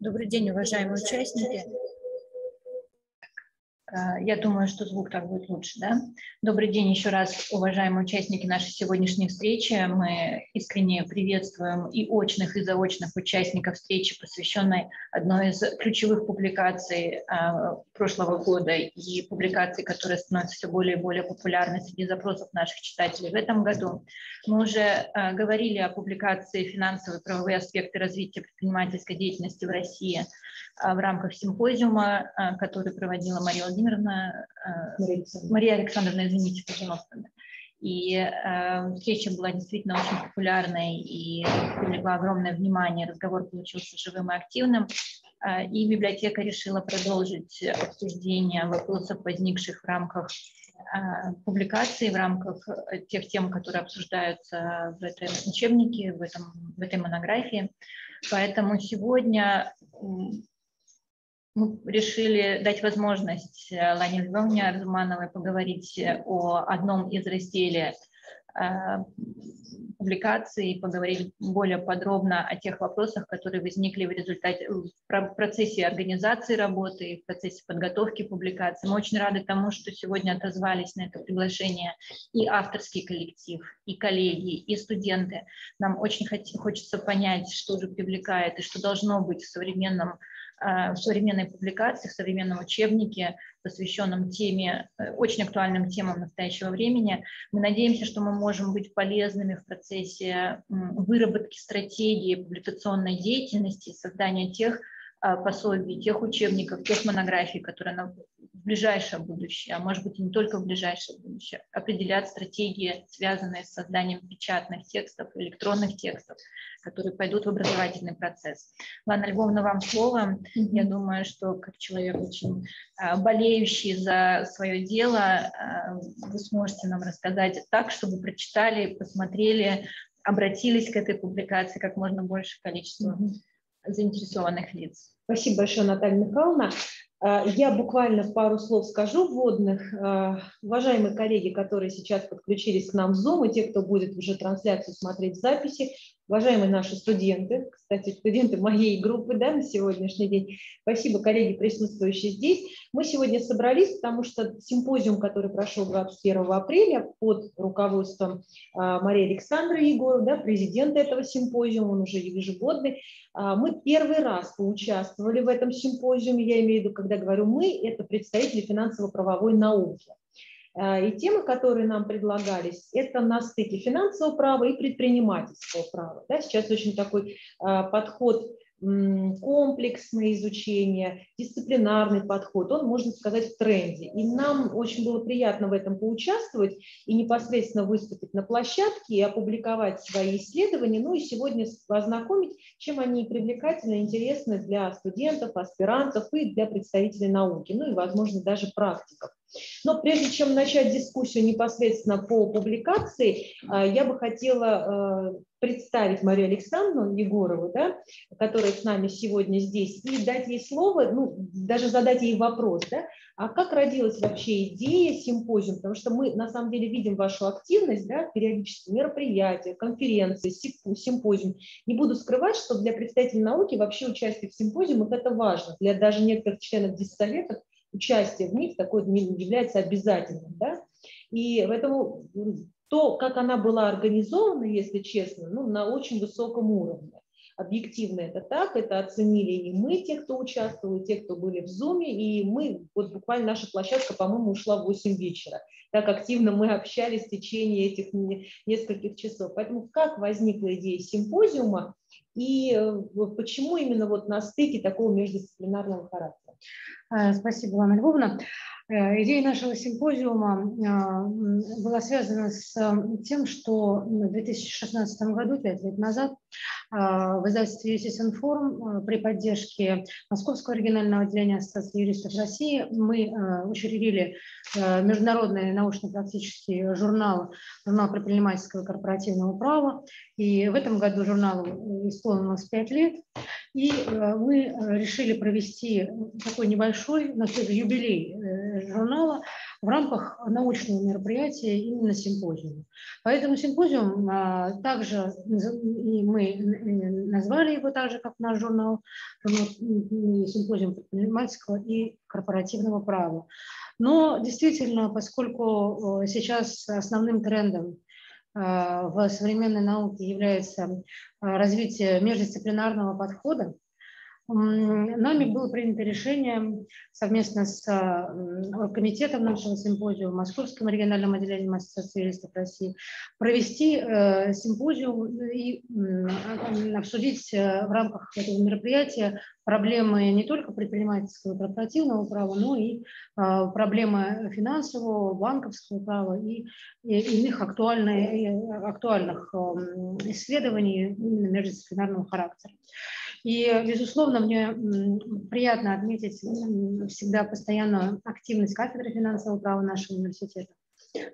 Добрый день, уважаемые участники. А, я думаю, что звук так будет лучше, да? Добрый день еще раз, уважаемые участники нашей сегодняшней встречи. Мы искренне приветствуем и очных, и заочных участников встречи, посвященной одной из ключевых публикаций а, прошлого года и публикаций, которая становится все более и более популярной среди запросов наших читателей в этом году. Мы уже а, говорили о публикации «Финансовые правовые аспекты развития предпринимательской деятельности в России» в рамках симпозиума, который проводила Мария Владимировна Владимировна, э, Мария Мария Александровна извините, пожалуйста. И э, встреча была действительно очень популярной и привлекла огромное внимание. Разговор получился живым и активным. Э, и библиотека решила продолжить обсуждение вопросов, возникших в рамках э, публикации, в рамках тех тем, которые обсуждаются в этом учебнике, в, этом, в этой монографии. Поэтому сегодня мы решили дать возможность э, Лане Львовне Арзумановой поговорить о одном из разделе э, публикации, поговорить более подробно о тех вопросах, которые возникли в результате, в процессе организации работы и в процессе подготовки публикации. Мы очень рады тому, что сегодня отозвались на это приглашение и авторский коллектив, и коллеги, и студенты. Нам очень хочется понять, что же привлекает и что должно быть в современном Э, в современной публикации, в современном учебнике, посвященном теме, э, очень актуальным темам настоящего времени. Мы надеемся, что мы можем быть полезными в процессе выработки стратегии публикационной деятельности, создания тех э, пособий, тех учебников, тех монографий, которые нам в ближайшее будущее, а может быть и не только в ближайшее будущее, определят стратегии, связанные с созданием печатных текстов, электронных текстов, которые пойдут в образовательный процесс. Лана Львовна, вам слово. Я думаю, что как человек очень а, болеющий за свое дело, а, вы сможете нам рассказать так, чтобы прочитали, посмотрели, обратились к этой публикации как можно больше количество заинтересованных лиц. Спасибо большое, Наталья Михайловна. А, я буквально пару слов скажу вводных. А, уважаемые коллеги, которые сейчас подключились к нам в Zoom, и те, кто будет уже трансляцию смотреть в записи, уважаемые наши студенты, кстати, студенты моей группы да, на сегодняшний день, спасибо, коллеги, присутствующие здесь. Мы сегодня собрались, потому что симпозиум, который прошел 21 апреля под руководством а, Марии Александры Егоров, да, президента этого симпозиума, он уже ежегодный, мы первый раз поучаствовали в этом симпозиуме, я имею в виду, когда говорю «мы», это представители финансово-правовой науки. Э, и темы, которые нам предлагались, это на стыке финансового права и предпринимательского права. Да, сейчас очень такой э, подход комплексное изучение, дисциплинарный подход, он, можно сказать, в тренде. И нам очень было приятно в этом поучаствовать и непосредственно выступить на площадке и опубликовать свои исследования, ну и сегодня ознакомить, чем они привлекательны, интересны для студентов, аспирантов и для представителей науки, ну и, возможно, даже практиков. Но прежде чем начать дискуссию непосредственно по публикации, а, я бы хотела а, представить Марию Александровну Егорову, да, которая с нами сегодня здесь, и дать ей слово, ну, даже задать ей вопрос, да, а как родилась вообще идея симпозиума, потому что мы на самом деле видим вашу активность, да, периодически мероприятия, конференции, симпозиум. Не буду скрывать, что для представителей науки вообще участие в симпозиумах это важно, для даже некоторых членов диссоветов участие в них такое является обязательным. Да? И поэтому то, как она была организована, если честно, ну, на очень высоком уровне. Объективно это так, это оценили и мы, те, кто участвовал, и те, кто были в Zoom, и мы, вот буквально наша площадка, по-моему, ушла в 8 вечера. Так активно мы общались в течение этих нескольких часов. Поэтому как возникла идея симпозиума и э, почему именно вот на стыке такого междисциплинарного характера? Э, спасибо, Лана Львовна. Э, идея нашего симпозиума э, была связана с тем, что в 2016 году, пять лет назад, в издательстве USS Inform при поддержке Московского регионального отделения Ассоциации юристов России мы учредили международный научно-практический журнал, журнал предпринимательского и корпоративного права. И в этом году журналу исполнилось пять лет. И мы решили провести такой небольшой, на юбилей э, журнала, в рамках научного мероприятия именно симпозиума. Поэтому симпозиум а, также и мы назвали его так же, как наш журнал, симпозиум предпринимательского и корпоративного права. Но действительно, поскольку сейчас основным трендом а, в современной науке является а, развитие междисциплинарного подхода, Нами было принято решение совместно с комитетом нашего симпозиума, Московским региональным отделением Ассоциации юристов России, провести э, симпозиум и обсудить э, в рамках этого мероприятия проблемы не только предпринимательского и корпоративного права, но и проблемы финансового, банковского права и иных актуальных, актуальных исследований именно междисциплинарного характера. И, безусловно, мне приятно отметить всегда постоянную активность кафедры финансового права нашего университета.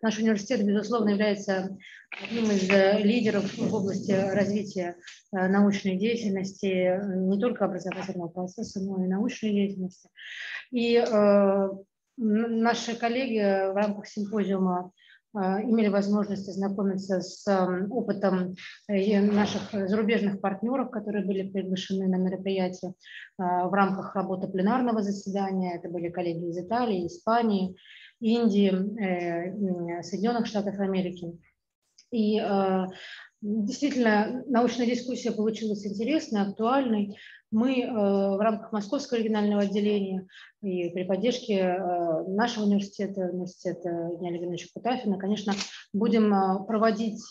Наш университет, безусловно, является одним из лидеров в области развития э, научной деятельности, не только образовательного процесса, но и научной деятельности. И э, наши коллеги в рамках симпозиума имели возможность ознакомиться с опытом э, наших зарубежных партнеров, которые были приглашены на мероприятие а, в рамках работы пленарного заседания. Это были коллеги из Италии, Испании, Индии, э, Соединенных Штатов Америки. И а, действительно, научная дискуссия получилась интересной, актуальной. Мы э, в рамках Московского регионального отделения и при поддержке э, нашего университета, университета Евгения Леонидовича Кутафина, конечно, будем э, проводить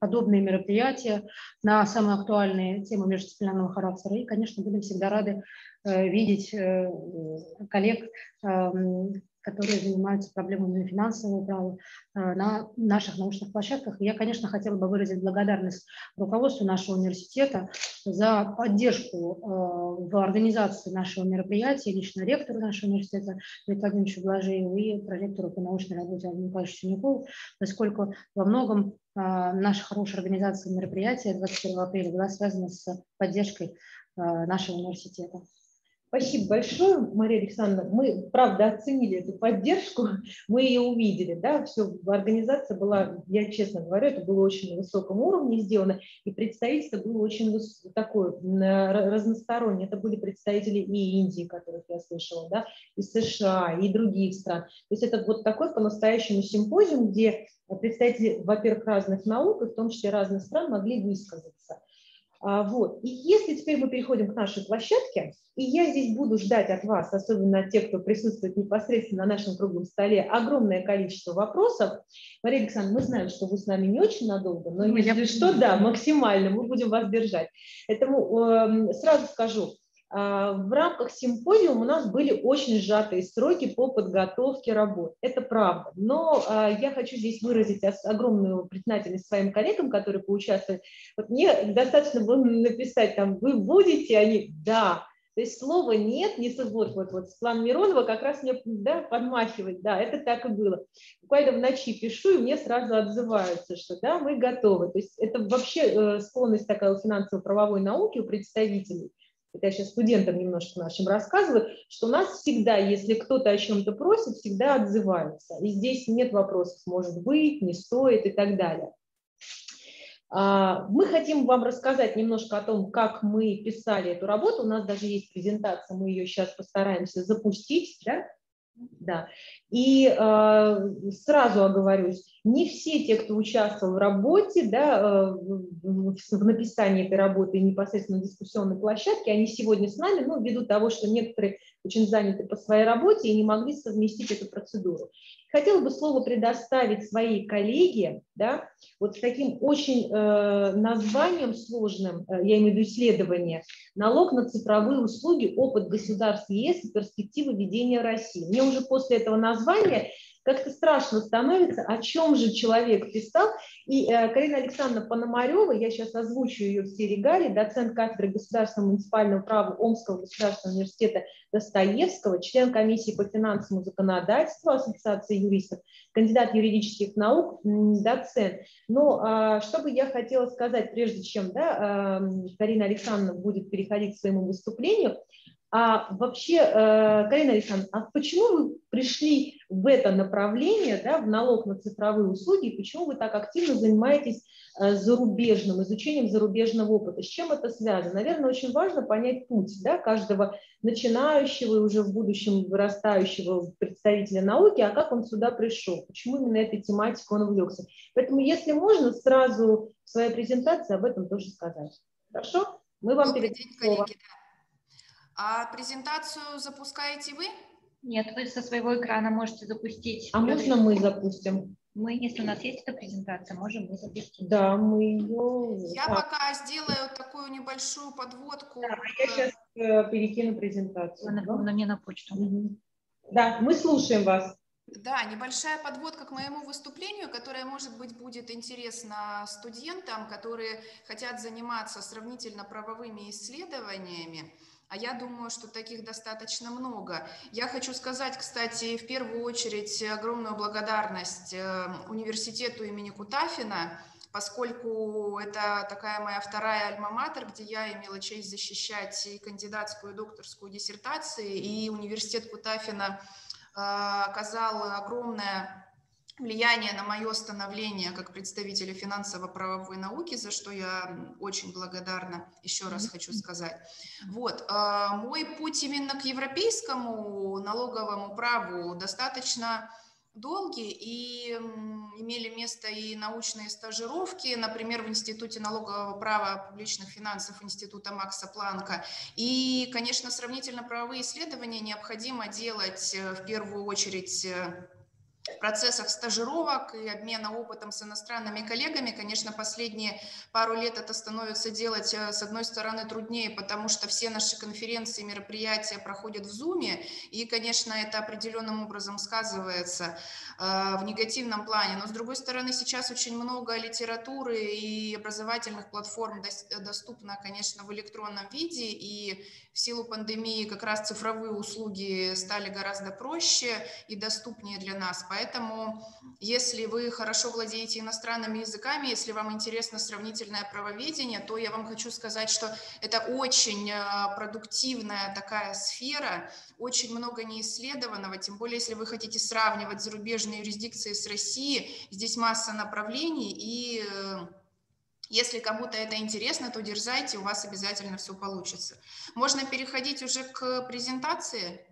подобные мероприятия на самые актуальные темы междисциплинарного характера. И, конечно, будем всегда рады видеть коллег, которые занимаются проблемами финансового права э, на наших научных площадках. И я, конечно, хотела бы выразить благодарность руководству нашего университета за поддержку э, в организации нашего мероприятия, лично ректору нашего университета Виктору Владимировичу Блажееву и проректору по научной работе Андрею Николаевичу Чернякову, поскольку во многом э, наша хорошая организация мероприятия 21 апреля была связана с поддержкой нашего университета. Спасибо большое, Мария Александровна. Мы, правда, оценили эту поддержку, мы ее увидели, да, все, организация была, я честно говорю, это было очень на высоком уровне сделано, и представительство было очень такое разностороннее. Это были представители и Индии, которых я слышала, да, и США, и других стран. То есть это вот такой по-настоящему симпозиум, где представители, во-первых, разных наук, и в том числе разных стран могли высказаться. А, вот. И если теперь мы переходим к нашей площадке, и я здесь буду ждать от вас, особенно от тех, кто присутствует непосредственно на нашем круглом столе, огромное количество вопросов. Мария Александровна, мы знаем, что вы с нами не очень надолго, но ну, если что, да, максимально мы будем вас держать. Поэтому э, сразу скажу, в рамках симпозиума у нас были очень сжатые сроки по подготовке работ. Это правда. Но а, я хочу здесь выразить огромную признательность своим коллегам, которые поучаствовали. Вот мне достаточно было написать там, вы будете, они, да. То есть слова нет, не вот, вот, вот, план Миронова как раз мне да, подмахивает, да, это так и было. Буквально в ночи пишу, и мне сразу отзываются, что да, мы готовы. То есть это вообще э, склонность такая у финансово-правовой науки, у представителей – это я сейчас студентам немножко нашим рассказываю, что у нас всегда, если кто-то о чем-то просит, всегда отзываются. И здесь нет вопросов, может быть, не стоит и так далее. А, мы хотим вам рассказать немножко о том, как мы писали эту работу. У нас даже есть презентация, мы ее сейчас постараемся запустить. Да? Да. И э, сразу оговорюсь, не все те, кто участвовал в работе, да, э, в, в написании этой работы непосредственно в дискуссионной площадке, они сегодня с нами, ну, ввиду того, что некоторые очень заняты по своей работе и не могли совместить эту процедуру. Хотела бы слово предоставить своей коллеге, да, вот с таким очень э, названием сложным, э, я имею в виду исследование, «Налог на цифровые услуги. Опыт государств ЕС и перспективы ведения России». Мне уже после этого названия как-то страшно становится, о чем же человек писал. И э, Карина Александровна Пономарева, я сейчас озвучу ее все регалии, доцент кафедры государственного муниципального права Омского государственного университета Достоевского, член комиссии по финансовому законодательству Ассоциации юристов, кандидат юридических наук, доцент. Но э, что бы я хотела сказать, прежде чем да, э, Карина Александровна будет переходить к своему выступлению, А вообще, э, Карина Александровна, а почему вы пришли в это направление, да, в налог на цифровые услуги, и почему вы так активно занимаетесь э, зарубежным, изучением зарубежного опыта? С чем это связано? Наверное, очень важно понять путь да, каждого начинающего и уже в будущем вырастающего представителя науки, а как он сюда пришел, почему именно этой тематикой он увлекся. Поэтому, если можно, сразу в своей презентации об этом тоже сказать. Хорошо? Мы вам Добрый день, коллеги. А презентацию запускаете вы? Нет, вы со своего экрана можете запустить. А можно мы запустим? Мы, если у нас есть эта презентация, можем мы запустить. Да, мы ее... Я так. пока сделаю такую небольшую подводку. Да, я сейчас э, перекину презентацию. Она, да? мне на почту. Угу. Да, мы слушаем вас. Да, небольшая подводка к моему выступлению, которая, может быть, будет интересна студентам, которые хотят заниматься сравнительно правовыми исследованиями. А я думаю, что таких достаточно много. Я хочу сказать, кстати, в первую очередь огромную благодарность э, университету имени Кутафина, поскольку это такая моя вторая альма-матер, где я имела честь защищать и кандидатскую, и докторскую диссертации, и университет Кутафина э, оказал огромное влияние на мое становление как представителя финансово-правовой науки, за что я очень благодарна, еще раз хочу сказать. Вот, а, мой путь именно к европейскому налоговому праву достаточно долгий, и имели место и научные стажировки, например, в Институте налогового права публичных финансов Института Макса Планка. И, конечно, сравнительно правовые исследования необходимо делать э, в первую очередь э, в процессах стажировок и обмена опытом с иностранными коллегами. Конечно, последние пару лет это становится делать, э, с одной стороны, труднее, потому что все наши конференции, мероприятия проходят в Zoom, и, конечно, это определенным образом сказывается э, в негативном плане. Но, с другой стороны, сейчас очень много литературы и образовательных платформ доступно, конечно, в электронном виде, и в силу пандемии как раз цифровые услуги стали гораздо проще и доступнее для нас. Поэтому, если вы хорошо владеете иностранными языками, если вам интересно сравнительное правоведение, то я вам хочу сказать, что это очень э, продуктивная такая сфера, очень много неисследованного, тем более, если вы хотите сравнивать зарубежные юрисдикции с Россией, здесь масса направлений и э, если кому-то это интересно, то дерзайте, у вас обязательно все получится. Можно переходить уже к презентации?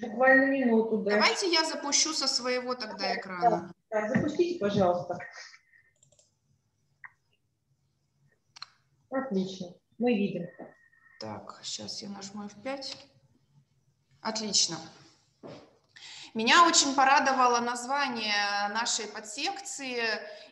Буквально минуту, да. Давайте я запущу со своего тогда экрана. Да, запустите, пожалуйста. Отлично, мы видим. Так, сейчас я нажму F5. Отлично. Меня очень порадовало название нашей подсекции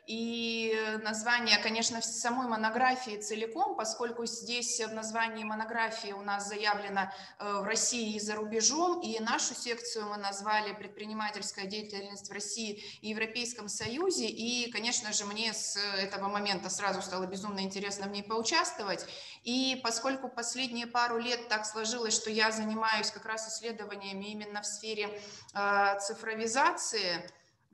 и название, конечно, самой монографии целиком, поскольку здесь в названии монографии у нас заявлено э, в России и за рубежом, и нашу секцию мы назвали «Предпринимательская деятельность в России и Европейском Союзе», и, конечно же, мне с этого момента сразу стало безумно интересно в ней поучаствовать, и поскольку последние пару лет так сложилось, что я занимаюсь как раз исследованиями именно в сфере э, цифровизации,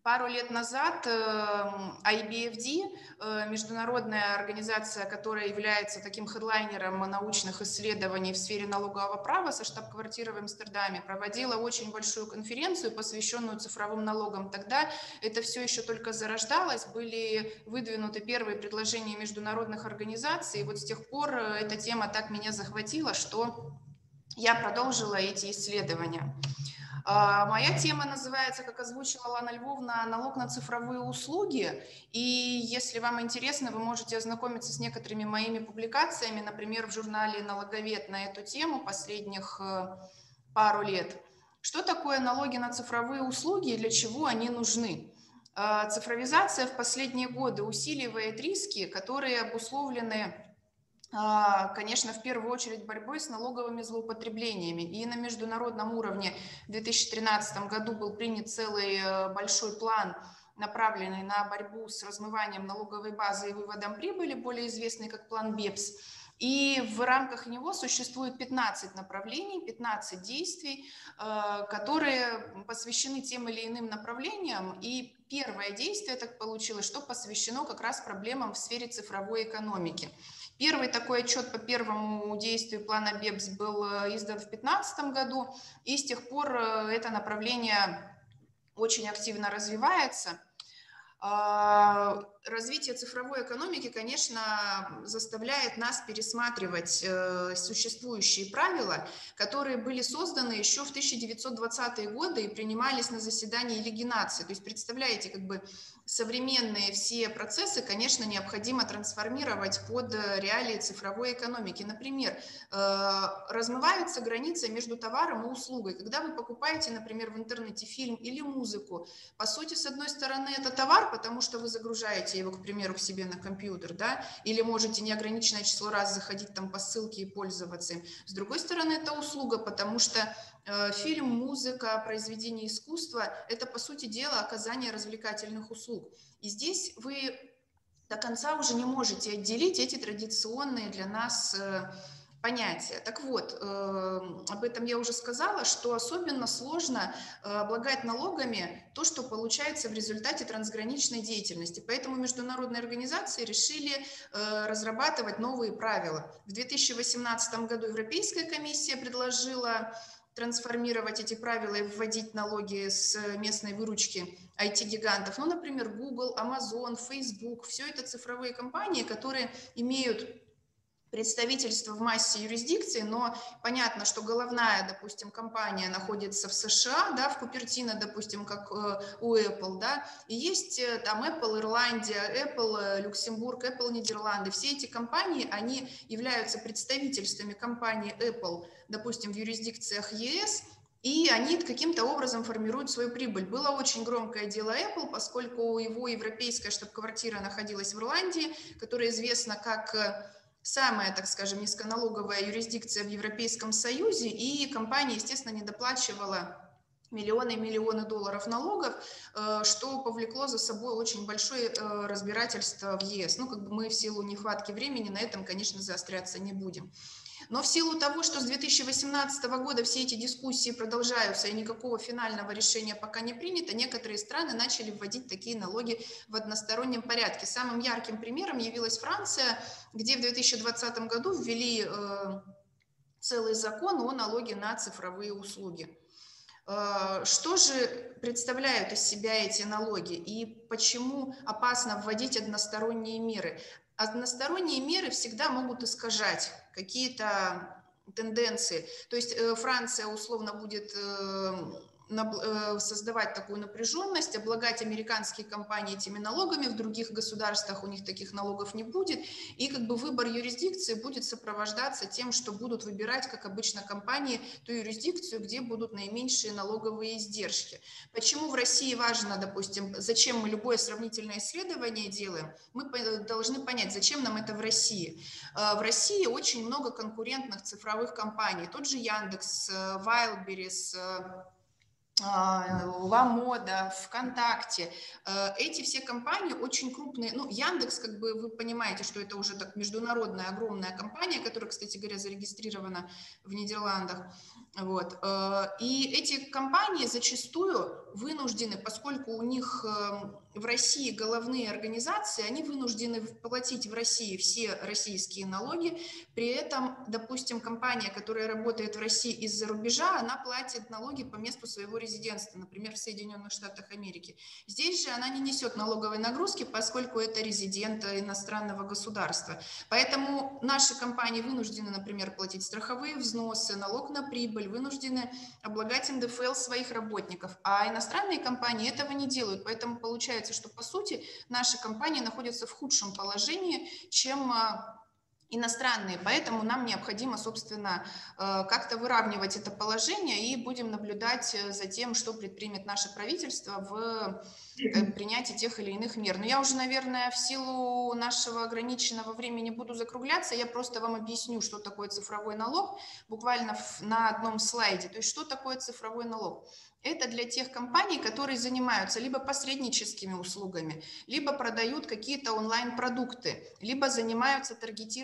Пару лет назад эм, IBFD, э, международная организация, которая является таким хедлайнером научных исследований в сфере налогового права со штаб-квартирой в Амстердаме, проводила очень большую конференцию, посвященную цифровым налогам. Тогда это все еще только зарождалось, были выдвинуты первые предложения международных организаций, и вот с тех пор э, эта тема так меня захватила, что я продолжила эти исследования. А, моя тема называется, как озвучила Лана Львовна, налог на цифровые услуги. И если вам интересно, вы можете ознакомиться с некоторыми моими публикациями, например, в журнале «Налоговед» на эту тему последних э, пару лет. Что такое налоги на цифровые услуги и для чего они нужны? А, цифровизация в последние годы усиливает риски, которые обусловлены конечно, в первую очередь борьбой с налоговыми злоупотреблениями. И на международном уровне в 2013 году был принят целый э, большой план, направленный на борьбу с размыванием налоговой базы и выводом прибыли, более известный как план БЕПС. И в рамках него существует 15 направлений, 15 действий, э, которые посвящены тем или иным направлениям. И первое действие так получилось, что посвящено как раз проблемам в сфере цифровой экономики. Первый такой отчет по первому действию плана БЕПС был издан в 2015 году, и с тех пор это направление очень активно развивается. Развитие цифровой экономики, конечно, заставляет нас пересматривать э, существующие правила, которые были созданы еще в 1920-е годы и принимались на заседании Лиги наций. То есть, представляете, как бы современные все процессы, конечно, необходимо трансформировать под э, реалии цифровой экономики. Например, э, размываются границы между товаром и услугой. Когда вы покупаете, например, в интернете фильм или музыку, по сути, с одной стороны, это товар, потому что вы загружаете его, к примеру, к себе на компьютер, да, или можете неограниченное число раз заходить там по ссылке и пользоваться им. С другой стороны, это услуга, потому что Э, фильм, музыка, произведение искусства – это, по сути дела, оказание развлекательных услуг. И здесь вы до конца уже не можете отделить эти традиционные для нас э, понятия. Так вот, э, об этом я уже сказала, что особенно сложно облагать налогами то, что получается в результате трансграничной деятельности. Поэтому международные организации решили разрабатывать новые правила. В 2018 году Европейская комиссия предложила трансформировать эти правила и вводить налоги с местной выручки IT-гигантов. Ну, например, Google, Amazon, Facebook, все это цифровые компании, которые имеют представительство в массе юрисдикций, но понятно, что головная, допустим, компания находится в США, да, в Купертино, допустим, как э, у Apple, да, и есть э, там Apple Ирландия, Apple э, Люксембург, Apple Нидерланды. Все эти компании, они являются представительствами компании Apple, допустим, в юрисдикциях ЕС, и они каким-то образом формируют свою прибыль. Было очень громкое дело Apple, поскольку его европейская штаб-квартира находилась в Ирландии, которая известна как самая, так скажем, низконалоговая юрисдикция в Европейском Союзе, и компания, естественно, не доплачивала миллионы и миллионы долларов налогов, э, что повлекло за собой очень большое э, разбирательство в ЕС. Ну, как бы мы в силу нехватки времени на этом, конечно, заостряться не будем. Но в силу того, что с 2018 года все эти дискуссии продолжаются и никакого финального решения пока не принято, некоторые страны начали вводить такие налоги в одностороннем порядке. Самым ярким примером явилась Франция, где в 2020 году ввели э, целый закон о налоге на цифровые услуги. Э, что же представляют из себя эти налоги и почему опасно вводить односторонние меры? Односторонние меры всегда могут искажать какие-то тенденции. То есть э, Франция условно будет э, создавать такую напряженность, облагать американские компании этими налогами, в других государствах у них таких налогов не будет, и как бы выбор юрисдикции будет сопровождаться тем, что будут выбирать, как обычно, компании ту юрисдикцию, где будут наименьшие налоговые издержки. Почему в России важно, допустим, зачем мы любое сравнительное исследование делаем, мы должны понять, зачем нам это в России. Э, в России очень много конкурентных цифровых компаний, тот же Яндекс, э, Wildberries, Ламода, ВКонтакте. Э, эти все компании очень крупные. Ну, Яндекс, как бы вы понимаете, что это уже так международная огромная компания, которая, кстати говоря, зарегистрирована в Нидерландах. Вот. Э, и эти компании зачастую вынуждены, поскольку у них эм, в России головные организации, они вынуждены платить в России все российские налоги. При этом, допустим, компания, которая работает в России из-за рубежа, она платит налоги по месту своего резидентства, например, в Соединенных Штатах Америки. Здесь же она не несет налоговой нагрузки, поскольку это резидент иностранного государства. Поэтому наши компании вынуждены, например, платить страховые взносы, налог на прибыль, вынуждены облагать НДФЛ своих работников. А иностранные компании этого не делают. Поэтому получается получается, что по сути наши компании находятся в худшем положении, чем а, иностранные, поэтому нам необходимо, собственно, э, как-то выравнивать это положение и будем наблюдать э, за тем, что предпримет наше правительство в э, принятии тех или иных мер. Но я уже, наверное, в силу нашего ограниченного времени буду закругляться, я просто вам объясню, что такое цифровой налог, буквально на одном слайде. То есть, что такое цифровой налог? Это для тех компаний, которые занимаются либо посредническими услугами, либо продают какие-то онлайн-продукты, либо занимаются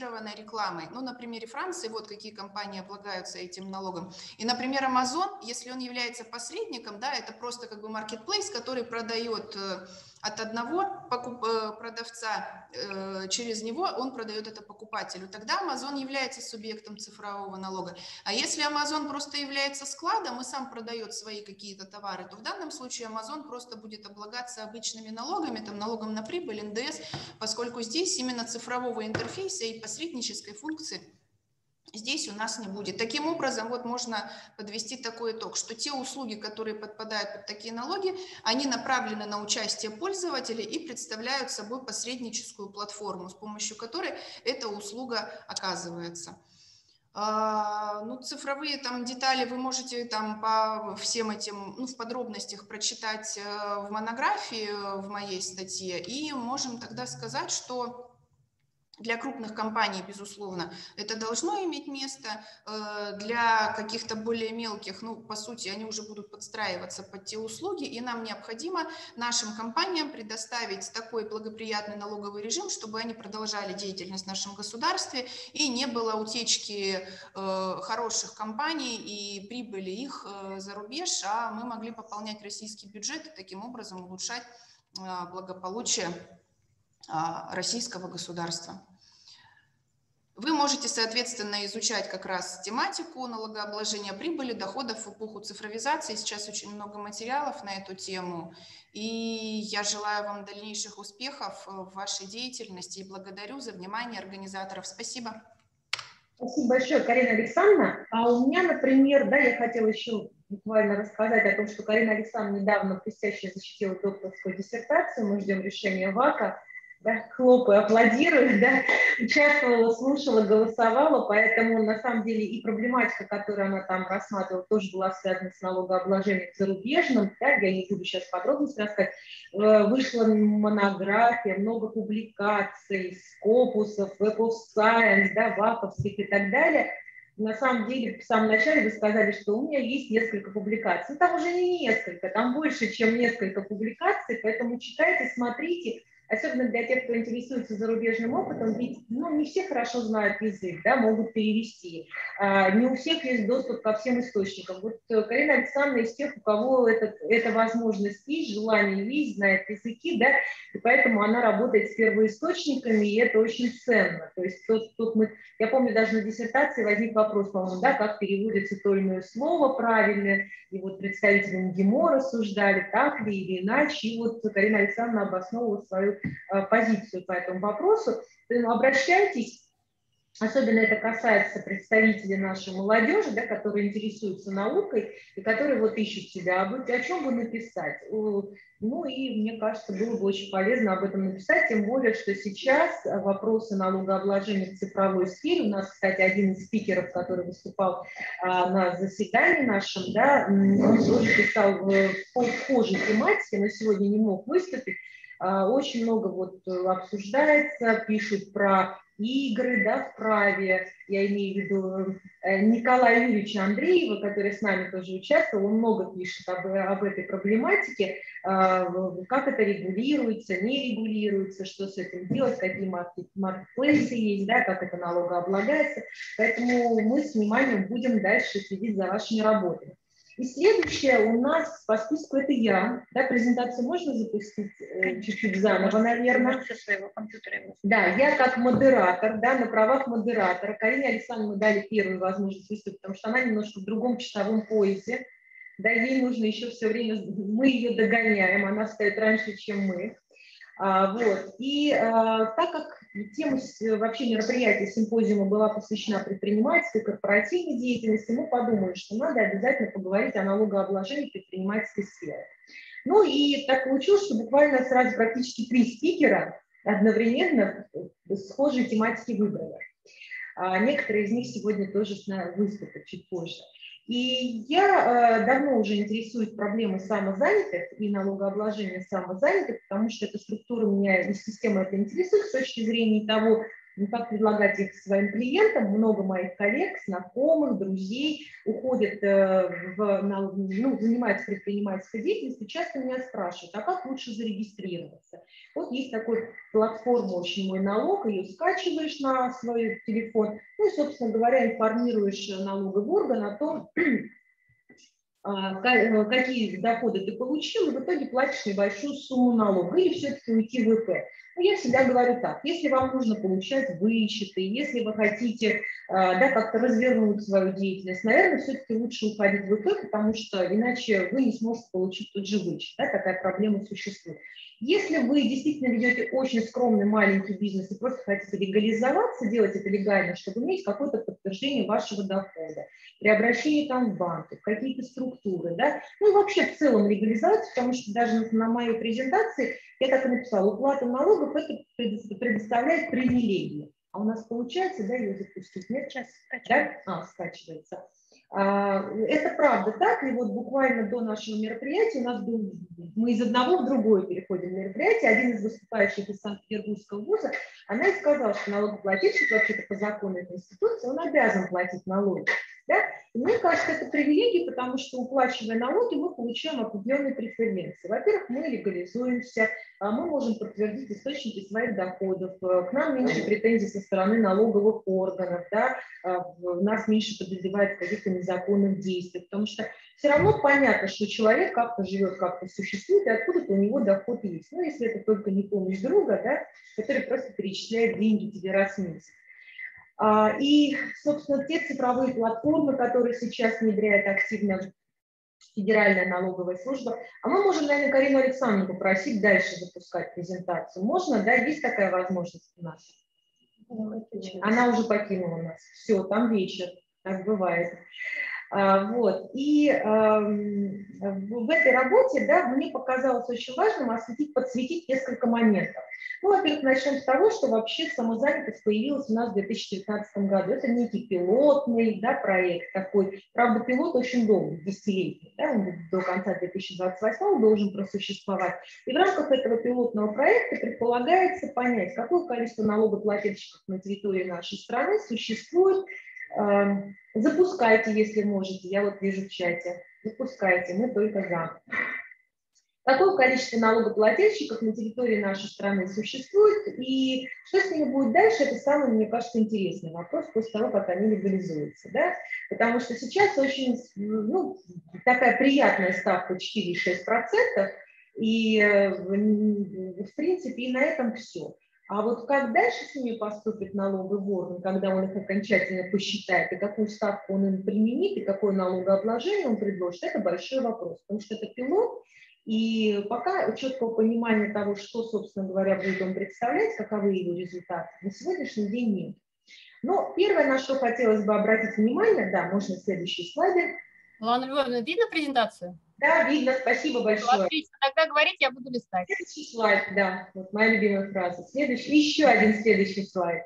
спонсорированной рекламой. Ну, на примере Франции, вот какие компании облагаются этим налогом. И, например, Amazon, если он является посредником, да, это просто как бы marketplace, который продает э, от одного э, продавца э, через него он продает это покупателю. Тогда Amazon является субъектом цифрового налога. А если Amazon просто является складом и сам продает свои какие-то товары, то в данном случае Amazon просто будет облагаться обычными налогами, там налогом на прибыль, НДС, поскольку здесь именно цифрового интерфейса и посреднической функции здесь у нас не будет. Таким образом, вот можно подвести такой итог, что те услуги, которые подпадают под такие налоги, они направлены на участие пользователя и представляют собой посредническую платформу, с помощью которой эта услуга оказывается. А, ну, цифровые там детали вы можете там по всем этим, ну, в подробностях прочитать э, в монографии э, в моей статье, и можем тогда сказать, что для крупных компаний, безусловно, это должно иметь место. Э, для каких-то более мелких, ну, по сути, они уже будут подстраиваться под те услуги, и нам необходимо нашим компаниям предоставить такой благоприятный налоговый режим, чтобы они продолжали деятельность в нашем государстве, и не было утечки э, хороших компаний и прибыли их э, за рубеж, а мы могли пополнять российский бюджет и таким образом улучшать благополучие российского государства. Вы можете, соответственно, изучать как раз тематику налогообложения прибыли, доходов в эпоху цифровизации. Сейчас очень много материалов на эту тему. И я желаю вам дальнейших успехов в вашей деятельности и благодарю за внимание организаторов. Спасибо. Спасибо большое, Карина Александровна. А у меня, например, да, я хотела еще буквально рассказать о том, что Карина Александровна недавно блестяще защитила докторскую диссертацию. Мы ждем решения ВАКа да, хлопаю, аплодирую, да, участвовала, слушала, голосовала, поэтому на самом деле и проблематика, которую она там рассматривала, тоже была связана с налогообложением зарубежным, да, я не буду сейчас подробности рассказать, э, вышла монография, много публикаций, скопусов, Web of Science, да, ваковских и так далее, на самом деле, в самом начале вы сказали, что у меня есть несколько публикаций. Там уже не несколько, там больше, чем несколько публикаций, поэтому читайте, смотрите, особенно для тех, кто интересуется зарубежным опытом, ведь ну, не все хорошо знают язык, да, могут перевести, а, не у всех есть доступ ко всем источникам. Вот э, Карина Александровна из тех, у кого этот, эта возможность есть, желание есть, знает языки, да, и поэтому она работает с первоисточниками, и это очень ценно. То есть тут, тут мы, я помню, даже на диссертации возник вопрос, по-моему, да, как переводится то или иное слово правильно, и вот представители МГИМО рассуждали, так ли или иначе, и вот Карина Александровна обосновывала свою Э, позицию по этому вопросу, обращайтесь, Особенно это касается представителей нашей молодежи, да, которые интересуются наукой и которые вот ищут себя, а о чем бы написать. Ну и мне кажется, было бы очень полезно об этом написать, тем более, что сейчас вопросы налогообложения в цифровой сфере, у нас, кстати, один из спикеров, который выступал а, на заседании нашем, да, он тоже писал в похожей тематике, но сегодня не мог выступить, очень много вот э, обсуждается, пишут про игры да, в праве. Я имею в виду э, Николая Юрьевича Андреева, который с нами тоже участвовал, он много пишет об, об этой проблематике, а, как это регулируется, не регулируется, что с этим делать, какие маркетплейсы есть, да, как это налогооблагается. Поэтому мы с вниманием будем дальше следить за вашими работами. И следующее у нас по списку это я. Да, презентацию можно запустить э, чуть-чуть заново, наверное. Со своего компьютера. Да, я как модератор, да, на правах модератора. Карине Александровне дали первую возможность выступить, потому что она немножко в другом часовом поясе. Да, ей нужно еще все время, мы ее догоняем, она стоит раньше, чем мы. А, вот. И а, так как тема вообще мероприятия симпозиума была посвящена предпринимательской, корпоративной деятельности, мы подумали, что надо обязательно поговорить о налогообложении предпринимательской сферы. Ну и так получилось, что буквально сразу практически три спикера одновременно схожие тематики выбрали. А некоторые из них сегодня тоже выступят чуть позже. И я э, давно уже интересуюсь проблемой самозанятых и налогообложения самозанятых, потому что эта структура меня и система это интересует с точки зрения того, ну, как предлагать их своим клиентам. Много моих коллег, знакомых, друзей уходят э, в, на, ну, занимаются предпринимательской деятельностью, часто меня спрашивают, а как лучше зарегистрироваться? Вот есть такой платформа «Очень мой налог», ее скачиваешь на свой телефон, ну и, собственно говоря, информируешь налоговый орган о том, а, э, какие доходы ты получил, и в итоге платишь небольшую сумму налога, или все-таки уйти в ИП. Но я всегда говорю так, если вам нужно получать вычеты, если вы хотите а, да, как-то развернуть свою деятельность, наверное, все-таки лучше уходить в ИП, потому что иначе вы не сможете получить тот же вычет. Да, такая проблема существует. Если вы действительно ведете очень скромный маленький бизнес и просто хотите легализоваться, делать это легально, чтобы иметь какое-то подтверждение вашего дохода, при обращении там в банки, в какие-то структуры, да, ну и вообще в целом легализоваться, потому что даже на моей презентации я так и написала, уплата налогов это предоставляет привилегии. А у нас получается, да, ее запустить? Нет? Сейчас скачивается. Да? А, скачивается. А, это правда так, и вот буквально до нашего мероприятия у нас был, мы из одного в другое переходим мероприятие, один из выступающих из Санкт-Петербургского вуза, она и сказала, что налогоплательщик вообще-то по закону этой институции, он обязан платить налоги. Да? Мне кажется, это привилегия, потому что уплачивая налоги, мы получаем определенные преференции. Во-первых, мы легализуемся, а мы можем подтвердить источники своих доходов, э, к нам меньше претензий со стороны налоговых органов, да? А, нас меньше подозревают в каких-то незаконных действиях, потому что все равно понятно, что человек как-то живет, как-то существует, и откуда-то у него доход есть. Ну, если это только не помощь друга, да, который просто перечисляет деньги тебе раз в месяц. А, и, собственно, те цифровые платформы, которые сейчас внедряет активно Федеральная налоговая служба. А мы можем, наверное, Карину Александровну попросить дальше запускать презентацию. Можно, да? Есть такая возможность у нас? Она уже покинула нас. Все, там вечер. Так бывает. А, вот. И в этой работе да, мне показалось очень важным осветить, подсветить несколько моментов. Ну, во-первых, начнем с того, что вообще самозанятость появилась у нас в 2019 году. Это некий пилотный да, проект такой. Правда, пилот очень долгий, десятилетний. Да, он до конца 2028 должен просуществовать. И в рамках этого пилотного проекта предполагается понять, какое количество налогоплательщиков на территории нашей страны существует, Эм, запускайте, если можете. Я вот вижу в чате. Запускайте, мы только за. Какое количество налогоплательщиков на территории нашей страны существует и что с ними будет дальше, это самый, мне кажется, интересный вопрос после того, как они легализуются. Да? Потому что сейчас очень ну, такая приятная ставка 4,6%, и э, в принципе и на этом все. А вот как дальше с ними поступит налоговый орган, когда он их окончательно посчитает, и какую ставку он им применит, и какое налогообложение он предложит, это большой вопрос, потому что это пилот, и пока четкого понимания того, что, собственно говоря, будет он представлять, каковы его результаты, на сегодняшний день нет. Но первое, на что хотелось бы обратить внимание, да, можно следующий слайд. Лана Львовна, видно презентацию? Да, видно, спасибо большое. Отлично, тогда говорить я буду листать. Следующий слайд, да, вот моя любимая фраза. Следующий, еще один следующий слайд.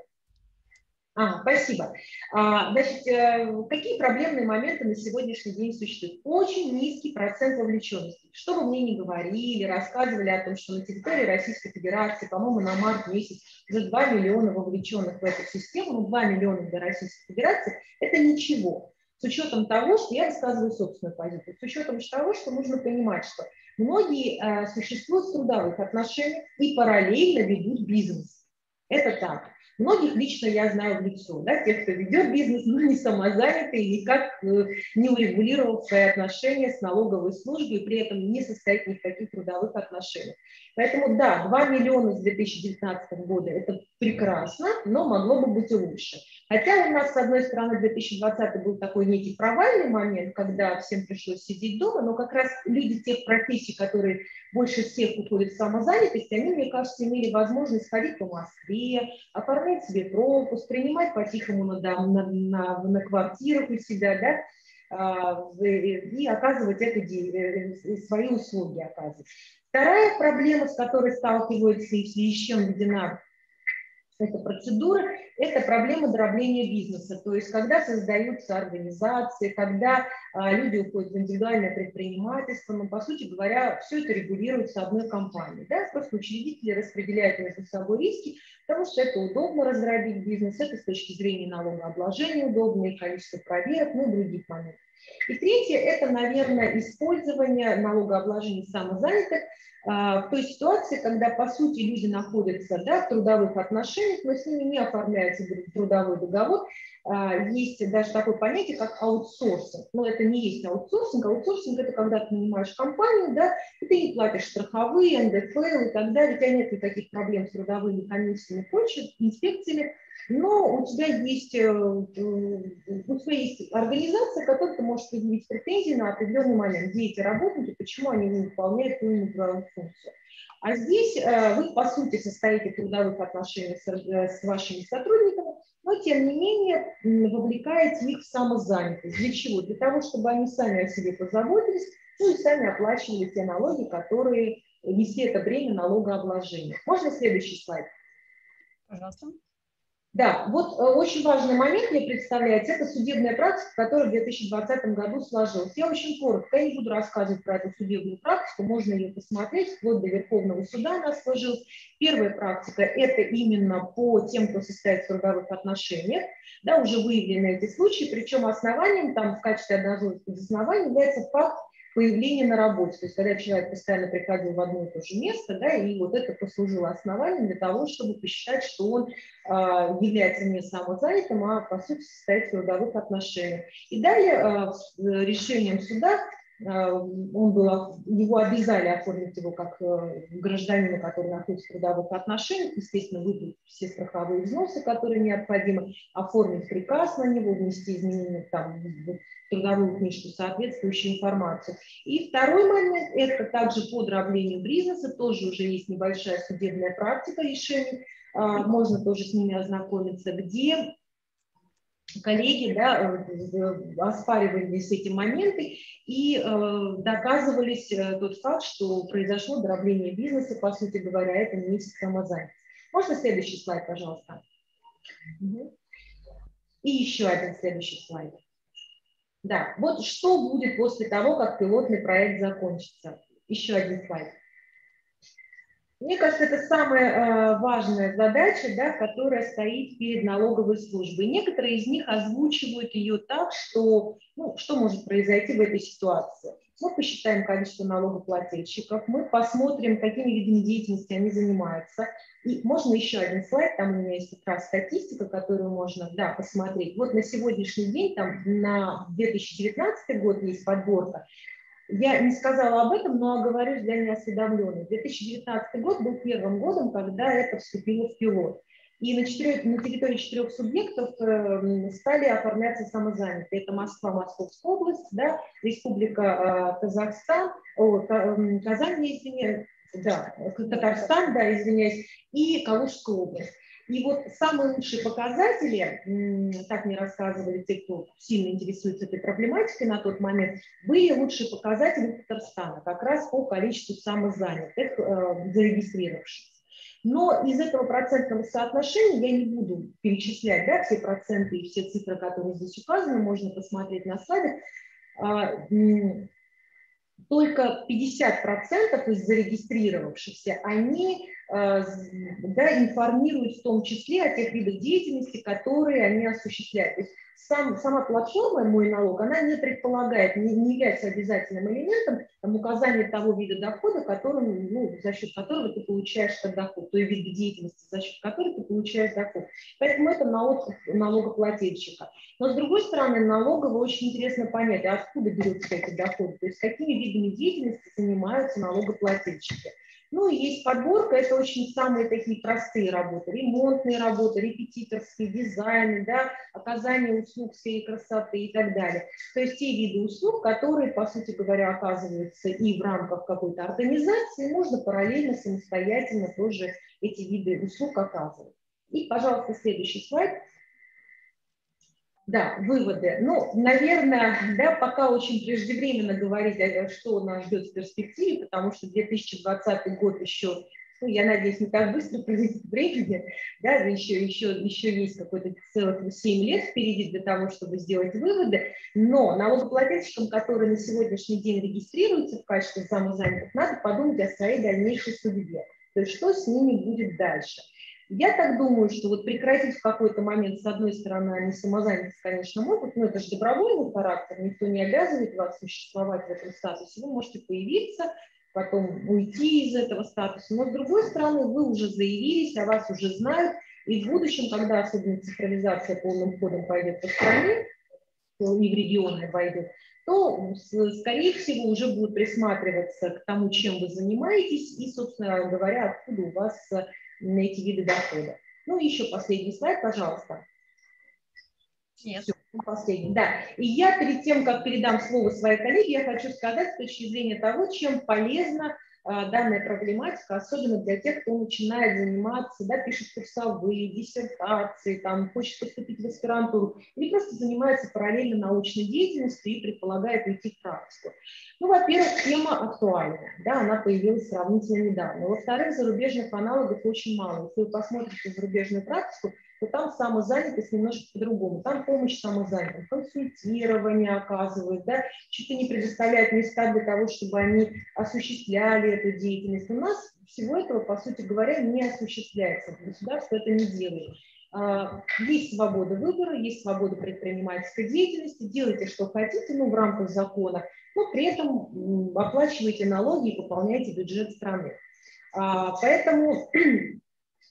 А, спасибо. А, значит, э, какие проблемные моменты на сегодняшний день существуют? Очень низкий процент вовлеченности. Что бы мне ни говорили, рассказывали о том, что на территории Российской Федерации, по-моему, на март месяц уже 2 миллиона вовлеченных в эту систему, ну 2 миллиона для Российской Федерации, это ничего с учетом того, что я рассказываю собственную позицию, с учетом того, что нужно понимать, что многие э, существуют в трудовых отношениях и параллельно ведут бизнес. Это так. Многих лично я знаю в лицо, да, тех, кто ведет бизнес, но не самозанятый, никак э, не урегулировал свои отношения с налоговой службой и при этом не состоит ни в каких трудовых отношениях. Поэтому да, 2 миллиона с 2019 года – это прекрасно, но могло бы быть и лучше. Хотя у нас, с одной стороны, 2020 был такой некий провальный момент, когда всем пришлось сидеть дома, но как раз люди тех профессий, которые больше всех уходят в самозанятость, они, мне кажется, имели возможность ходить по Москве, оформлять себе пропуск, принимать по-тихому на, на, на, на квартирах у себя, да, а, и оказывать это, э, свои услуги оказывать. Вторая проблема, с которой сталкивается и чем введена эта процедура, это проблема дробления бизнеса. То есть когда создаются организации, когда а, люди уходят в индивидуальное предпринимательство, но, по сути говоря, все это регулируется одной компанией. Да? Просто учредители распределяют между собой риски, потому что это удобно разграбить бизнес, это с точки зрения налогообложения удобно, и количество проверок, ну и других моментов. И третье – это, наверное, использование налогообложения самозанятых а, в той ситуации, когда, по сути, люди находятся да, в трудовых отношениях, но с ними не оформляется трудовой договор. А, есть даже такое понятие, как аутсорсинг. Но это не есть аутсорсинг. Аутсорсинг – это когда ты нанимаешь компанию, да, и ты не платишь страховые, НДФЛ и так далее, у тебя нет никаких проблем с трудовыми комиссиями и прочими инспекциями, но у тебя есть, э, у тебя есть организация, которая ты можешь предъявить претензии на определенный момент, где эти работники, почему они не выполняют ту иную функцию. А здесь э, вы, по сути, состоите в трудовых отношениях с, э, с вашими сотрудниками, но, тем не менее, вовлекаете их в самозанятость. Для чего? Для того, чтобы они сами о себе позаботились, ну и сами оплачивали те налоги, которые несли это бремя налогообложения. Можно следующий слайд? Пожалуйста. Да, вот э, очень важный момент мне представляется, это судебная практика, которая в 2020 году сложилась. Я очень коротко, не буду рассказывать про эту судебную практику, можно ее посмотреть, вплоть до Верховного суда она сложилась. Первая практика – это именно по тем, кто состоит в трудовых отношениях, да, уже выявлены эти случаи, причем основанием там в качестве одного из оснований является факт появление на работе. То есть когда человек постоянно приходил в одно и то же место, да, и вот это послужило основанием для того, чтобы посчитать, что он э, является не самозанятым, а по сути состоит в трудовых отношениях. И далее э, решением суда он был, его обязали оформить его как э, гражданина, который находится в трудовых отношениях, естественно, выплатить все страховые взносы, которые необходимы, оформить приказ на него, внести изменения там, в трудовую книжку соответствующую информацию. И второй момент – это также по дроблению бизнеса, тоже уже есть небольшая судебная практика решений, а, можно тоже с ними ознакомиться, где коллеги да, э, оспаривались эти моменты и э, доказывались э, тот факт, что произошло дробление бизнеса, по сути говоря, это не самозанятость. Можно следующий слайд, пожалуйста? И еще один следующий слайд. Да, вот что будет после того, как пилотный проект закончится. Еще один слайд. Мне кажется, это самая э, важная задача, да, которая стоит перед налоговой службой. Некоторые из них озвучивают ее так, что ну, что может произойти в этой ситуации. Мы посчитаем количество налогоплательщиков, мы посмотрим, какими видами деятельности они занимаются. И можно еще один слайд, там у меня есть как раз статистика, которую можно да, посмотреть. Вот на сегодняшний день, там на 2019 год есть подборка, я не сказала об этом, но оговорюсь для неосведомленных. 2019 год был первым годом, когда это вступило в пилот. И на, четырех, на территории четырех субъектов э, стали оформляться самозанятые. Это Москва, Московская область, да, Республика э, Казахстан, о, Казань, извиняюсь, да, Татарстан, да, извиняюсь, и Калужская область. И вот самые лучшие показатели, так мне рассказывали те, кто сильно интересуется этой проблематикой на тот момент, были лучшие показатели Татарстана, как раз по количеству самозанятых, э, зарегистрировавшихся. Но из этого процентного соотношения я не буду перечислять да, все проценты и все цифры, которые здесь указаны, можно посмотреть на слайдах. А, только 50% из зарегистрировавшихся, они да, информируют в том числе о тех видах деятельности, которые они осуществляют. То есть сам, сама платформа «Мой налог», она не предполагает, не, не является обязательным элементом там, указания того вида дохода, которым, ну, за счет которого ты получаешь этот доход, той вида деятельности, за счет которой ты получаешь доход. Поэтому это налог налогоплательщика. Но с другой стороны, налогово очень интересно понять, а откуда берутся эти доходы, то есть какими видами деятельности занимаются налогоплательщики. Ну и есть подборка, это очень самые такие простые работы, ремонтные работы, репетиторские, дизайны, да, оказание услуг в сфере красоты и так далее. То есть те виды услуг, которые, по сути говоря, оказываются и в рамках какой-то организации, можно параллельно, самостоятельно тоже эти виды услуг оказывать. И, пожалуйста, следующий слайд. Да, выводы. Ну, наверное, да, пока очень преждевременно говорить, что нас ждет в перспективе, потому что 2020 год еще, ну, я надеюсь, не так быстро пройдет времени, да, еще, еще, еще есть какой-то целых 7 лет впереди для того, чтобы сделать выводы, но налогоплательщикам, которые на сегодняшний день регистрируются в качестве самозанятых, надо подумать о своей дальнейшей судьбе, то есть что с ними будет дальше. Я так думаю, что вот прекратить в какой-то момент, с одной стороны, они самозанятость, конечно, могут, но это же добровольный характер, никто не обязывает вас существовать в этом статусе. Вы можете появиться, потом уйти из этого статуса. Но с другой стороны, вы уже заявились, о вас уже знают, и в будущем, когда особенно цифровизация полным ходом пойдет по стране, и в регионы войдет, то, скорее всего, уже будут присматриваться к тому, чем вы занимаетесь, и, собственно говоря, откуда у вас э, эти виды дохода. Ну, еще последний слайд, пожалуйста. Нет. Все, последний, да. И я перед тем, как передам слово своей коллеге, я хочу сказать с точки зрения того, чем полезно данная проблематика, особенно для тех, кто начинает заниматься, да, пишет курсовые, диссертации, там, хочет поступить в аспирантуру, или просто занимается параллельно научной деятельностью и предполагает уйти в практику. Ну, во-первых, тема актуальная, да, она появилась сравнительно недавно. Во-вторых, зарубежных аналогов очень мало. Если вы посмотрите зарубежную практику, то там самозанятость немножко по-другому. Там помощь самозанятым, консультирование оказывают, да, чуть ли не предоставляют места для того, чтобы они осуществляли эту деятельность. У нас всего этого, по сути говоря, не осуществляется. Государство это не делает. А, есть свобода выбора, есть свобода предпринимательской деятельности, делайте, что хотите, ну, в рамках закона, но при этом оплачивайте налоги и пополняйте бюджет страны. А, поэтому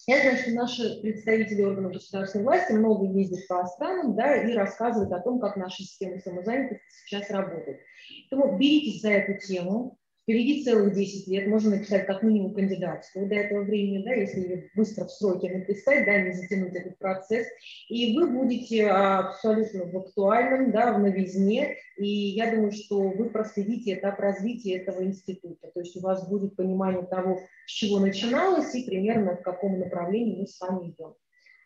я знаю, что наши представители органов государственной власти много ездят по странам да, и рассказывают о том, как наша система самозанятости сейчас работает. Поэтому беритесь за эту тему, Впереди целых 10 лет, можно написать как минимум кандидатскую до этого времени, да, если быстро в сроке написать, да, не затянуть этот процесс, и вы будете абсолютно в актуальном, да, в новизне, и я думаю, что вы проследите этап развития этого института, то есть у вас будет понимание того, с чего начиналось и примерно в каком направлении мы с вами идем.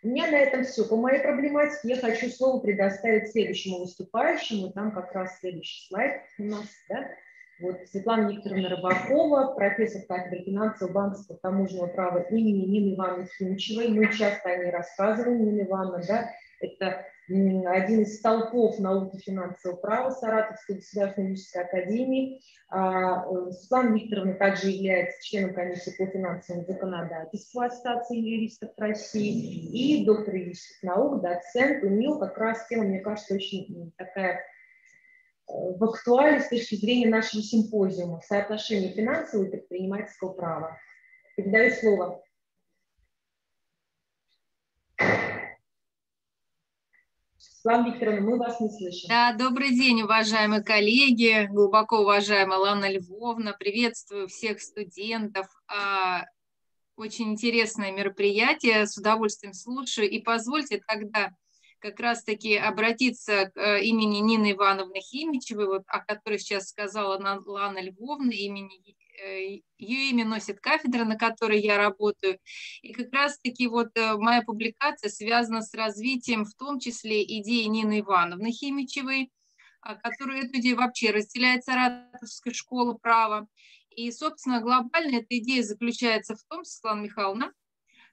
У меня на этом все. По моей проблематике я хочу слово предоставить следующему выступающему. Там как раз следующий слайд у нас. Да? Вот Светлана Викторовна Рыбакова, профессор кафедры финансового банковского таможенного права имени Нины Ивановны Сумчевой. Мы часто о ней рассказываем, Нина Ивановна, да, это один из столпов науки финансового права Саратовской государственной юридической академии. А, э, Светлана Викторовна также является членом комиссии по финансовому законодательству Ассоциации юристов России и доктор юридических наук, доцент. У нее как раз тема, мне кажется, очень такая в актуале с точки зрения нашего симпозиума соотношение финансового и предпринимательского права. Передаю слово. Светлана Викторовна, мы вас не слышим. Да, добрый день, уважаемые коллеги, глубоко уважаемая Лана Львовна. Приветствую всех студентов. А, очень интересное мероприятие, с удовольствием слушаю. И позвольте тогда как раз-таки обратиться к э, имени Нины Ивановны Химичевой, вот, о которой сейчас сказала Лана Львовна, имени э, ее имя носит кафедра, на которой я работаю. И как раз-таки вот э, моя публикация связана с развитием в том числе идеи Нины Ивановны Химичевой, а, которую эту идею вообще разделяет Саратовская школа права. И, собственно, глобально эта идея заключается в том, Светлана Михайловна,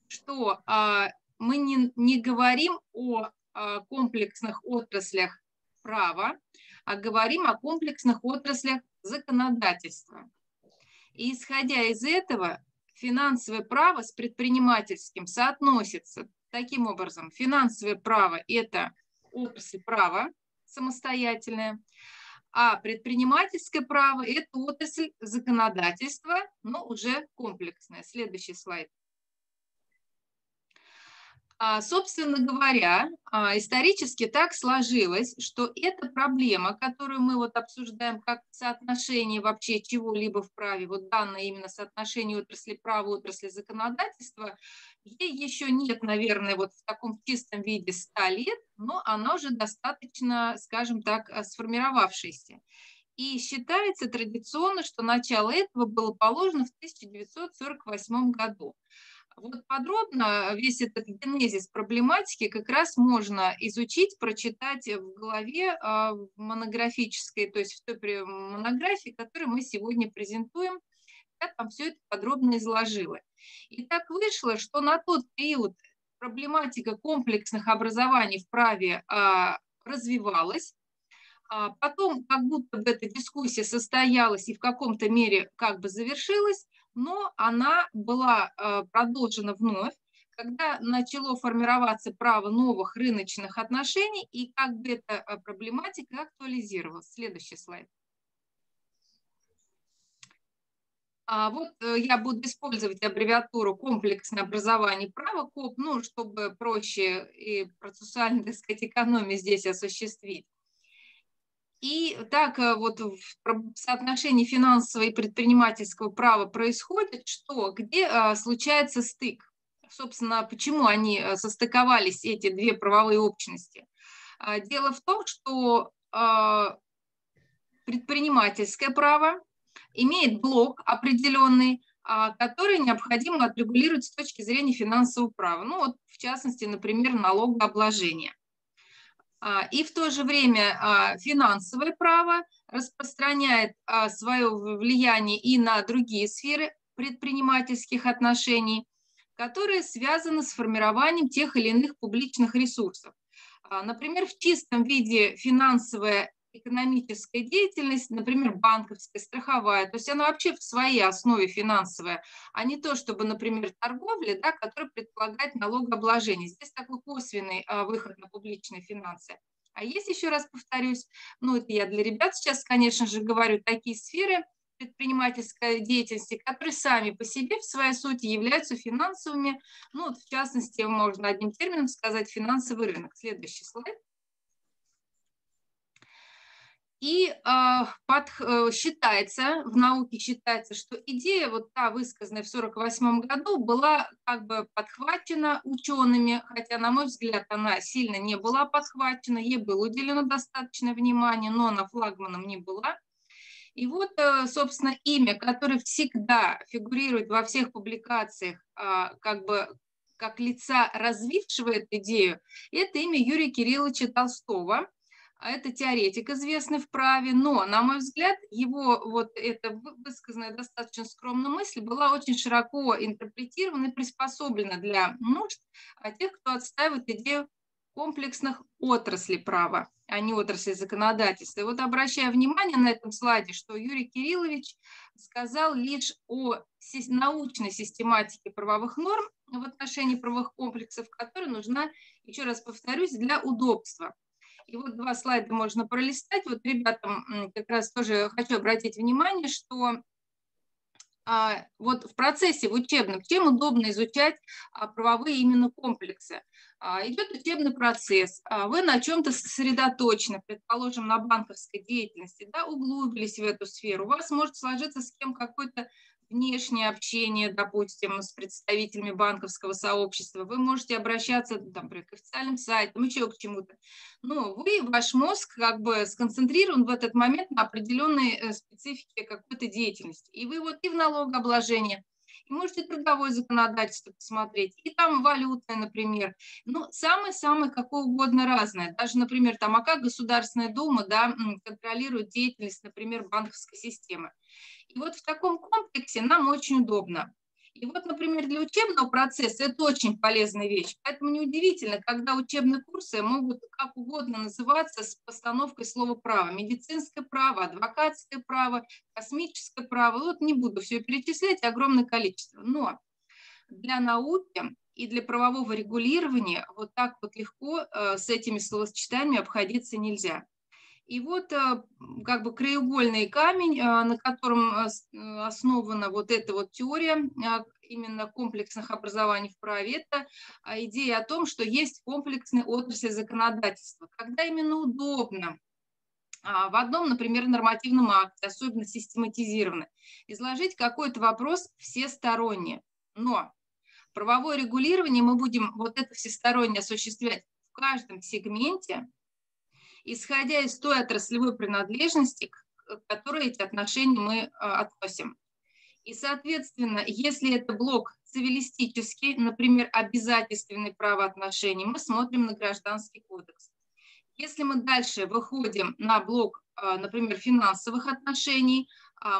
что а, мы не, не говорим о комплексных отраслях права, а говорим о комплексных отраслях законодательства. И исходя из этого, финансовое право с предпринимательским соотносится таким образом. Финансовое право – это отрасль права самостоятельная, а предпринимательское право – это отрасль законодательства, но уже комплексная. Следующий слайд. А, собственно говоря, а, исторически так сложилось, что эта проблема, которую мы вот обсуждаем как соотношение вообще чего-либо в праве, вот данное именно соотношение отрасли права, отрасли законодательства, ей еще нет, наверное, вот в таком чистом виде 100 лет, но она уже достаточно, скажем так, а, сформировавшаяся. И считается традиционно, что начало этого было положено в 1948 году. Вот подробно весь этот генезис проблематики как раз можно изучить, прочитать в главе а, монографической, то есть в той монографии, которую мы сегодня презентуем. Я там все это подробно изложила. И так вышло, что на тот период проблематика комплексных образований в праве а, развивалась, а потом как будто бы эта дискуссия состоялась и в каком-то мере как бы завершилась, но она была э, продолжена вновь, когда начало формироваться право новых рыночных отношений и как бы эта а, проблематика актуализировалась. Следующий слайд. А вот э, я буду использовать аббревиатуру комплексное образование права КОП, ну, чтобы проще и процессуально, так сказать, экономию здесь осуществить. И так э, вот в соотношении финансового и предпринимательского права происходит, что где а, случается стык. Собственно, почему они э, состыковались, эти две правовые общности? А, дело в том, что а, предпринимательское право имеет блок определенный, который необходимо отрегулировать с точки зрения финансового права. Ну вот, в частности, например, налогообложение. А, и в то же время а, финансовое право распространяет а, свое влияние и на другие сферы предпринимательских отношений, которые связаны с формированием тех или иных публичных ресурсов. Например, в чистом виде финансовая экономическая деятельность, например, банковская, страховая, то есть она вообще в своей основе финансовая, а не то, чтобы, например, торговля, да, которая предполагает налогообложение. Здесь такой косвенный а, выход на публичные финансы. А есть, еще раз повторюсь, ну это я для ребят сейчас, конечно же, говорю, такие сферы предпринимательской деятельности, которые сами по себе в своей сути являются финансовыми, ну вот в частности, можно одним термином сказать, финансовый рынок. Следующий слайд. И а, под, э, считается, в науке считается, что идея, вот та высказанная в 1948 году, была как бы подхвачена учеными, хотя, на мой взгляд, она сильно не была подхвачена, ей было уделено достаточно внимания, но она флагманом не была. И вот, э, собственно, имя, которое всегда фигурирует во всех публикациях, а, как бы как лица, развившего эту идею, это имя Юрия Кирилловича Толстого – это теоретик, известный в праве, но, на мой взгляд, его вот эта высказанная достаточно скромная мысль была очень широко интерпретирована и приспособлена для нужд а тех, кто отстаивает идею комплексных отраслей права, а не отраслей законодательства. И вот обращая внимание на этом слайде, что Юрий Кириллович сказал лишь о научной систематике правовых норм в отношении правовых комплексов, которая нужна, еще раз повторюсь, для удобства и вот два слайда можно пролистать. Вот ребятам как раз тоже хочу обратить внимание, что а, вот в процессе, в учебном, чем удобно изучать а, правовые именно комплексы. А, идет учебный процесс, вы на чем-то сосредоточены, предположим, на банковской деятельности, да, углубились в эту сферу, у вас может сложиться с кем какой-то внешнее общение, допустим, с представителями банковского сообщества, вы можете обращаться там, например, к официальным сайтам, еще к чему-то. Но вы, ваш мозг как бы сконцентрирован в этот момент на определенной э, специфике какой-то деятельности. И вы вот и в налогообложении, и можете трудовое законодательство посмотреть, и там валютное, например. Ну, самое-самое какое угодно разное. Даже, например, там, а как Государственная Дума да, контролирует деятельность, например, банковской системы. И вот в таком комплексе нам очень удобно. И вот, например, для учебного процесса это очень полезная вещь. Поэтому неудивительно, когда учебные курсы могут как угодно называться с постановкой слова право. Медицинское право, адвокатское право, космическое право. Вот не буду все перечислять, огромное количество. Но для науки и для правового регулирования вот так вот легко э, с этими словосочетаниями обходиться нельзя. И вот э, как бы краеугольный камень, э, на котором э, основана вот эта вот теория именно комплексных образований в праве, это а, идея о том, что есть комплексные отрасли законодательства. Когда именно удобно а, в одном, например, нормативном акте, особенно систематизированно, изложить какой-то вопрос всесторонне. Но правовое регулирование мы будем вот это всесторонне осуществлять в каждом сегменте, исходя из той отраслевой принадлежности, к которой эти отношения мы а, относим. И, соответственно, если это блок цивилистический, например, обязательственный правоотношения, мы смотрим на гражданский кодекс. Если мы дальше выходим на блок, а, например, финансовых отношений,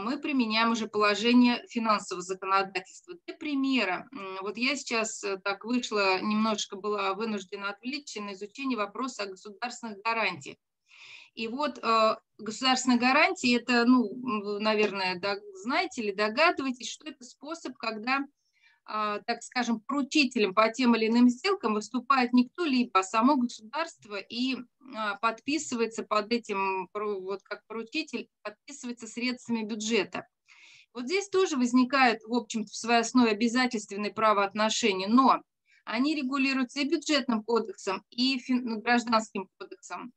мы применяем уже положение финансового законодательства. Для примера, вот я сейчас э, так вышла, немножко была вынуждена отвлечься на изучение вопроса о государственных гарантиях. И вот э, государственные гарантии, это, ну, наверное, знаете или догадываетесь, что это способ, когда а, так скажем, поручителем по тем или иным сделкам выступает не кто-либо, а само государство и а, подписывается под этим, вот как поручитель, подписывается средствами бюджета. Вот здесь тоже возникает, в общем-то, в своей основе обязательственные правоотношения, но они регулируются и бюджетным кодексом, и гражданским кодексом.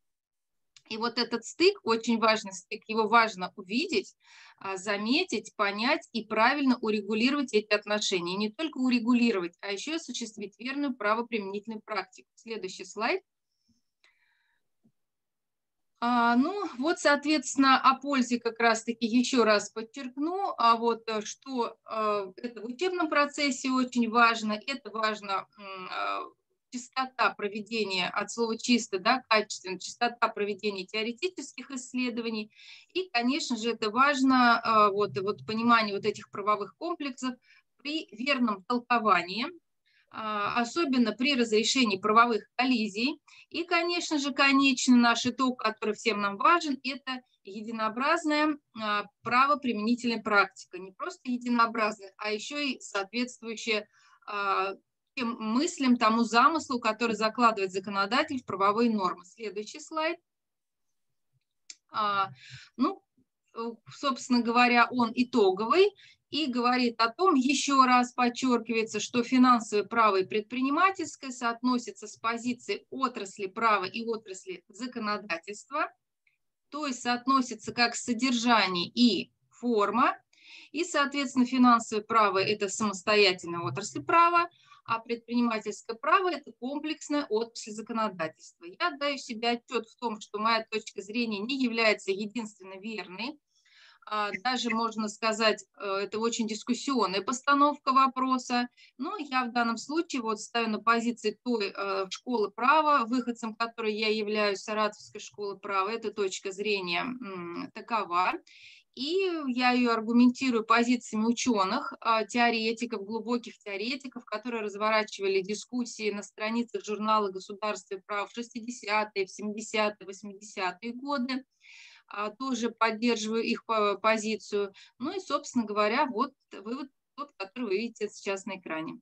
И вот этот стык, очень важный стык, его важно увидеть, а, заметить, понять и правильно урегулировать эти отношения. И не только урегулировать, а еще осуществить верную правоприменительную практику. Следующий слайд. А, ну, вот, соответственно, о пользе как раз-таки еще раз подчеркну, а вот э, что э, это в учебном процессе очень важно, это важно э, чистота проведения, от слова чисто, да, качественно, чистота проведения теоретических исследований. И, конечно же, это важно, а, вот, вот понимание вот этих правовых комплексов при верном толковании, а, особенно при разрешении правовых коллизий. И, конечно же, конечный наш итог, который всем нам важен, это единообразная а, правоприменительная практика. Не просто единообразная, а еще и соответствующая тем мыслям, тому замыслу, который закладывает законодатель в правовые нормы. Следующий слайд. А, ну, собственно говоря, он итоговый и говорит о том, еще раз подчеркивается, что финансовое право и предпринимательское соотносятся с позицией отрасли права и отрасли законодательства, то есть соотносятся как содержание и форма, и, соответственно, финансовое право – это самостоятельная отрасль права, а предпринимательское право – это комплексная отрасль законодательства. Я отдаю себе отчет в том, что моя точка зрения не является единственно верной. А, даже можно сказать, э, это очень дискуссионная постановка вопроса, но я в данном случае вот ставлю на позиции той э, школы права, выходцем которой я являюсь, Саратовской школы права, эта точка зрения такова. И я ее аргументирую позициями ученых, а, теоретиков, глубоких теоретиков, которые разворачивали дискуссии на страницах журнала «Государство и право» в 60-е, в 70-е, 80-е годы. А, тоже поддерживаю их позицию. Ну и, собственно говоря, вот вывод тот, который вы видите сейчас на экране.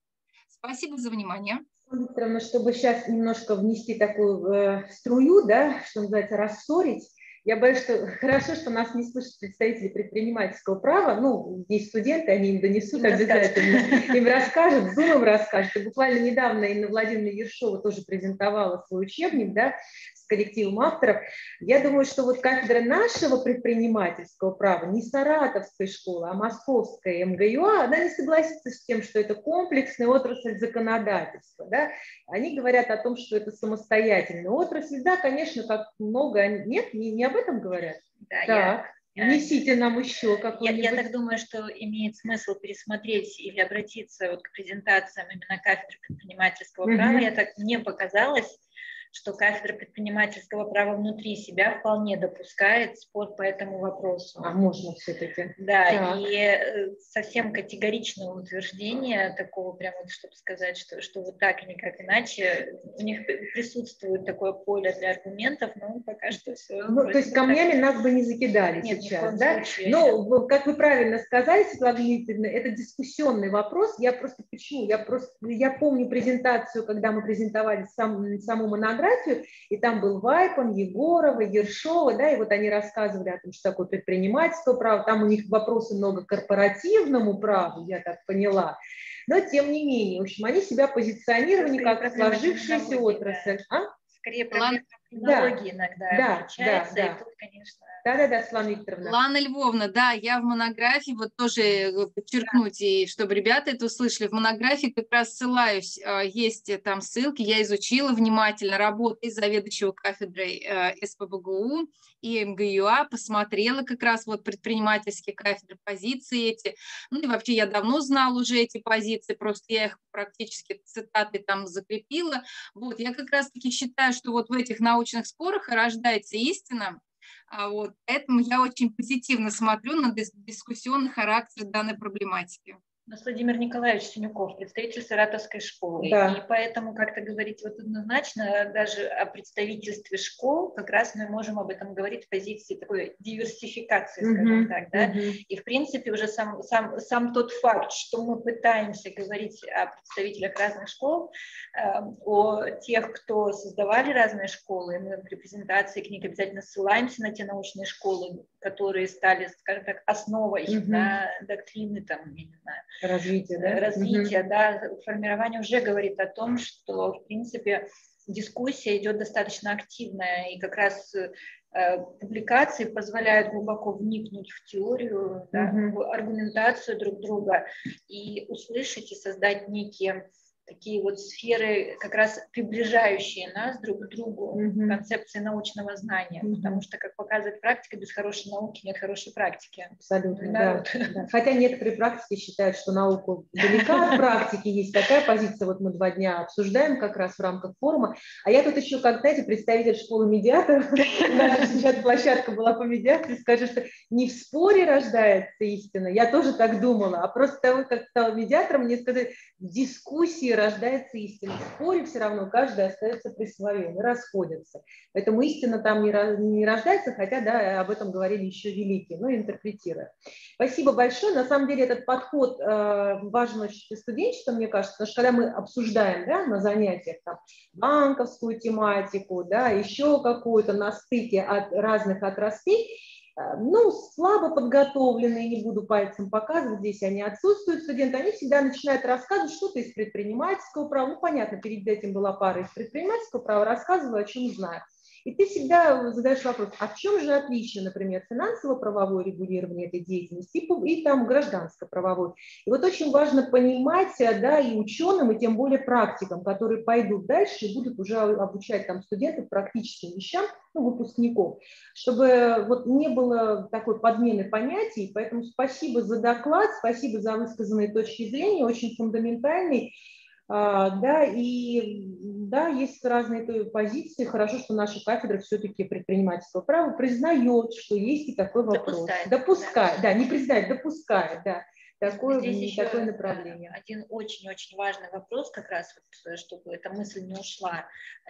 Спасибо за внимание. Викторовна, чтобы сейчас немножко внести такую э, струю, да, что называется, рассорить, я боюсь, что хорошо, что нас не слышат представители предпринимательского права. Ну, здесь студенты, они им донесут им обязательно, расскажут. им расскажут, Zoom им расскажет. И буквально недавно Инна Владимировна Ершова тоже презентовала свой учебник, да, коллективом авторов. Я думаю, что вот кафедра нашего предпринимательского права, не саратовской школы, а московская МГЮА, она не согласится с тем, что это комплексная отрасль законодательства. Да? Они говорят о том, что это самостоятельная отрасль. Да, конечно, как много... Нет, не, не об этом говорят? Да, так. Я... Несите нам еще какой-нибудь... Я, я так думаю, что имеет смысл пересмотреть или обратиться вот к презентациям именно кафедры предпринимательского права. Mm-hmm. Я так, мне показалось, что кафедра предпринимательского права внутри себя вполне допускает спор по этому вопросу. А можно все-таки? Да, так. и э, совсем категоричного утверждения такого, прямо вот, чтобы сказать, что, что вот так и никак иначе, у них присутствует такое поле для аргументов, но пока что все. Ну, то есть камнями так. нас бы не закидали Нет, сейчас, да? Случае, но, как вы правильно сказали, Светлана Дмитриевна, это дискуссионный вопрос. Я просто почему? Я просто, я помню презентацию, когда мы презентовали сам, саму монографию, монографию, и там был Вайпан, Егорова, Ершова, да, и вот они рассказывали о том, что такое предпринимательство право, там у них вопросы много к корпоративному праву, я так поняла, но тем не менее, в общем, они себя позиционировали как сложившаяся отрасль. А? Скорее, проблема технологии да, иногда да, отличается, да, да. и тут, конечно... Да-да-да, Светлана Викторовна. Лана Львовна, да, я в монографии, вот тоже э, подчеркнуть, да. и чтобы ребята это услышали, в монографии как раз ссылаюсь, э, есть там ссылки, я изучила внимательно работы заведующего кафедрой э, СПБГУ и МГЮА, посмотрела как раз вот предпринимательские кафедры, позиции эти, ну и вообще я давно знала уже эти позиции, просто я их практически цитаты там закрепила, вот, я как раз-таки считаю, что вот в этих научных спорах и рождается истина, а вот, поэтому я очень позитивно смотрю на дискуссионный характер данной проблематики. Нас Владимир Николаевич Синюков, представитель Саратовской школы. Да. И поэтому как-то говорить вот однозначно даже о представительстве школ, как раз мы можем об этом говорить в позиции такой диверсификации, скажем Мгм, так. Да? мгм. И, в принципе, уже сам, сам, сам тот факт, что мы пытаемся говорить о представителях разных школ, э, о тех, кто создавали разные школы, мы в репрезентации книг обязательно ссылаемся на те научные школы, которые стали, скажем так, основой Мгм. на доктрины, там, я не знаю, Развитие, да? развития, да, формирование уже говорит о том, что, в принципе, дискуссия идет достаточно активная, и как раз э, публикации позволяют глубоко вникнуть в теорию, да, Мгм. в аргументацию друг друга и услышать и создать некие такие вот сферы, как раз приближающие нас друг к другу в концепции научного знания, Мгм. потому что, как показывает практика, без хорошей науки нет хорошей практики. Абсолютно, Да, да, да. Хотя некоторые практики считают, что наука далека от практики, есть такая позиция, вот мы два дня обсуждаем как раз в рамках форума. А я тут еще, как, знаете, представитель школы медиаторов, наша сейчас площадка была по медиации, скажу, что не в споре рождается истина, я тоже так думала, а просто того, как стала медиатором, мне сказали, в дискуссии рождается истина, в споре все равно каждый остается при своем и расходятся. Поэтому истина там не, ро- не рождается, хотя, да, об этом говорили еще великие, но интерпретируя. Спасибо большое. На самом деле этот подход э, важен очень для студенчества, мне кажется, потому что когда мы обсуждаем да, на занятиях там, банковскую тематику, да, еще какую-то на стыке от разных отраслей, ну, слабо подготовленные, не буду пальцем показывать, здесь они отсутствуют, студенты, они всегда начинают рассказывать что-то из предпринимательского права. Ну, понятно, перед этим была пара из предпринимательского права, рассказываю, о чем знаю. И ты всегда задаешь вопрос, а в чем же отличие, например, финансово-правовое регулирование этой деятельности и, и там гражданско-правовой. И вот очень важно понимать, э, да, и ученым, и тем более практикам, которые пойдут дальше и будут уже обучать там студентов практическим вещам, ну, выпускников, чтобы вот не было такой подмены понятий. Поэтому спасибо за доклад, спасибо за высказанные точки зрения, очень фундаментальный. А, Да, и да, есть разные позиции. Хорошо, что наша кафедра все-таки предпринимательского права признает, что есть и такой вопрос. Допускает, Допускает, да, не признает, допускает, да, такое, Здесь еще такое направление. один очень-очень важный вопрос, как раз, вот, э, чтобы эта мысль не ушла.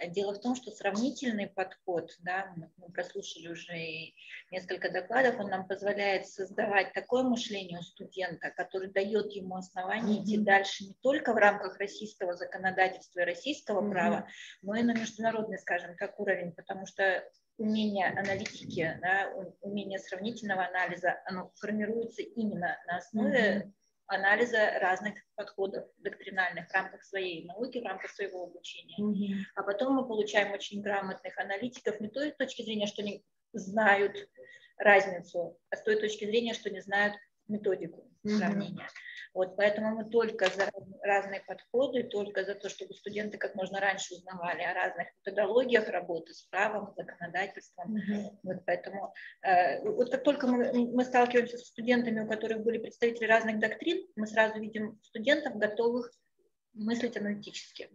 Дело в том, что сравнительный подход, да, мы прослушали уже и несколько докладов, он нам позволяет создавать такое мышление у студента, которое дает ему основание идти Мгм. дальше не только в рамках российского законодательства и российского Мгм. права, но и на международный, скажем так, уровень, потому что умение аналитики, да, умение сравнительного анализа, оно формируется именно на основе анализа разных подходов доктринальных в рамках своей науки, в рамках своего обучения. Мгм. А потом мы получаем очень грамотных аналитиков не той точки зрения, что они знают разницу, а с той точки зрения, что не знают методику Сравнения. Вот поэтому мы только за разные подходы, только за то, чтобы студенты как можно раньше узнавали о разных методологиях работы с правом, законодательством. Мгм. Вот поэтому э, вот как только мы, мы сталкиваемся с студентами, у которых были представители разных доктрин, мы сразу видим студентов, готовых мыслить аналитически,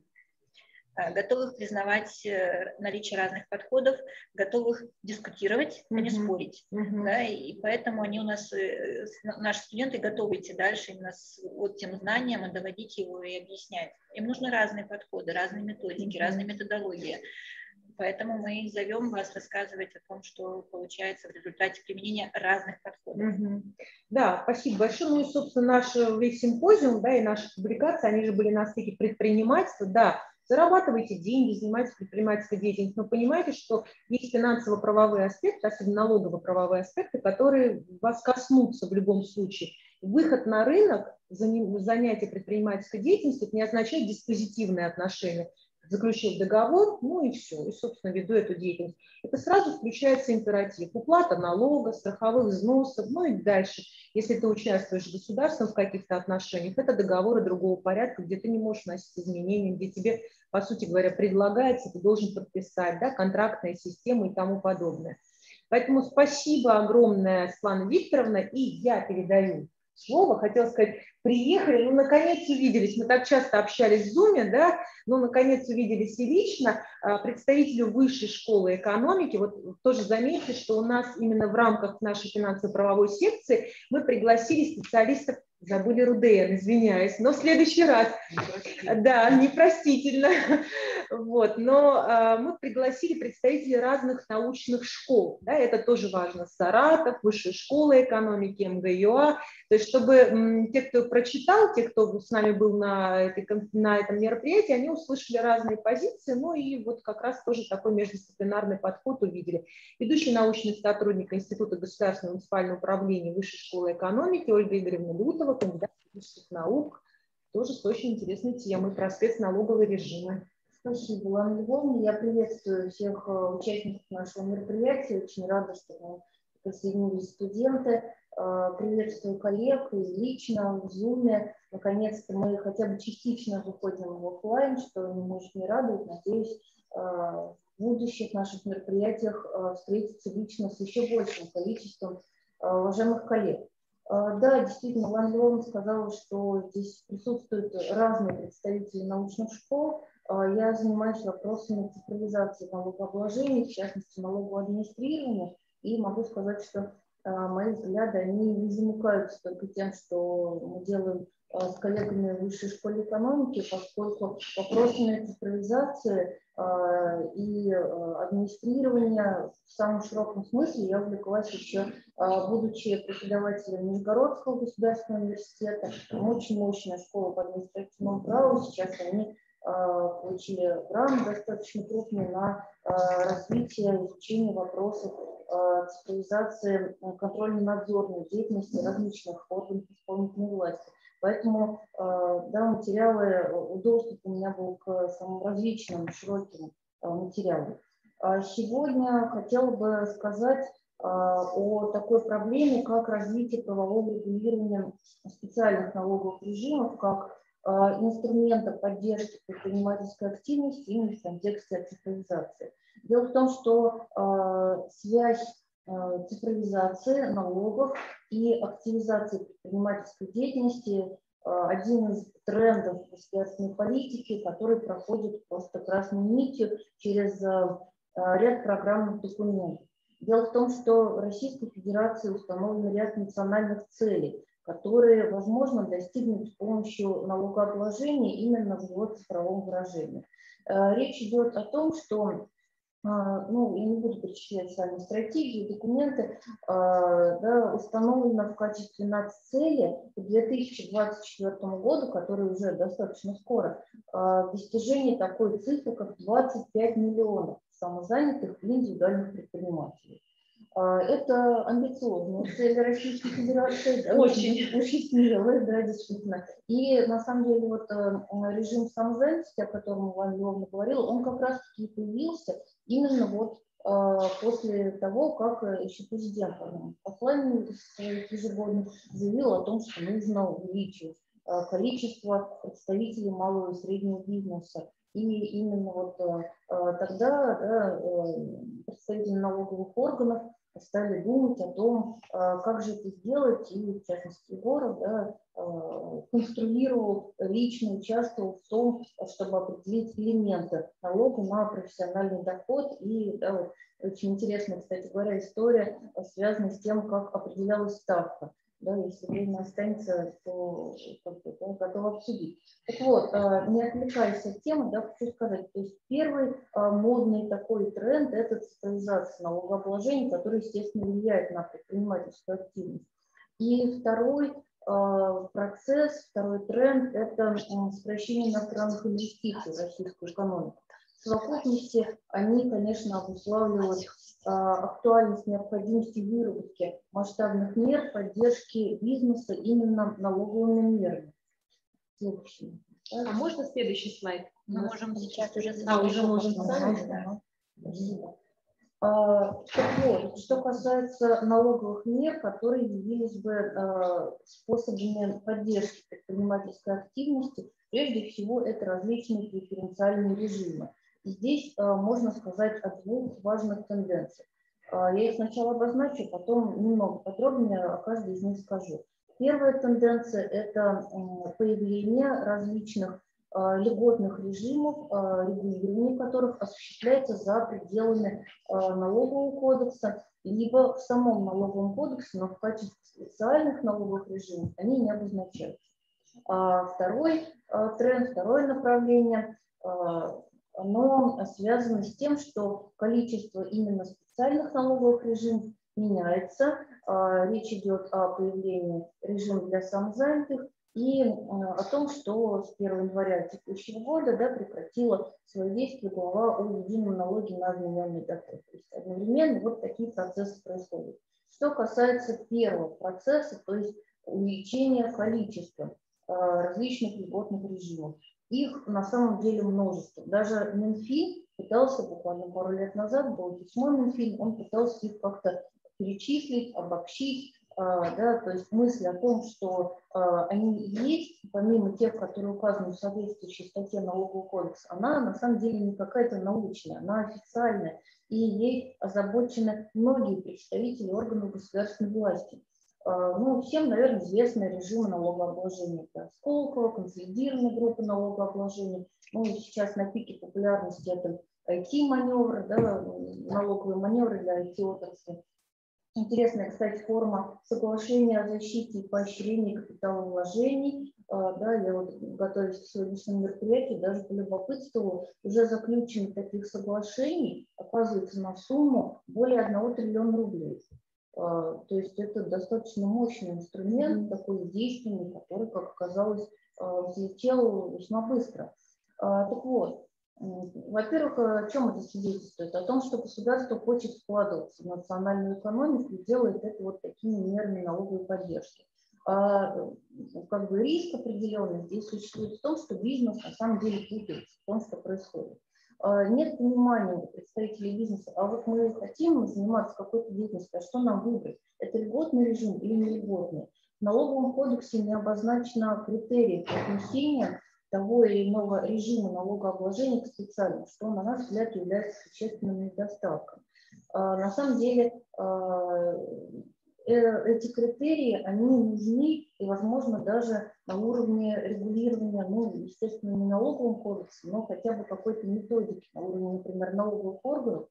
готовых признавать э, наличие разных подходов, готовых дискутировать, а не спорить. Мгм. Да, и поэтому они у нас, э, наши студенты готовы идти дальше именно с вот тем знанием и доводить его и объяснять. Им нужны разные подходы, разные методики, Мгм. разные методологии. Поэтому мы зовем вас рассказывать о том, что получается в результате применения разных подходов. Мгм. Да, спасибо большое. Ну и, собственно, наш э, весь симпозиум, да, и наши публикации, они же были на стыке предпринимательства. Да, зарабатывайте деньги, занимайтесь предпринимательской деятельностью, но понимаете, что есть финансово-правовые аспекты, особенно налогово-правовые аспекты, которые вас коснутся в любом случае. Выход на рынок, занятие предпринимательской деятельностью, это не означает диспозитивные отношения. Заключил договор, ну и все, и, собственно, веду эту деятельность. Это сразу включается императив. Уплата налога, страховых взносов, ну и дальше. Если ты участвуешь с государством в каких-то отношениях, это договоры другого порядка, где ты не можешь вносить изменения, где тебе, по сути говоря, предлагается, ты должен подписать, да, контрактная система и тому подобное. Поэтому спасибо огромное, Светлана Викторовна, и я передаю слово. Хотела сказать, приехали, ну, наконец увиделись. Мы так часто общались в Zoom, да, но наконец увиделись и лично. А, Представителю высшей школы экономики, вот тоже заметьте, что у нас именно в рамках нашей финансово-правовой секции мы пригласили специалистов Забыли Рудеян, извиняюсь, но в следующий раз. Да, непростительно. Вот, но э, мы пригласили представителей разных научных школ. Да, это тоже важно. Саратов, Высшая школа экономики, МГЮА. То есть, чтобы м, те, кто прочитал, те, кто с нами был на, этой, на этом мероприятии, они услышали разные позиции, ну и вот как раз тоже такой междисциплинарный подход увидели. Ведущий научный сотрудник Института государственного муниципального управления Высшей школы экономики Ольга Игоревна Лютова, кандидат физических наук, тоже с очень интересной темой про спецналоговые режимы. Спасибо, Лана Львовна. Я приветствую всех э, участников нашего мероприятия. Очень рада, что нам присоединились студенты. Э, приветствую коллег и лично в Zoom. Наконец-то мы хотя бы частично выходим в офлайн, что меня очень радует. Надеюсь, э, в будущих наших мероприятиях встретиться лично с еще большим количеством уважаемых коллег. Да, действительно, Лана Львовна сказала, что здесь присутствуют разные представители научных школ, я занимаюсь вопросами цифровизации налогообложения, в частности, налогового администрирования, и могу сказать, что а, мои взгляды, они не замыкаются только тем, что мы делаем а, с коллегами в Высшей школе экономики, поскольку вопросами цифровизации и администрирования в самом широком смысле я увлеклась еще, будучи преподавателем Нижегородского государственного университета. Очень мощная школа по административному праву. Сейчас они получили грант достаточно крупный на э, развитие, изучение вопросов э, цифровизации контрольно-надзорной деятельности различных органов исполнительной власти. Поэтому да, материалы, доступ у меня был к самым различным, широким материалам. А сегодня хотела бы сказать о такой проблеме, как развитие правового регулирования специальных налоговых режимов, как а, инструментов поддержки предпринимательской активности именно в контексте цифровизации. Дело в том, что э, связь э, цифровизации налогов и активизации предпринимательской деятельности один из трендов государственной политики, который проходит просто красной нитью через ряд программных документов. Дело в том, что в Российской Федерации установлен ряд национальных целей, которые возможно достигнуть с помощью налогообложения именно в его цифровом выражении. Э, речь идет о том, что э, ну, я не буду перечислять сами стратегии, документы, э, да, установлено в качестве наццели к 2024 году, который уже достаточно скоро, достижение такой цифры, как 25 миллионов самозанятых и индивидуальных предпринимателей. А, это амбициозная цель Российской Федерации. Очень. Очень смелая, да, действительно. И на самом деле вот э, режим самозанятости, о котором Иван Львовна говорил, он как раз-таки появился именно вот э, после того, как еще президент в послании своих ежегодных заявил о том, что нужно увеличить э, количество представителей малого и среднего бизнеса. И именно вот тогда да, представители налоговых органов стали думать о том, а, как же это сделать, и в частности город да, а, конструировал, лично участвовал в том, чтобы определить элементы налога на профессиональный доход. И да, вот, очень интересная, кстати говоря, история, связанная с тем, как определялась ставка да, если время останется, то как бы, да, готова обсудить. Так вот, а, не отвлекаясь от темы, да, хочу сказать, то есть первый а, модный такой тренд – это цифровизация налогообложения, который, естественно, влияет на предпринимательскую активность. И второй а, процесс, второй тренд – это сокращение иностранных инвестиций в российскую экономику. Совокупности они, конечно, обуславливают а, актуальность необходимости выработки масштабных мер поддержки бизнеса именно налоговыми мерами. Следующий. А можно следующий слайд? Мы можем сейчас уже... А, уже можем сами? Да. А, так вот, что касается налоговых мер, которые явились бы а, способами поддержки предпринимательской активности, прежде всего это различные преференциальные режимы. Здесь э, можно сказать о двух важных тенденциях. Э, я их сначала обозначу, потом немного подробнее о каждой из них скажу. Первая тенденция – это появление различных э, льготных режимов, регулирование которых осуществляется за пределами налогового кодекса, либо в самом налоговом кодексе, но в качестве специальных налоговых режимов они не обозначаются. Второй тренд, второе направление оно связано с тем, что количество именно специальных налоговых режимов меняется. А, речь идет о появлении режима для самозанятых и о том, что с 1 января текущего года да, прекратила свое действие глава о едином налоге на обмененный доход. То есть одновременно вот такие процессы происходят. Что касается первого процесса, то есть увеличения количества а, различных льготных режимов. Их на самом деле множество. Даже Минфин пытался буквально пару лет назад, было письмо Минфин, он пытался их как-то перечислить, обобщить, а, да, то есть мысль о том, что а, они есть, помимо тех, которые указаны в соответствующей статье налогового кодекса, она на самом деле не какая-то научная, она официальная, и ей озабочены многие представители органов государственной власти. А, ну, всем, наверное, известны режимы налогообложения. Это Сколково, консолидированная группа налогообложения. Ну, и сейчас на пике популярности это IT-маневры, да, налоговые маневры для IT-отрасли. Интересная, кстати, форма соглашения о защите и поощрении капиталовложений. А, да, я вот, готовясь к сегодняшнему мероприятию, даже полюбопытствовала, уже заключено таких соглашений, оказывается, на сумму более 1 триллиона рублей. А, то есть это достаточно мощный инструмент, mm-hmm. такой действенный, который, как оказалось, а, взлетел весьма быстро. А, так вот, во-первых, о чем это свидетельствует? О том, что государство хочет вкладываться в национальную экономику и делает это вот такими мерами налоговой поддержки. А, как бы риск определенный здесь существует в том, что бизнес на самом деле путается в том, что происходит. А, нет понимания у представителей бизнеса, а вот мы хотим заниматься какой-то деятельностью, а что нам выбрать? Это льготный режим или не льготный? В налоговом кодексе не обозначено критерии отнесения того или иного режима налогообложения к специальному, что, на наш взгляд, является существенным недостатком. А, на самом деле а, эти критерии, они нужны и, возможно, даже на уровне регулирования, ну, естественно, не налоговым кодексом, но хотя бы какой-то методики на уровне, например, налоговых органов,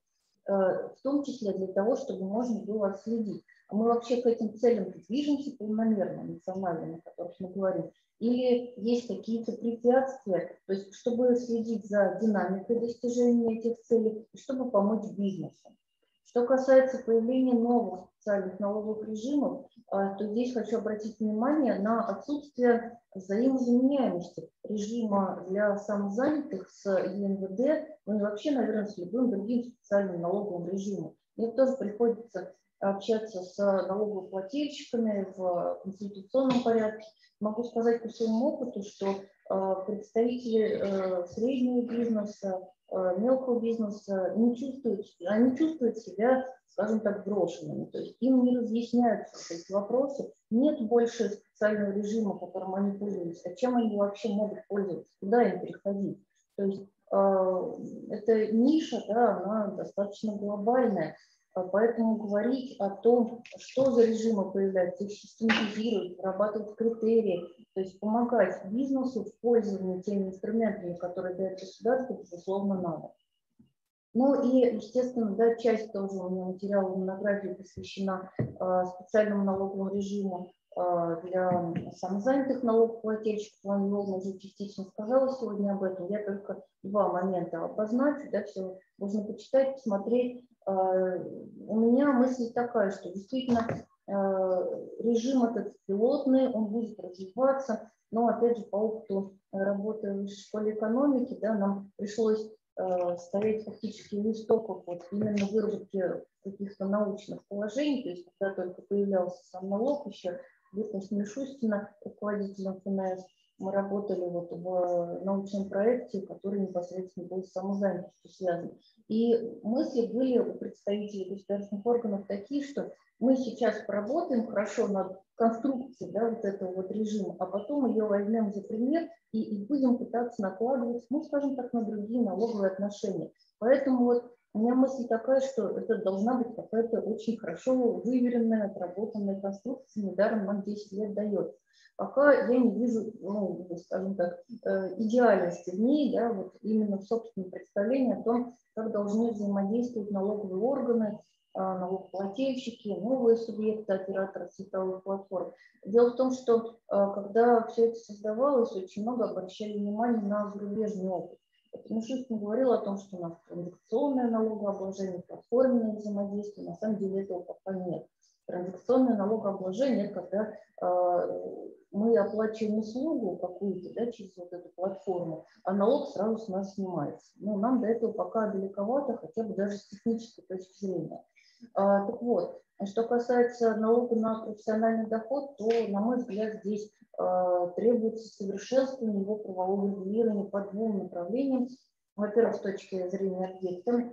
э, в том числе для того, чтобы можно было отследить. А мы вообще к этим целям движемся полномерно, национально, о которых мы говорим, или есть какие-то препятствия, то есть чтобы следить за динамикой достижения этих целей чтобы помочь бизнесу. Что касается появления новых специальных налоговых режимов, а, то здесь хочу обратить внимание на отсутствие взаимозаменяемости режима для самозанятых с ЕНВД, ну и вообще, наверное, с любым другим специальным налоговым режимом. Мне тоже приходится общаться с налогоплательщиками в конституционном порядке. Могу сказать по своему опыту, что а, представители э, среднего бизнеса, Э, мелкого бизнеса не чувствуют, они чувствуют себя, скажем так, брошенными. То есть им не разъясняются эти вопросы. Нет больше специального режима, которым они пользуются. А чем они вообще могут пользоваться? Куда им переходить? То есть э, эта ниша, да, она достаточно глобальная. А поэтому говорить о том, что за режимы появляются, их систематизировать, вырабатывать критерии, то есть помогать бизнесу в пользовании теми инструментами, которые дает государство, безусловно, надо. Ну и, естественно, да, часть тоже у меня материала монографии посвящена э, специальному налоговому режиму э, для самозанятых налогоплательщиков. Львовна уже частично сказала сегодня об этом. Я только два момента обозначу. Да, все можно почитать, посмотреть. Э, у меня мысль такая, что действительно э, режим этот пилотный, он будет развиваться, но опять же по опыту работы в школе экономики, да, нам пришлось э, стоять фактически у истоков вот именно выработки каких-то научных положений, то есть когда только появлялся сам налог, еще Витнес Мишустина, руководителем ФНС, мы работали вот в научном проекте, который непосредственно был с самозанятостью связан. И мысли были у представителей государственных органов такие, что мы сейчас поработаем хорошо над конструкцией да, вот этого вот режима, а потом ее возьмем за пример и, и будем пытаться накладывать, ну, скажем так, на другие налоговые отношения. Поэтому вот У меня мысль такая, что это должна быть какая-то очень хорошо выверенная, отработанная конструкция, недаром нам 10 лет дает. Пока я не вижу, ну, скажем так, э, идеальности в ней, да, вот именно в собственном представлении о том, как должны взаимодействовать налоговые органы, а, налогоплательщики, новые субъекты, операторы цифровых платформ. Дело в том, что а, когда все это создавалось, очень много обращали внимание на зарубежный опыт. Мишустин говорил о том, что у нас транзакционное налогообложение, платформенное взаимодействие. На самом деле этого пока нет. Транзакционное налогообложение – когда э, мы оплачиваем услугу какую-то да, через вот эту платформу, а налог сразу с нас снимается. Ну, нам до этого пока далековато, хотя бы даже с технической точки зрения. А, так вот, что касается налога на профессиональный доход, то, на мой взгляд, здесь требуется совершенствование его правового регулирования по двум направлениям. Во-первых, с точки зрения объекта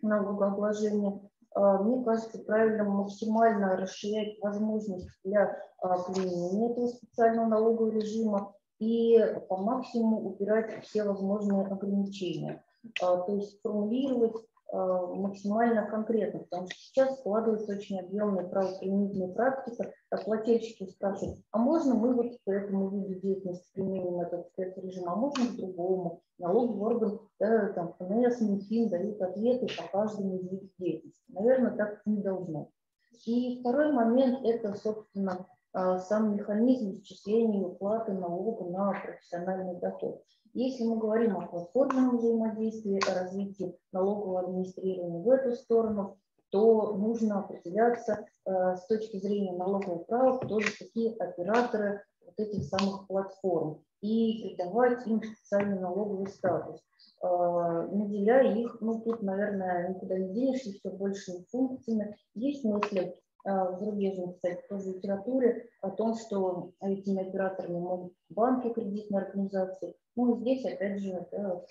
налогообложения, а, мне кажется, правильно максимально расширять возможность для применения этого специального налогового режима и по максимуму убирать все возможные ограничения. То есть формулировать Э, максимально конкретно, потому что сейчас складывается очень объемная правоприменительная практика, а плательщики спрашивают, а можно мы вот по этому виду деятельности применим этот спецрежим, а можно к другому? Налоговый орган, да, там, ФНС, Минфин дают ответы по каждому видов деятельности. Наверное, так не должно. И второй момент – это, собственно, э, сам механизм исчисления уплаты налога на профессиональный доход. Если мы говорим о платформенном взаимодействии, о развитии налогового администрирования в эту сторону, то нужно определяться э, с точки зрения налогового права, кто же такие операторы вот этих самых платформ и придавать им специальный налоговый статус, э, наделяя их, ну тут, наверное, никуда не денешься, все большими функциями. Есть мысли зарубежной, кстати, тоже литературе о том, что этими операторами могут банки, кредитные организации. Ну, здесь, опять же,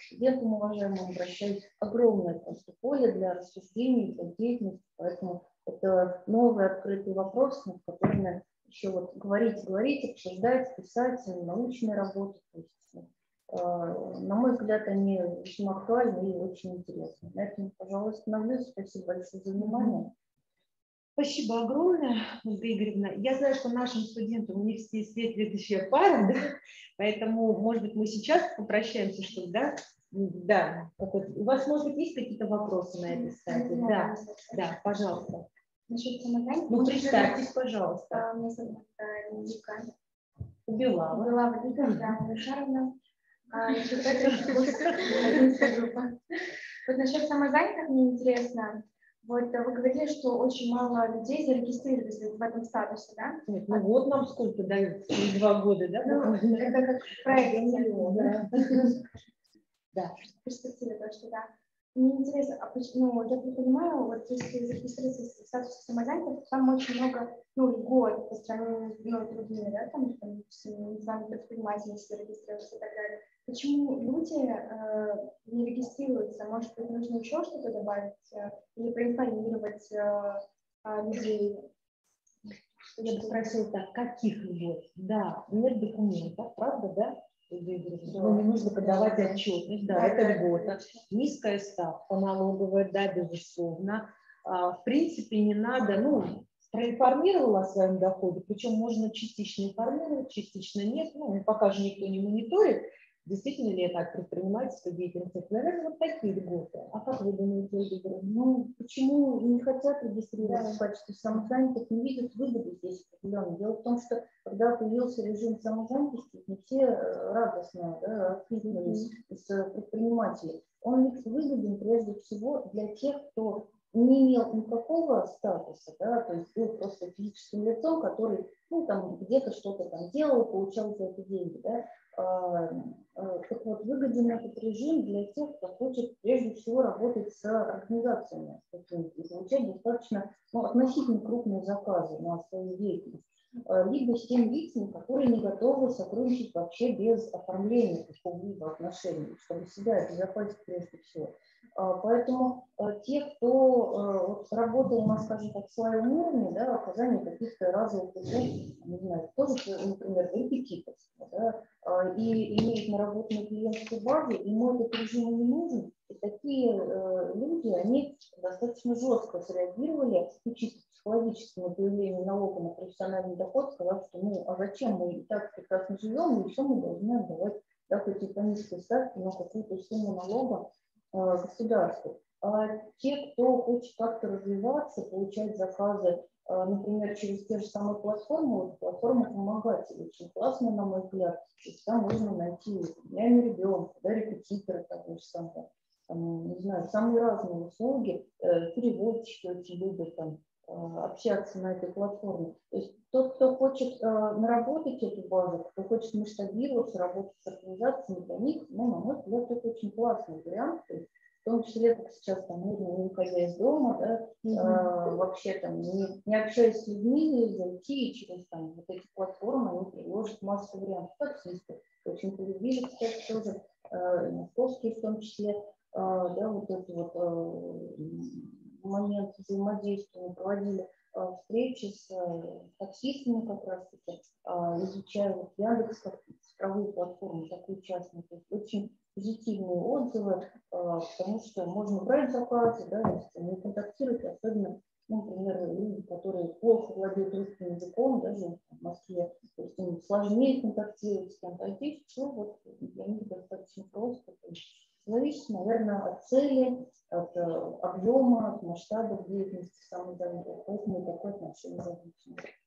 студентам уважаемым обращаюсь огромное просто поле для рассуждений, для деятельности, поэтому это новый открытый вопрос, над которыми еще вот говорить, говорить, обсуждать, писать, научные работы. То есть, э, на мой взгляд, они весьма актуальны и очень интересны. На этом, пожалуй, остановлюсь. Спасибо большое за внимание. Спасибо огромное, Ольга Игоревна. Я знаю, что нашим студентам у них здесь следующая пара, да? поэтому, может быть, мы сейчас попрощаемся, чтобы, да? Да. У вас, может быть, есть какие-то вопросы на этой стадии? Да, да, пожалуйста. Насчет самозанятых? Ну, представьтесь, пожалуйста. Меня зовут Ника. Убивала. Убивала Ника, да, Шаровна. Вот насчет самозанятых мне интересно, вот э, вы говорили, что очень мало людей зарегистрировались в этом статусе, да? Нет, ну вот нам сколько дают, два года, да? Ну, это как проект. Да. Да. Перспектива, то, что да. Мне интересно, а почему, ну, я понимаю, вот если зарегистрироваться в статусе самозанятых, там очень много, ну, льгот по сравнению с ну, другими, да, там, там, с индивидуальным предпринимателем, если зарегистрироваться и так далее. Почему люди э, не регистрируются? Может быть, нужно еще что-то добавить э, или проинформировать э, э, людей? Я бы спросила так, каких льгот? Да, нет документов, правда, да? Ну, не нужно подавать отчетность, да, это льгота. Низкая ставка налоговая, да, безусловно. А, в принципе, не надо, ну, проинформировала о своем доходе, причем можно частично информировать, частично нет, ну, пока же никто не мониторит, Действительно ли это акт предпринимательской деятельности? Наверное, вот такие льготы. А как вы думаете, Ольга Ну, почему не хотят регистрироваться в качестве самозанятых, не видят выгоды здесь определенно. Дело в том, что когда появился режим самозанятости, не все э, радостно да, откликнулись mm-hmm. с предпринимателей. Он выгоден прежде всего для тех, кто не имел никакого статуса, да, то есть был просто физическим лицом, который ну, там где-то что-то там делал, получал за это деньги, да, так вот, выгоден этот режим для тех, кто хочет прежде всего работать с организациями получать достаточно ну, относительно крупные заказы на свою деятельность либо с теми лицами, которые не готовы сотрудничать вообще без оформления какого-либо отношений, чтобы себя обезопасить прежде всего. А, поэтому а, те, кто а, вот, работал на, скажем так, своем уровне, да, оказание каких-то разовых услуг, не знаю, тоже, например, репетиторство, да, и имеет наработанную клиентскую базу, ему этот режим не нужен, такие э, люди, они достаточно жестко среагировали и чисто на появление налога на профессиональный доход, сказав, что ну а зачем мы и так прекрасно живем, и еще мы должны отдавать да, хоть и по низкой ставке, но какую-то сумму налога э, государству. А те, кто хочет как-то развиваться, получать заказы, э, например, через те же самые платформы, вот платформа помогателей очень классная, на мой взгляд, есть там можно найти няню ребенка, да, репетитора того же самого, там, не знаю, самые разные услуги, э, переводчики очень любят там общаться на этой платформе. То есть тот, кто хочет наработать эту базу, кто хочет масштабироваться, работать с организациями, для них, ну, на мой взгляд, это очень классный вариант. То есть в том числе, как сейчас там можно не выходя из дома, да, mm-hmm. э, вообще там не, не общаясь с людьми, зайти и через там вот эти платформы, они предложат массу вариантов. Таксисты очень полюбили, кстати, тоже, э, московские в том числе, э, да, вот этот вот э, момент взаимодействия мы проводили э, встречи с э, таксистами как раз-таки, э, изучая вот Яндекс как цифровую платформу, такую частную, то есть очень позитивные отзывы, потому что можно брать заказы, да, если не контактировать, особенно, ну, например, люди, которые плохо владеют русским языком, даже в Москве, то есть им сложнее контактировать кем-то, а все вот для них достаточно просто. То есть зависит, наверное, от цели, от э, объема, от масштаба деятельности самой занятости, поэтому такое отношение зависит.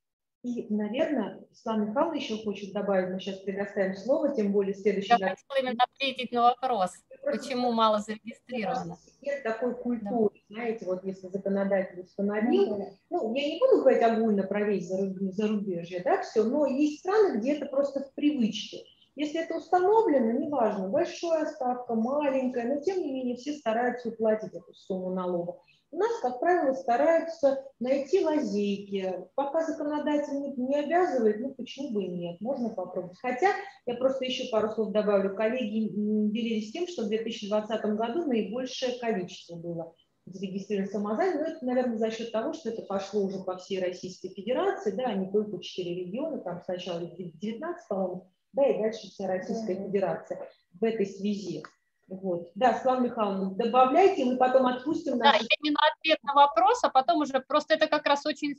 И, наверное, Светлана Михайловна еще хочет добавить, мы сейчас предоставим слово, тем более следующий... Я хотела именно ответить на вопрос, почему мало зарегистрировано. Нет такой культуры, да. знаете, вот если законодатель установил, ну, я не буду говорить огульно про весь зарубежье, да, все, но есть страны, где это просто в привычке. Если это установлено, неважно, большая ставка, маленькая, но тем не менее все стараются уплатить эту сумму налога. У нас, как правило, стараются найти лазейки. Пока законодатель не, обязывает, ну почему бы и нет, можно попробовать. Хотя, я просто еще пару слов добавлю, коллеги делились тем, что в 2020 году наибольшее количество было зарегистрировано самозанятых, но это, наверное, за счет того, что это пошло уже по всей Российской Федерации, да, а не только четыре региона, там сначала 19, по-моему, да, и дальше вся Российская Федерация в этой связи. Вот. Да, Слава Михайловна, добавляйте, мы потом отпустим. Наш... Да, именно ответ на вопрос, а потом уже просто это как раз очень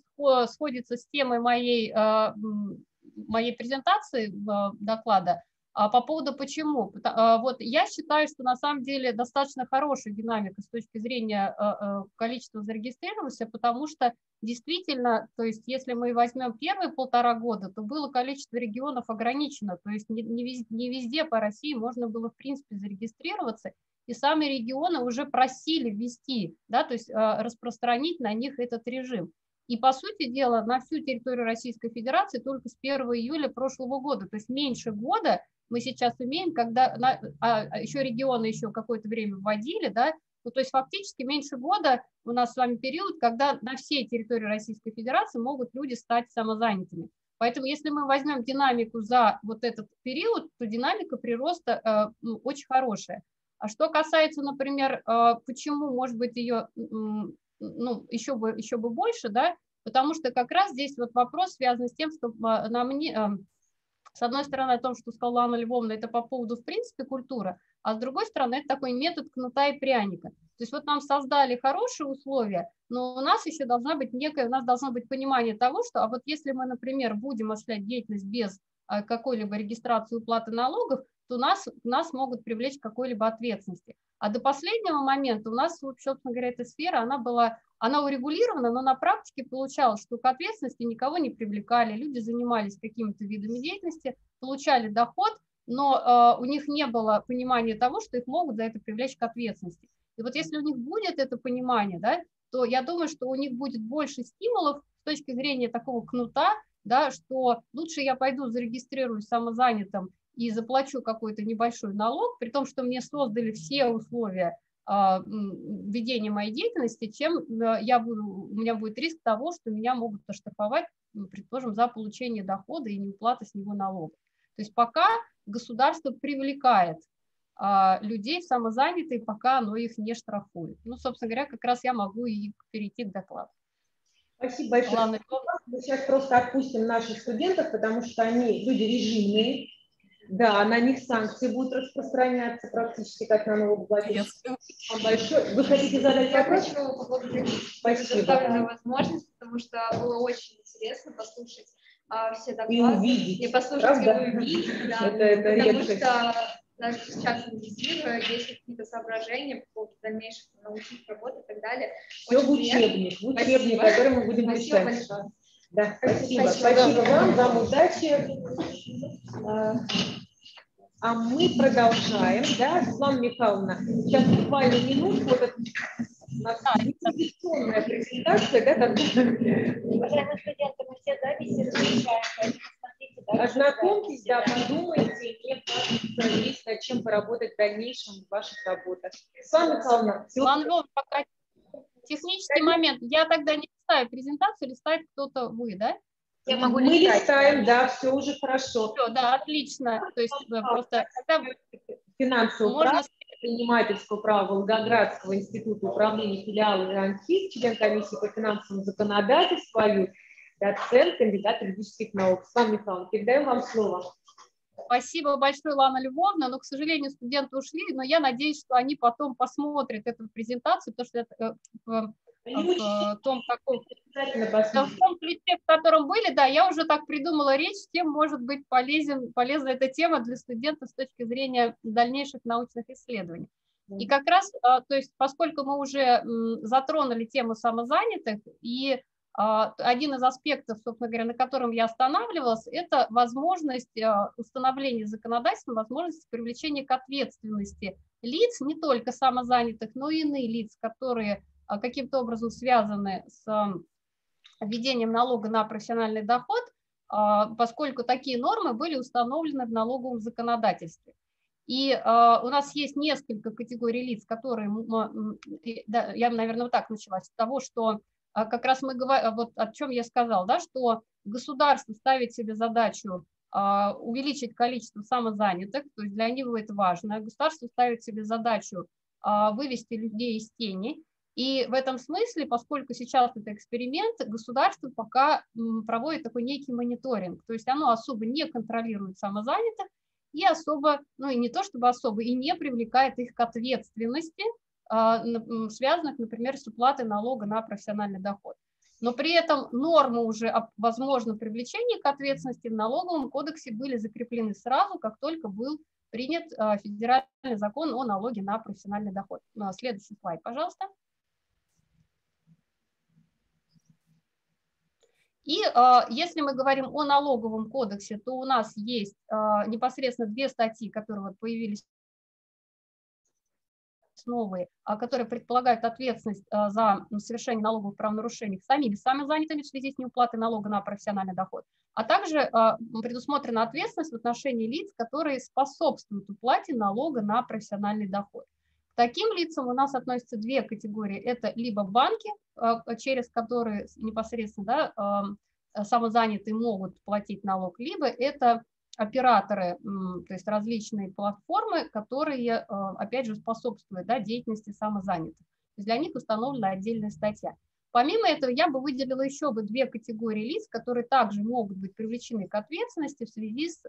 сходится с темой моей, э, моей презентации э, доклада. А по поводу почему? А, вот я считаю, что на самом деле достаточно хорошая динамика с точки зрения э, э, количества зарегистрировавшихся, потому что действительно, то есть если мы возьмем первые полтора года, то было количество регионов ограничено, то есть не, не, везде, не везде по России можно было в принципе зарегистрироваться, и сами регионы уже просили ввести, да, то есть э, распространить на них этот режим. И, по сути дела, на всю территорию Российской Федерации только с 1 июля прошлого года, то есть меньше года мы сейчас имеем, когда на, а, а еще регионы еще какое-то время вводили, да, ну, то есть фактически меньше года у нас с вами период, когда на всей территории Российской Федерации могут люди стать самозанятыми. Поэтому если мы возьмем динамику за вот этот период, то динамика прироста э, ну, очень хорошая. А что касается, например, э, почему, может быть, ее ну, еще, бы, еще бы больше, да, потому что как раз здесь вот вопрос связан с тем, что э, на мне, э, с одной стороны, о том, что сказала Анна Львовна, это по поводу, в принципе, культуры, а с другой стороны, это такой метод кнута и пряника. То есть вот нам создали хорошие условия, но у нас еще должна быть некое, у нас должно быть понимание того, что, а вот если мы, например, будем осуществлять деятельность без э, какой-либо регистрации уплаты налогов, то нас, нас могут привлечь к какой-либо ответственности. А до последнего момента у нас, собственно говоря, эта сфера, она была она урегулирована, но на практике получалось, что к ответственности никого не привлекали, люди занимались какими-то видами деятельности, получали доход, но э, у них не было понимания того, что их могут за это привлечь к ответственности. И вот если у них будет это понимание, да, то я думаю, что у них будет больше стимулов с точки зрения такого кнута, да, что лучше я пойду зарегистрируюсь самозанятым и заплачу какой-то небольшой налог, при том, что мне создали все условия ведения моей деятельности, чем э, я буду, у меня будет риск того, что меня могут оштрафовать, предположим, за получение дохода и неуплаты с него налога. То есть пока государство привлекает а, людей самозанятые, пока оно их не штрафует. Ну, собственно говоря, как раз я могу и перейти к докладу. Спасибо большое. Ладно. Мы сейчас просто отпустим наших студентов, потому что они люди режимные, Да, на них санкции будут распространяться практически как на налогоплательщиков. Спасибо большое. Вы хотите задать вопрос? Я хочу поблагодарить Спасибо. за возможность, потому что было очень интересно послушать а, все И доклады. увидеть. И послушать Правда? и увидеть, да. Это, это потому редкость. что даже сейчас анализируя, есть какие-то соображения по поводу дальнейших научных работ и так далее. Все в Очень приятно. учебник, в учебник, который мы будем Спасибо писать. большое. Да, спасибо. Спасибо. Спасибо вам, вам удачи. А, А мы продолжаем, да, Светлана Михайловна, сейчас буквально минутку, вот это у нас традиционная презентация, да, которая- Уважаемые студенты, мы все записи размещаем, Ознакомьтесь, да, подумайте, мне кажется, есть над чем поработать в дальнейшем в ваших работах. Светлана Михайловна, Светлана Львовна, пока технический момент. Я тогда не листаю презентацию, листает кто-то вы, да? Я могу мы листать. листаем, да, все уже хорошо. Все, да, отлично. То есть э, просто тогда Финансовое можно право, предпринимательского права Волгоградского института управления филиала РАНХИС, член комиссии по финансовому законодательству, доцент, кандидат юридических наук. Светлана Михайловна, передаем вам слово. Спасибо большое, Лана Львовна. Но, к сожалению, студенты ушли, но я надеюсь, что они потом посмотрят эту презентацию, потому что э, в, Они в, э, том, обязательно в том ключе, в котором были, да, я уже так придумала речь, тем может быть полезен, полезна эта тема для студентов с точки зрения дальнейших научных исследований. И как раз, а, то есть, поскольку мы уже затронули тему самозанятых, и а, один из аспектов, собственно говоря, на котором я останавливалась, это возможность а, установления законодательства, возможность привлечения к ответственности лиц, не только самозанятых, но и иных лиц, которые а, каким-то образом связаны с а, введением налога на профессиональный доход, а, поскольку такие нормы были установлены в налоговом законодательстве. И э, у нас есть несколько категорий лиц, которые, м, м, и, да, я, наверное, вот так начала, с того, что а, как раз мы говорим, вот о чем я сказала, да, что государство ставит себе задачу а, увеличить количество самозанятых, то есть для него это важно. Государство ставит себе задачу а, вывести людей из тени. И в этом смысле, поскольку сейчас это эксперимент, государство пока проводит такой некий мониторинг, то есть оно особо не контролирует самозанятых, и особо, ну и не то чтобы особо, и не привлекает их к ответственности, а, связанных, например, с уплатой налога на профессиональный доход. Но при этом нормы уже о возможном привлечении к ответственности в налоговом кодексе были закреплены сразу, как только был принят а, федеральный закон о налоге на профессиональный доход. Ну, а Следующий слайд, пожалуйста. И а, если мы говорим о налоговом кодексе, то у нас есть а, непосредственно две статьи, которые вот появились новые, а, которые предполагают ответственность за совершение налоговых правонарушений самими самозанятыми в связи с неуплатой налога на профессиональный доход, а также предусмотрена ответственность в отношении лиц, которые способствуют уплате налога на профессиональный доход. Таким лицам у нас относятся две категории. Это либо банки, а, через которые непосредственно да, а, самозанятые могут платить налог, либо это операторы, то есть различные платформы, которые, а, опять же, способствуют да, деятельности самозанятых. То есть для них установлена отдельная статья. Помимо этого, я бы выделила еще бы две категории лиц, которые также могут быть привлечены к ответственности в связи с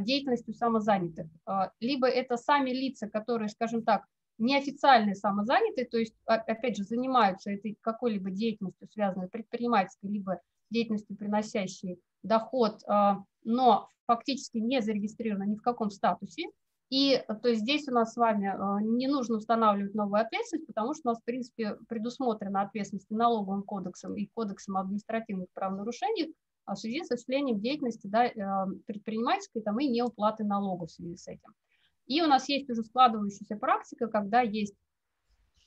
деятельностью самозанятых. А, Либо это сами лица, которые, скажем так, неофициальные самозанятые, то есть, а- опять же, занимаются этой какой-либо деятельностью, связанной предпринимательской, либо деятельностью, приносящей доход, а, но фактически не зарегистрированы ни в каком статусе. И то есть здесь у нас с вами не нужно устанавливать новую ответственность, потому что у нас, в принципе, предусмотрена ответственность и налоговым кодексом и кодексом административных правонарушений а в связи с осуществлением деятельности да, э, предпринимательской там, и неуплаты налогов в связи с этим. И у нас есть уже складывающаяся практика, когда есть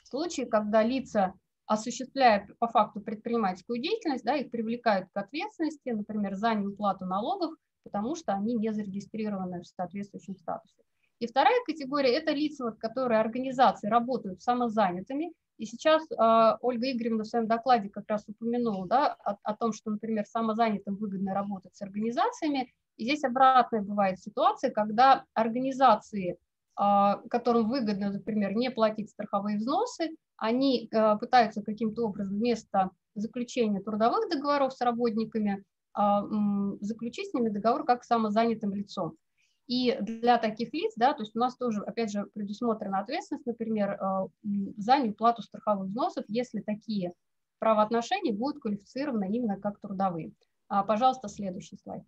случаи, когда лица осуществляют по факту предпринимательскую деятельность, да, их привлекают к ответственности, например, за неуплату налогов, потому что они не зарегистрированы в соответствующем статусе. И вторая категория – это лица, вот, которые организации работают самозанятыми. И сейчас э, Ольга Игоревна в своем докладе как раз упомянула да, о, о том, что, например, самозанятым выгодно работать с организациями. И здесь обратная бывает ситуация, когда организации, э, которым выгодно, например, не платить страховые взносы, они э, пытаются каким-то образом вместо заключения трудовых договоров с работниками заключить с ними договор как самозанятым лицом. И для таких лиц, да, то есть у нас тоже, опять же, предусмотрена ответственность, например, за неуплату страховых взносов, если такие правоотношения будут квалифицированы именно как трудовые. А, пожалуйста, следующий слайд.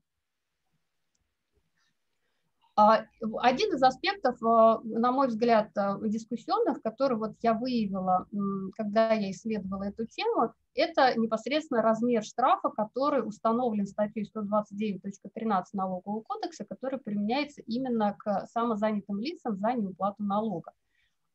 А, один из аспектов, а, на мой взгляд, а, дискуссионных, который вот я выявила, когда я исследовала эту тему, это непосредственно размер штрафа, который установлен статьей 129.13 Налогового кодекса, который применяется именно к самозанятым лицам за неуплату налога.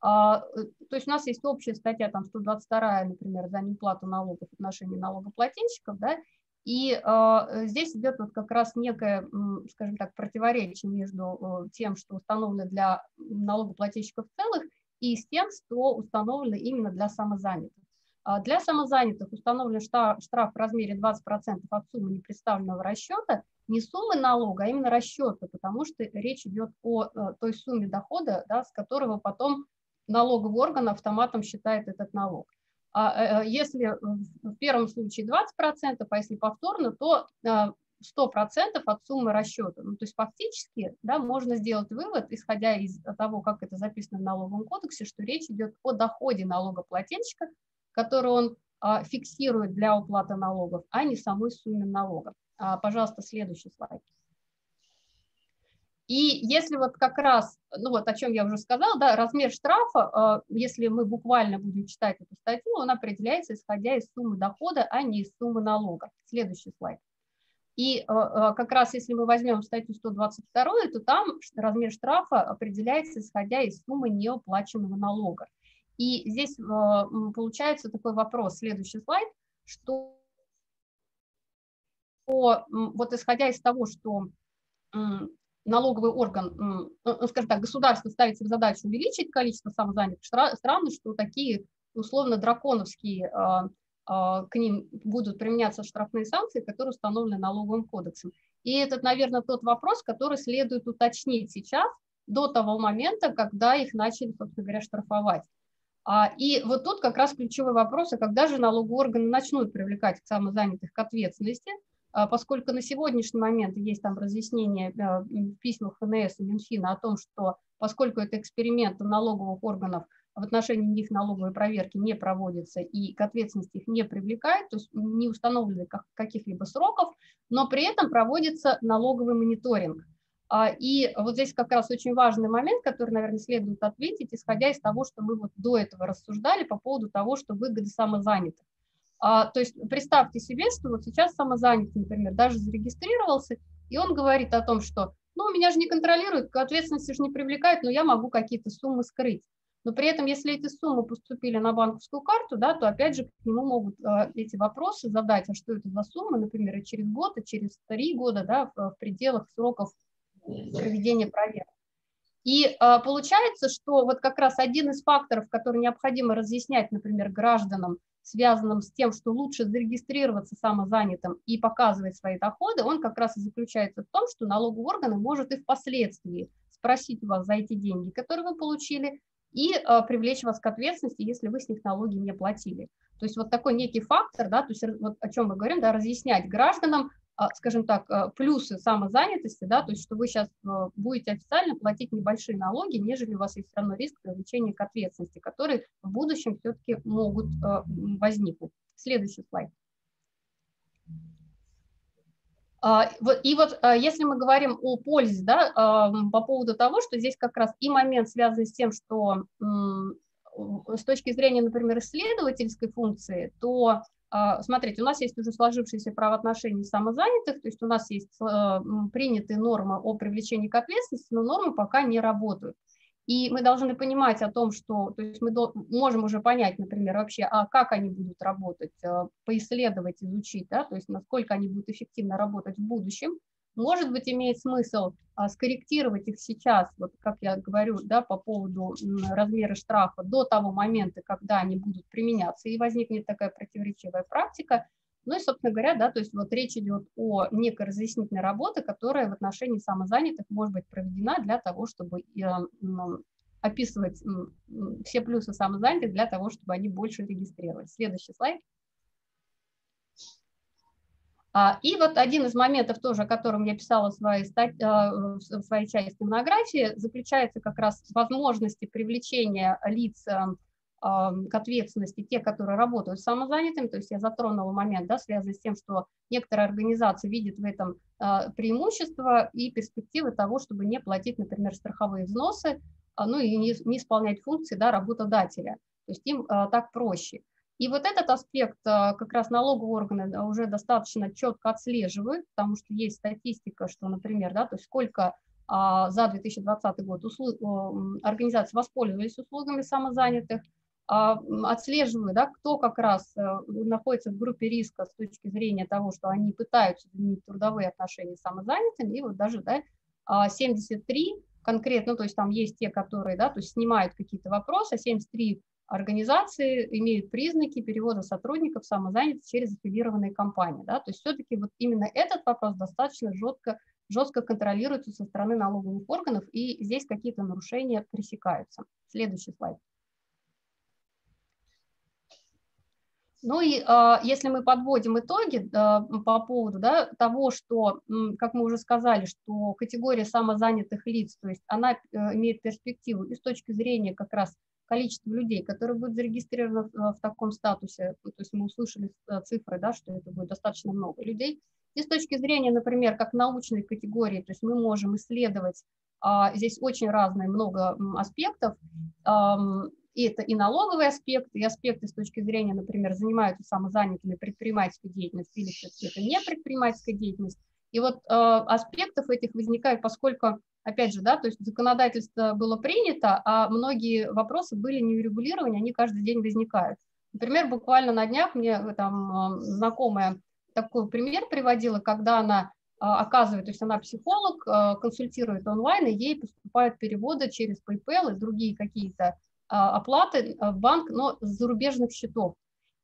То есть у нас есть общая статья, там 122, например, за неуплату налогов в отношении налогоплательщиков, да, и э, здесь идет вот как раз некое, скажем так, противоречие между э, тем, что установлено для налогоплательщиков целых, и с тем, что установлено именно для самозанятых. А для самозанятых установлен штраф, в размере 20% от суммы непредставленного расчета, не суммы налога, а именно расчета, потому что речь идет о э, той сумме дохода, да, с которого потом налоговый орган автоматом считает этот налог. А, э, э, если в первом случае 20%, а если повторно, то 100% э, от суммы расчета. Ну, то есть фактически да, можно сделать вывод, исходя из того, как это записано в налоговом кодексе, что речь идет о доходе налогоплательщика, который он а, фиксирует для уплаты налогов, а не самой сумме налога. А, пожалуйста, следующий слайд. И если вот как раз, ну вот о чем я уже сказала, да, размер штрафа, э, если мы буквально будем читать эту статью, он определяется исходя из суммы дохода, а не из суммы налога. Следующий слайд. И э, э, как раз если мы возьмем статью 122, то там размер штрафа определяется исходя из суммы неуплаченного налога. И здесь получается такой вопрос, следующий слайд, что вот исходя из того, что налоговый орган, ну, ну, скажем так, государство ставит себе задачу увеличить количество самозанятых, странно, что такие условно драконовские а, а, к ним будут применяться штрафные санкции, которые установлены налоговым кодексом. И это, наверное, тот вопрос, который следует уточнить сейчас, до того момента, когда их начали, собственно говоря, штрафовать. А, и вот тут как раз ключевой вопрос, а когда же налоговые органы начнут привлекать самозанятых к ответственности, поскольку на сегодняшний момент есть там разъяснение э, в письмах ФНС и Минфина о том, что поскольку это эксперимент налоговых органов, в отношении них налоговые проверки не проводятся и к ответственности их не привлекают, то есть не установлены каких-либо сроков, но при этом проводится налоговый мониторинг. А, и вот здесь как раз очень важный момент, который, наверное, следует ответить, исходя из того, что мы вот до этого рассуждали по поводу того, что выгоды самозанятых. А, то есть представьте себе, что вот сейчас самозанятый, например, даже зарегистрировался, и он говорит о том, что ну, меня же не контролируют, к ответственности же не привлекают, но я могу какие-то суммы скрыть. Но при этом, если эти суммы поступили на банковскую карту, да, то опять же к нему могут э, эти вопросы задать, а что это за сумма, например, и через год, и через три года, да, в, в пределах сроков проведения проверки. И э, получается, что вот как раз один из факторов, который необходимо разъяснять, например, гражданам, связанным с тем, что лучше зарегистрироваться самозанятым и показывать свои доходы, он как раз и заключается в том, что налоговые органы может и впоследствии спросить у вас за эти деньги, которые вы получили, и э, привлечь вас к ответственности, если вы с них налоги не платили. То есть вот такой некий фактор, да, то есть вот о чем мы говорим, да, разъяснять гражданам, скажем так, а, плюсы самозанятости, да, то есть что вы сейчас а, будете официально платить небольшие налоги, нежели у вас есть все равно риск привлечения к ответственности, которые в будущем все-таки могут возникнуть. Следующий слайд. И вот если мы говорим о пользе, да, по поводу того, что здесь как раз и момент связан с тем, что с точки зрения, например, исследовательской функции, то а, смотрите, у нас есть уже сложившиеся правоотношения самозанятых, то есть у нас есть э, принятые нормы о привлечении к ответственности, но нормы пока не работают. И мы должны понимать о том, что, то есть мы можем уже понять, например, вообще, а как они будут работать, э, поисследовать, изучить, да, то есть насколько они будут эффективно работать в будущем, может быть, имеет смысл а, скорректировать их сейчас, вот как я говорю, да, по поводу размера штрафа до того момента, когда они будут применяться, и возникнет такая противоречивая практика. Ну и, собственно говоря, да, то есть вот речь идет о некой разъяснительной работе, которая в отношении самозанятых может быть проведена для того, чтобы э, описывать все плюсы самозанятых для того, чтобы они больше регистрировались. Следующий слайд. А, и вот один из моментов тоже, о котором я писала в своей, стать, в своей части монографии, заключается как раз в возможности привлечения лиц к ответственности те, которые работают самозанятыми, то есть я затронула момент, да, связанный с тем, что некоторые организации видят в этом а, преимущество и перспективы того, чтобы не платить, например, страховые взносы, а, ну и не, не исполнять функции да, работодателя. То есть им а, так проще. И вот этот аспект как раз налоговые органы уже достаточно четко отслеживают, потому что есть статистика, что, например, да, то есть сколько за 2020 год услуг, организации воспользовались услугами самозанятых, а, отслеживаю, да, кто как раз э, находится в группе риска с точки зрения того, что они пытаются изменить трудовые отношения с самозанятыми, и вот даже да, 73 а, конкретно, ну, то есть там есть те, которые да, то есть снимают какие-то вопросы, 73 организации имеют признаки перевода сотрудников самозанятых через аффилированные компании. Да? То есть все-таки вот именно этот вопрос достаточно жестко, жестко контролируется со стороны налоговых органов, и здесь какие-то нарушения пресекаются. Следующий слайд. Ну и э, если мы подводим итоги по поводу да, того, что, как мы уже сказали, что категория самозанятых лиц, то есть она э, имеет перспективу и с точки зрения как раз количества людей, которые будут зарегистрированы в, в таком статусе, то есть мы услышали э, цифры, да, что это будет достаточно много людей, и с точки зрения, например, как научной категории, то есть мы можем исследовать а, здесь очень разные много аспектов, и это и налоговый аспект, и аспекты с точки зрения, например, занимаются самозанятыми предпринимательской деятельностью или все-таки это не предпринимательская деятельность. И вот э, аспектов этих возникает, поскольку, опять же, да, то есть законодательство было принято, а многие вопросы были не урегулированы, они каждый день возникают. Например, буквально на днях мне там знакомая такой пример приводила, когда она оказывает, то есть она психолог, консультирует онлайн, и ей поступают переводы через PayPal и другие какие-то оплаты в банк, но с зарубежных счетов.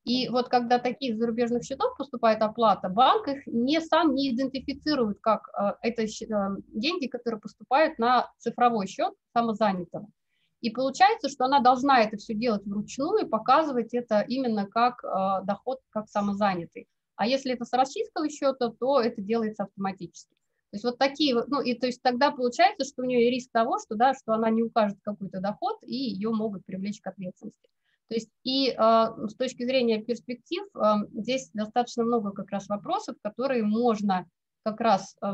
И вот когда таких зарубежных счетов поступает оплата, банк их не сам не идентифицирует как а, это а, деньги, которые поступают на цифровой счет самозанятого. И получается, что она должна это все делать вручную и показывать это именно как доход, как самозанятый. А если это с российского счета, то это делается автоматически. То есть вот такие, ну и то есть тогда получается, что у нее риск того, что, да, что она не укажет какой-то доход, и ее могут привлечь к ответственности. То есть и э, с точки зрения перспектив э, здесь достаточно много как раз вопросов, которые можно как раз, э,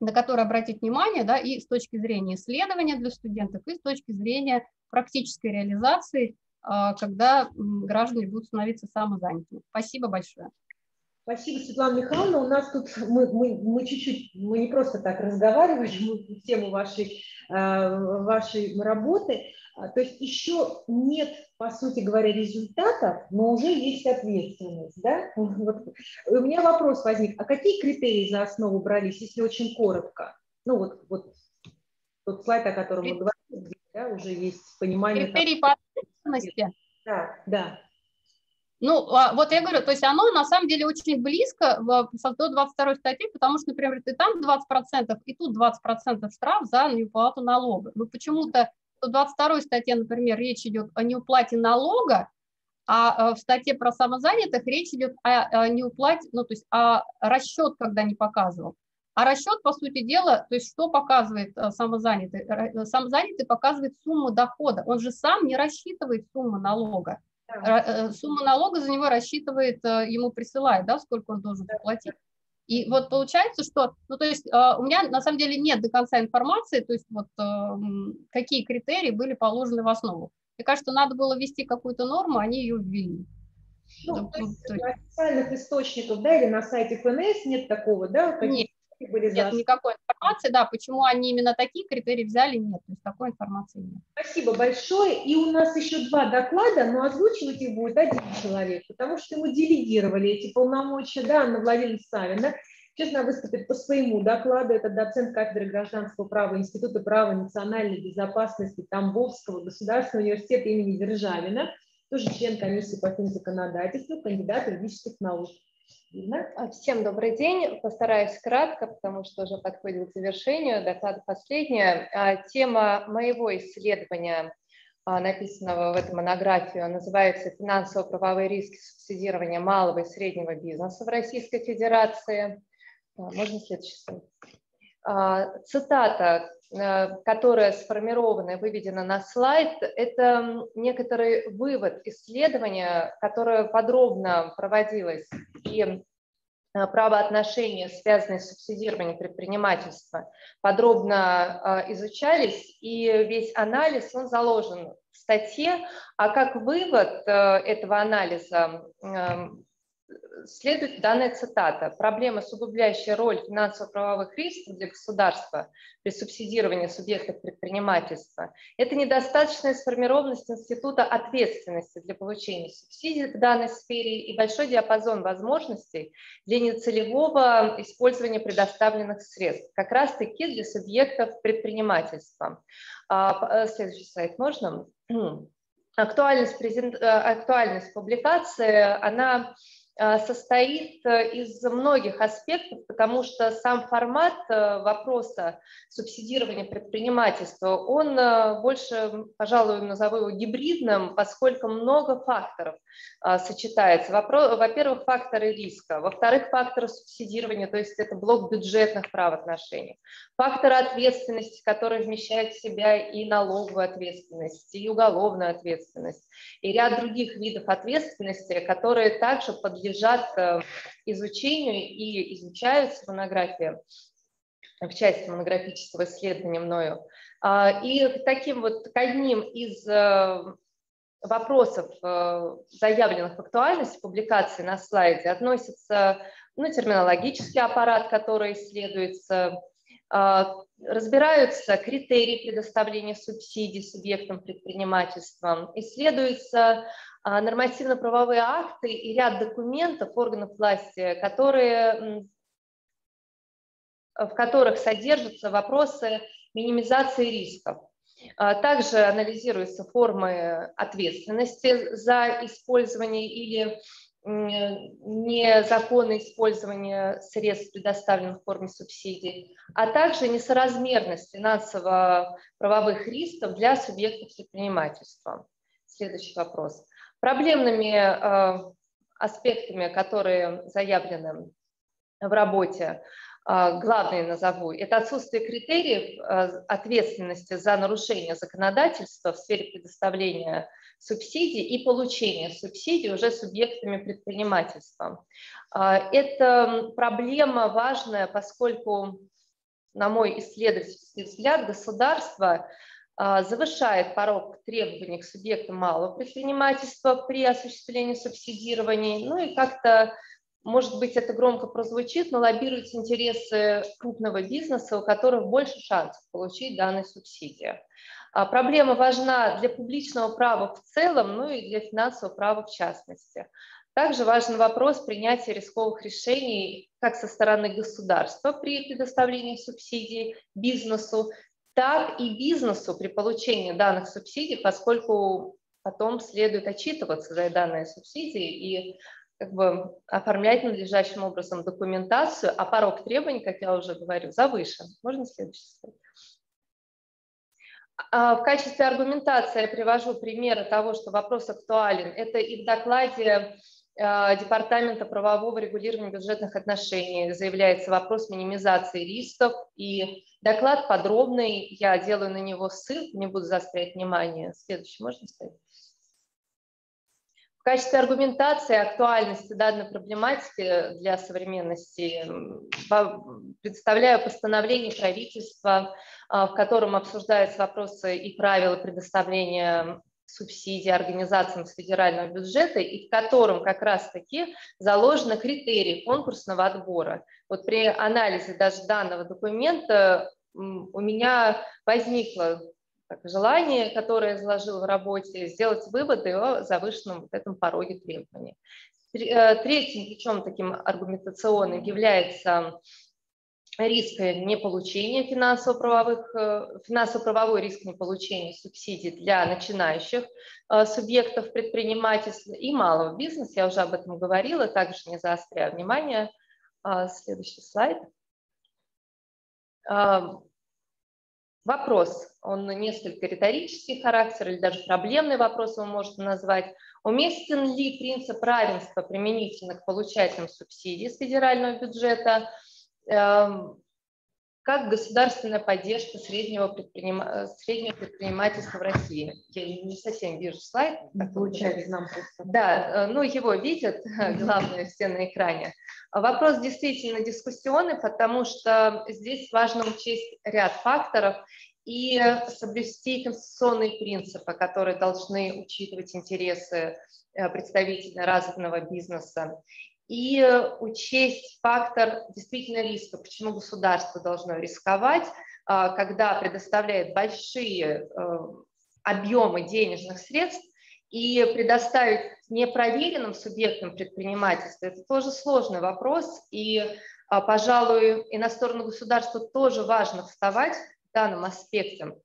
на которые обратить внимание, да, и с точки зрения исследования для студентов, и с точки зрения практической реализации, когда граждане будут становиться самозанятыми. Спасибо большое. Спасибо, Светлана Михайловна. У нас тут мы, мы, мы чуть-чуть, мы не просто так разговаривали, мы тему вашей, вашей работы. А, то есть еще нет, по сути говоря, результатов, но уже есть ответственность. Да? Вот. У меня вопрос возник, а какие критерии за основу брались, если очень коротко? Ну вот, вот тот слайд, о котором мы говорили, да, уже есть понимание. Критерии по ответственности? Да, да. Ну, а, вот я говорю, то есть оно на самом деле очень близко в, до 22 статьи, потому что, например, ты там 20%, и тут 20% штраф за неуплату налога. Ну, почему-то в 22 статье, например, речь идет о неуплате налога, а э, в статье про самозанятых речь идет о, о неуплате, ну, то есть о расчет, когда не показывал. А расчет, по сути дела, то есть что показывает э, самозанятый? Э, самозанятый показывает сумму дохода. Он же сам не рассчитывает сумму налога. Э, сумма налога за него рассчитывает, э, ему присылает, да, сколько он должен заплатить. И вот получается, что, ну, то есть э, у меня на самом деле нет до конца информации, то есть вот какие критерии были положены в основу. Мне кажется, надо было ввести какую-то норму, они ее ввели. Ну, то есть, то есть... официальных источников, да, или на сайте ФНС нет такого, да? Нет, были нет за... никакой информации, да, почему они именно такие критерии взяли, нет, то есть такой информации нет. Спасибо большое. И у нас еще два доклада, но озвучивать их будет один человек, потому что мы делегировали эти полномочия, да, Анна Владимировна Савина, Честно, выступит по своему докладу. Это доцент кафедры гражданского права Института права национальной безопасности Тамбовского государственного университета имени Державина, тоже член комиссии по финзаконодательству, кандидат юридических наук. А, всем добрый день. Постараюсь кратко, потому что уже подходит к завершению. Доклад последняя. А, тема моего исследования написанного в этой монографии. Он называется «Финансово-правовые риски субсидирования малого и среднего бизнеса в Российской Федерации». Можно следующий слайд? Цитата, которая сформирована и выведена на слайд, это некоторый вывод исследования, которое подробно проводилось и Э, правоотношения, связанные с субсидированием предпринимательства, подробно э, изучались, и весь анализ, он заложен в статье, а как вывод э, этого анализа следует данная цитата. Проблема, усугубляющая роль финансово-правовых рисков для государства при субсидировании субъектов предпринимательства, это недостаточная сформированность института ответственности для получения субсидий в данной сфере и большой диапазон возможностей для нецелевого использования предоставленных средств, как раз-таки для субъектов предпринимательства. А, э, следующий слайд можно? Актуальность, презент... Э, актуальность публикации, она состоит э, из многих аспектов, потому что сам формат э, вопроса субсидирования предпринимательства, он больше, пожалуй, назову его гибридным, поскольку много факторов сочетается. Во-первых, факторы риска, во-вторых, факторы субсидирования, то есть это блок бюджетных правоотношений, факторы ответственности, которые вмещают в себя и налоговую ответственность, и уголовную ответственность, и ряд других видов ответственности, которые также подлежат э, изучению и изучаются в монографии, в части монографического исследования мною. А, и таким вот к одним из э, вопросов, э, заявленных в актуальности публикации на слайде, относится ну, терминологический аппарат, который исследуется, а, разбираются критерии предоставления субсидий субъектам предпринимательства, исследуются а, нормативно-правовые акты и ряд документов органов власти, которые, в которых содержатся вопросы минимизации рисков. А, также анализируются формы ответственности за использование или незаконное использование средств, предоставленных в форме субсидий, а также несоразмерность финансово-правовых рисков для субъектов предпринимательства. Следующий вопрос. Проблемными э, аспектами, которые заявлены в работе, главные назову, это отсутствие критериев э, ответственности за нарушение законодательства в сфере предоставления субсидий и получения субсидий уже субъектами предпринимательства. А, это проблема важная, поскольку, на мой исследовательский взгляд, государство а, завышает порог требований к субъектам малого предпринимательства при осуществлении субсидирования, ну и как-то может быть, это громко прозвучит, но лоббируют интересы крупного бизнеса, у которых больше шансов получить данные субсидии. А проблема важна для публичного права в целом, ну и для финансового права в частности. Также важен вопрос принятия рисковых решений как со стороны государства при предоставлении субсидий бизнесу, так и бизнесу при получении данных субсидий, поскольку потом следует отчитываться за данные субсидии и как бы оформлять надлежащим образом документацию, а порог требований, как я уже говорю, завышен. Можно следующий слайд? А, в качестве аргументации я привожу примеры того, что вопрос актуален. Это и в докладе а, Департамента правового регулирования бюджетных отношений заявляется вопрос минимизации рисков, и доклад подробный, я делаю на него ссылку, не буду заострять внимание. Следующий можно ставить? В качестве аргументации актуальности данной проблематики для современности представляю постановление правительства, а, в котором обсуждаются вопросы и правила предоставления субсидий организациям с федерального бюджета, и в котором как раз-таки заложены критерии конкурсного отбора. Вот при анализе даже данного документа у меня возникло желание, которое я изложил в работе, сделать выводы о завышенном вот этом пороге требований. Э, третьим причем таким аргументационным является риск неполучения финансово-правовых, э, финансово-правовой риск неполучения субсидий для начинающих э, субъектов предпринимательства и малого бизнеса. Я уже об этом говорила, также не заостряю внимание. Следующий слайд. Вопрос, он несколько риторический характер или даже проблемный вопрос его можно назвать. Уместен ли принцип равенства применительно к получателям субсидий с федерального бюджета? Эм, как государственная поддержка среднего, предпринима... среднего предпринимательства в России. Я не совсем вижу слайд. Получается нам просто. Да, э, ну его видят, главное, все на экране. Вопрос действительно дискуссионный, потому что здесь важно учесть ряд факторов и соблюсти конституционные принципы, которые должны учитывать интересы э, представителей развитого бизнеса. И учесть фактор действительно риска, почему государство должно рисковать, а, когда предоставляет большие э, объемы денежных средств и предоставить непроверенным субъектам предпринимательства, это тоже сложный вопрос, и, а, пожалуй, и на сторону государства тоже важно вставать в данном аспекте,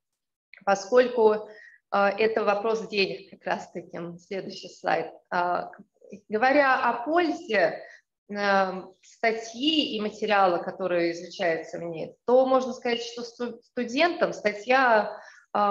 поскольку а, это вопрос денег, как раз таки, следующий слайд. Говоря о пользе эм, статьи и материала, которые изучаются ней, то можно сказать, что студентам статья а,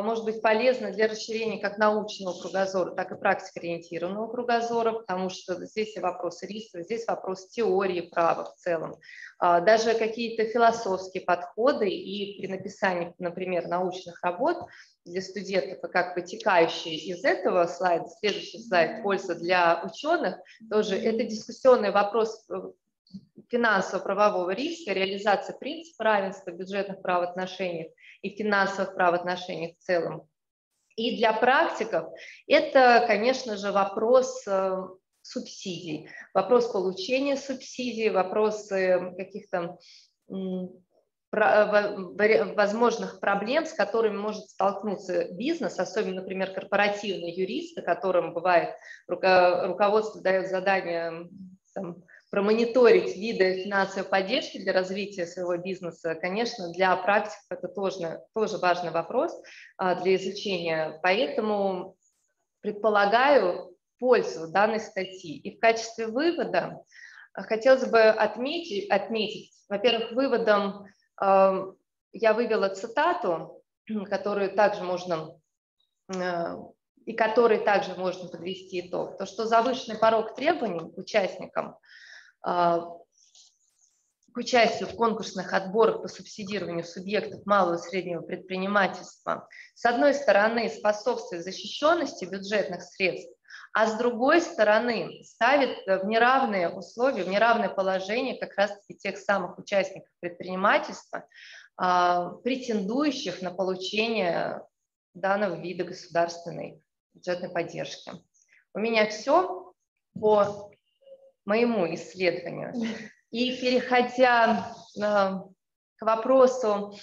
может быть полезна для расширения как научного кругозора, так и практикоориентированного кругозора, потому что здесь и вопросы риска, здесь вопрос теории права в целом. А, даже какие-то философские подходы и при написании, например, научных работ для студентов, и как вытекающие из этого слайда, следующий слайд, польза для ученых, тоже это дискуссионный вопрос э, финансово-правового риска, реализации принципа равенства бюджетных правоотношениях и финансовых правоотношениях в целом. И для практиков это, конечно же, вопрос э, субсидий, вопрос получения субсидий, вопросы каких-то возможных проблем, с которыми может столкнуться бизнес, особенно, например, корпоративные юристы, которым бывает руководство дает задание там, промониторить виды финансовой поддержки для развития своего бизнеса, конечно, для практиков это тоже, тоже важный вопрос а, для изучения. Поэтому предполагаю пользу данной статьи. И в качестве вывода хотелось бы отметить, отметить во-первых, выводом я вывела цитату, которую также можно и которой также можно подвести итог, то что завышенный порог требований участникам а, к участию в конкурсных отборах по субсидированию субъектов малого и среднего предпринимательства, с одной стороны, способствует защищенности бюджетных средств, а с другой стороны ставит в неравные условия, в неравное положение как раз-таки тех самых участников предпринимательства, а, претендующих на получение данного вида государственной бюджетной поддержки. У меня все по моему исследованию. И переходя а, к вопросу,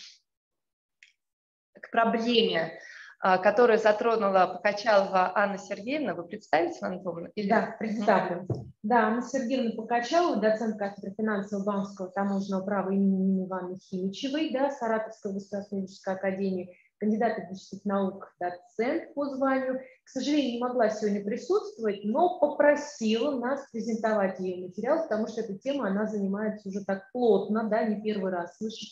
к проблеме а, которую затронула Покачалова Анна Сергеевна. Вы представите, Анна Антоновна? Или... Да, представлю. Да, Анна Сергеевна Покачалова, доцент кафедры финансового банковского таможенного права имени Ивановны Химичевой, да, Саратовской государственной академии, кандидат экономических наук, доцент по званию. К сожалению, не могла сегодня присутствовать, но попросила нас презентовать ее материал, потому что эта тема, она занимается уже так плотно, да, не первый раз слышу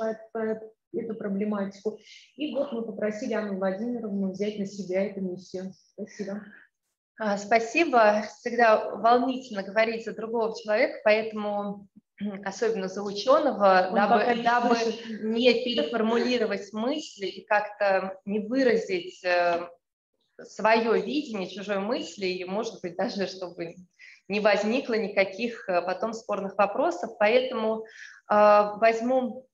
эту проблематику. И вот мы попросили Анну Владимировну взять на себя эту миссию. Спасибо. А, спасибо. Всегда волнительно говорить за другого человека, поэтому особенно за ученого, дабы, не, дабы не переформулировать мысли и как-то не выразить э, свое видение чужой мысли, и, может быть, даже чтобы не возникло никаких э, потом спорных вопросов. Поэтому э, возьму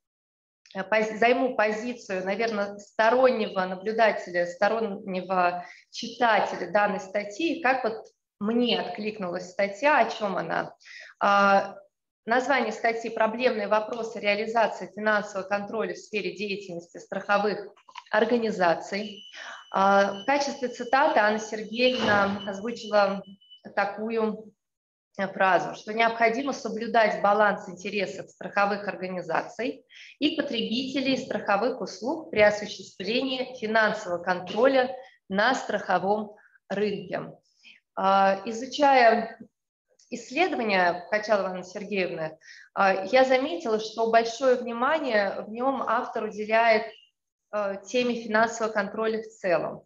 займу позицию, наверное, стороннего наблюдателя, стороннего читателя данной статьи, как вот мне откликнулась статья, о чем она. А, название статьи «Проблемные вопросы реализации финансового контроля в сфере деятельности страховых организаций». А, в качестве цитаты Анна Сергеевна озвучила такую фразу, что необходимо соблюдать баланс интересов страховых организаций и потребителей страховых услуг при осуществлении финансового контроля на страховом рынке. А, изучая исследования Качалова Анны Сергеевны, а, я заметила, что большое внимание в нем автор уделяет теме финансового контроля в целом.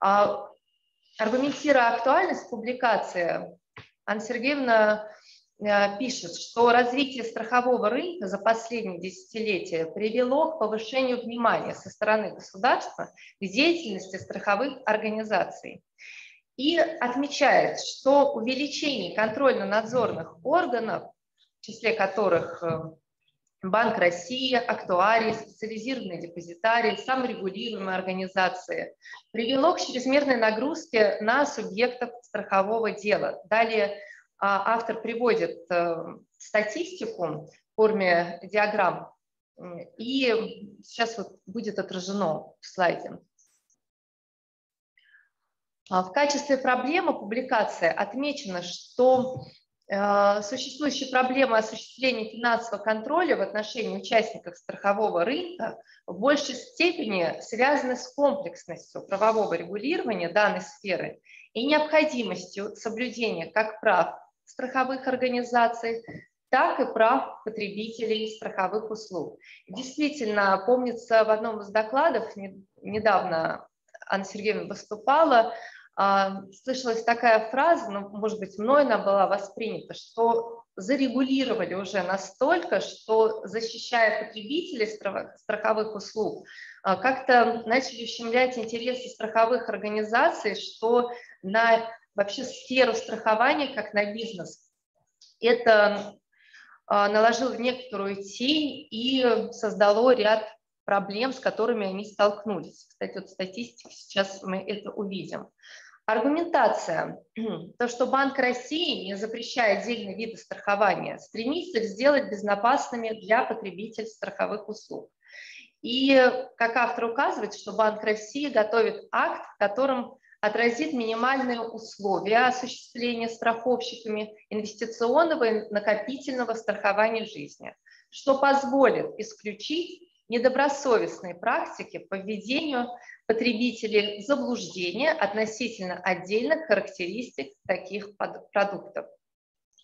А, аргументируя актуальность публикации, Анна Сергеевна пишет, что развитие страхового рынка за последние десятилетия привело к повышению внимания со стороны государства к деятельности страховых организаций. И отмечает, что увеличение контрольно-надзорных органов, в числе которых э, Банк России, актуарии, специализированные депозитарии, саморегулируемые организации, привело к чрезмерной нагрузке на субъектов страхового дела. Далее а, автор приводит э, статистику в форме диаграмм, и сейчас вот будет отражено в слайде. А, в качестве проблемы публикации отмечено, что э, существующие проблемы осуществления финансового контроля в отношении участников страхового рынка в большей степени связаны с комплексностью правового регулирования данной сферы и необходимостью соблюдения как прав страховых организаций, так и прав потребителей страховых услуг. Действительно, помнится, в одном из докладов недавно Анна Сергеевна выступала, слышалась такая фраза, ну, может быть, мной она была воспринята, что зарегулировали уже настолько, что, защищая потребителей страховых услуг, а, как-то начали ущемлять интересы страховых организаций, что на вообще сферу страхования как на бизнес. Это а, наложило некоторую тень и создало ряд проблем, с которыми они столкнулись. Кстати, вот статистика, сейчас мы это увидим. Аргументация. То, что Банк России, не запрещая отдельные виды страхования, стремится их сделать безопасными для потребителей страховых услуг. И как автор указывает, что Банк России готовит акт, в котором отразит минимальные условия осуществления страховщиками инвестиционного и накопительного страхования жизни, что позволит исключить недобросовестные практики по введению потребителей в заблуждение относительно отдельных характеристик таких продуктов.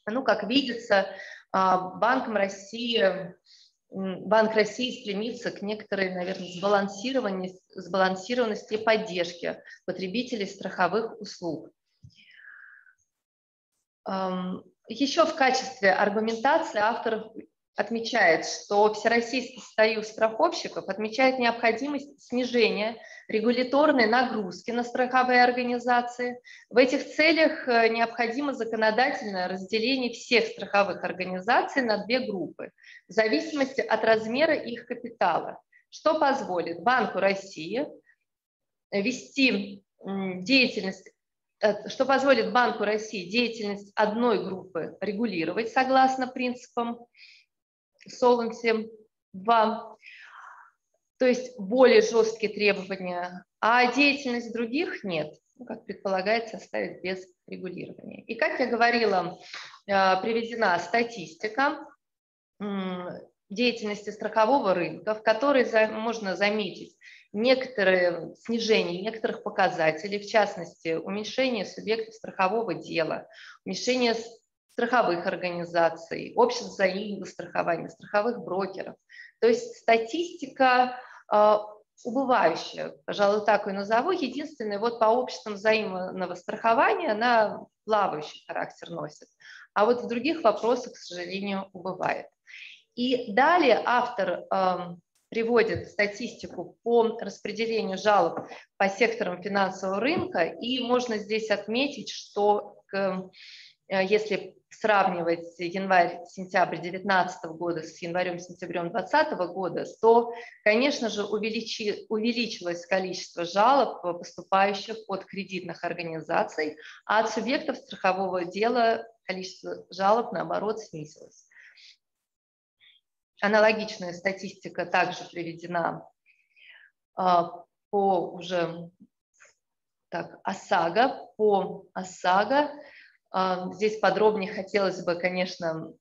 Ну, как видится, а, Банком России Банк России стремится к некоторой, наверное, сбалансированности, сбалансированности и поддержке потребителей страховых услуг. Еще в качестве аргументации автор отмечает, что Всероссийский союз страховщиков отмечает необходимость снижения регуляторной нагрузки на страховые организации. В этих целях э, необходимо законодательное разделение всех страховых организаций на две группы в зависимости от размера их капитала, что позволит Банку России вести деятельность э, что позволит Банку России деятельность одной группы регулировать согласно принципам Solvency 2, то есть более жесткие требования, а деятельность других нет, ну, как предполагается, оставить без регулирования. И как я говорила, э, приведена статистика деятельности страхового рынка, в которой можно заметить некоторые снижения некоторых показателей, в частности, уменьшение субъектов страхового дела, уменьшение страховых организаций, обществ взаимного страхования, страховых брокеров. То есть статистика э, убывающая, пожалуй, так и назову. Единственное, вот по обществам взаимного страхования она плавающий характер носит. А вот в других вопросах, к сожалению, убывает. И далее автор э, приводит статистику по распределению жалоб по секторам финансового рынка, и можно здесь отметить, что к если сравнивать январь-сентябрь 2019 года с январем-сентябрем 2020 года, то, конечно же, увеличи, увеличилось количество жалоб, поступающих от кредитных организаций, а от субъектов страхового дела количество жалоб, наоборот, снизилось. Аналогичная статистика также приведена а, по уже так, ОСАГО, по ОСАГО здесь подробнее хотелось бы, конечно,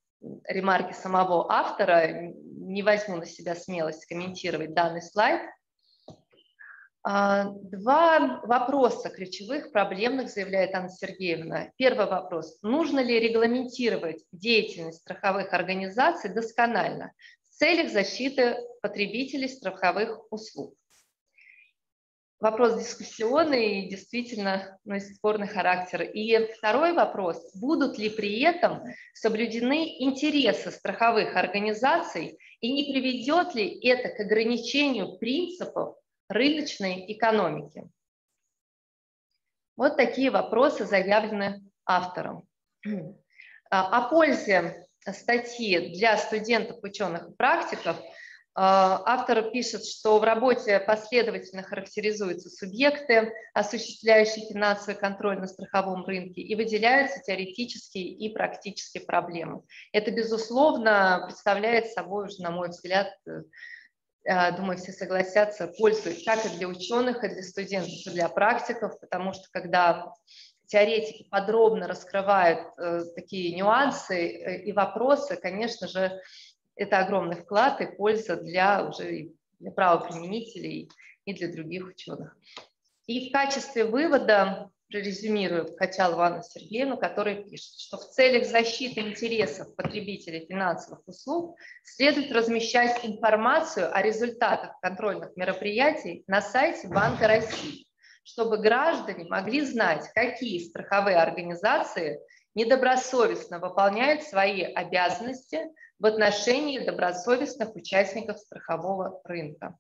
ремарки самого автора. Не возьму на себя смелость комментировать данный слайд. А, два вопроса ключевых, проблемных, заявляет Анна Сергеевна. Первый вопрос. Нужно ли регламентировать деятельность страховых организаций досконально в целях защиты потребителей страховых услуг? Вопрос дискуссионный и действительно носит спорный характер. И второй вопрос, будут ли при этом соблюдены интересы страховых организаций и не приведет ли это к ограничению принципов рыночной экономики? Вот такие вопросы заявлены автором. А, о пользе статьи для студентов, ученых и практиков – автор пишет, что в работе последовательно характеризуются субъекты, осуществляющие финансовый контроль на страховом рынке, и выделяются теоретические и практические проблемы. Это, безусловно, представляет собой, на мой взгляд, э, а, думаю, все согласятся, пользу как и для ученых, и для студентов, и для практиков, потому что когда теоретики подробно раскрывают э, такие нюансы э, и вопросы, конечно же, это огромный вклад и польза для уже для правоприменителей и для других ученых. И в качестве вывода прорезюмирую Качалову Анну Сергеевну, которая пишет, что в целях защиты интересов потребителей финансовых услуг следует размещать информацию о результатах контрольных мероприятий на сайте Банка России, чтобы граждане могли знать, какие страховые организации недобросовестно выполняют свои обязанности в отношении добросовестных участников страхового рынка.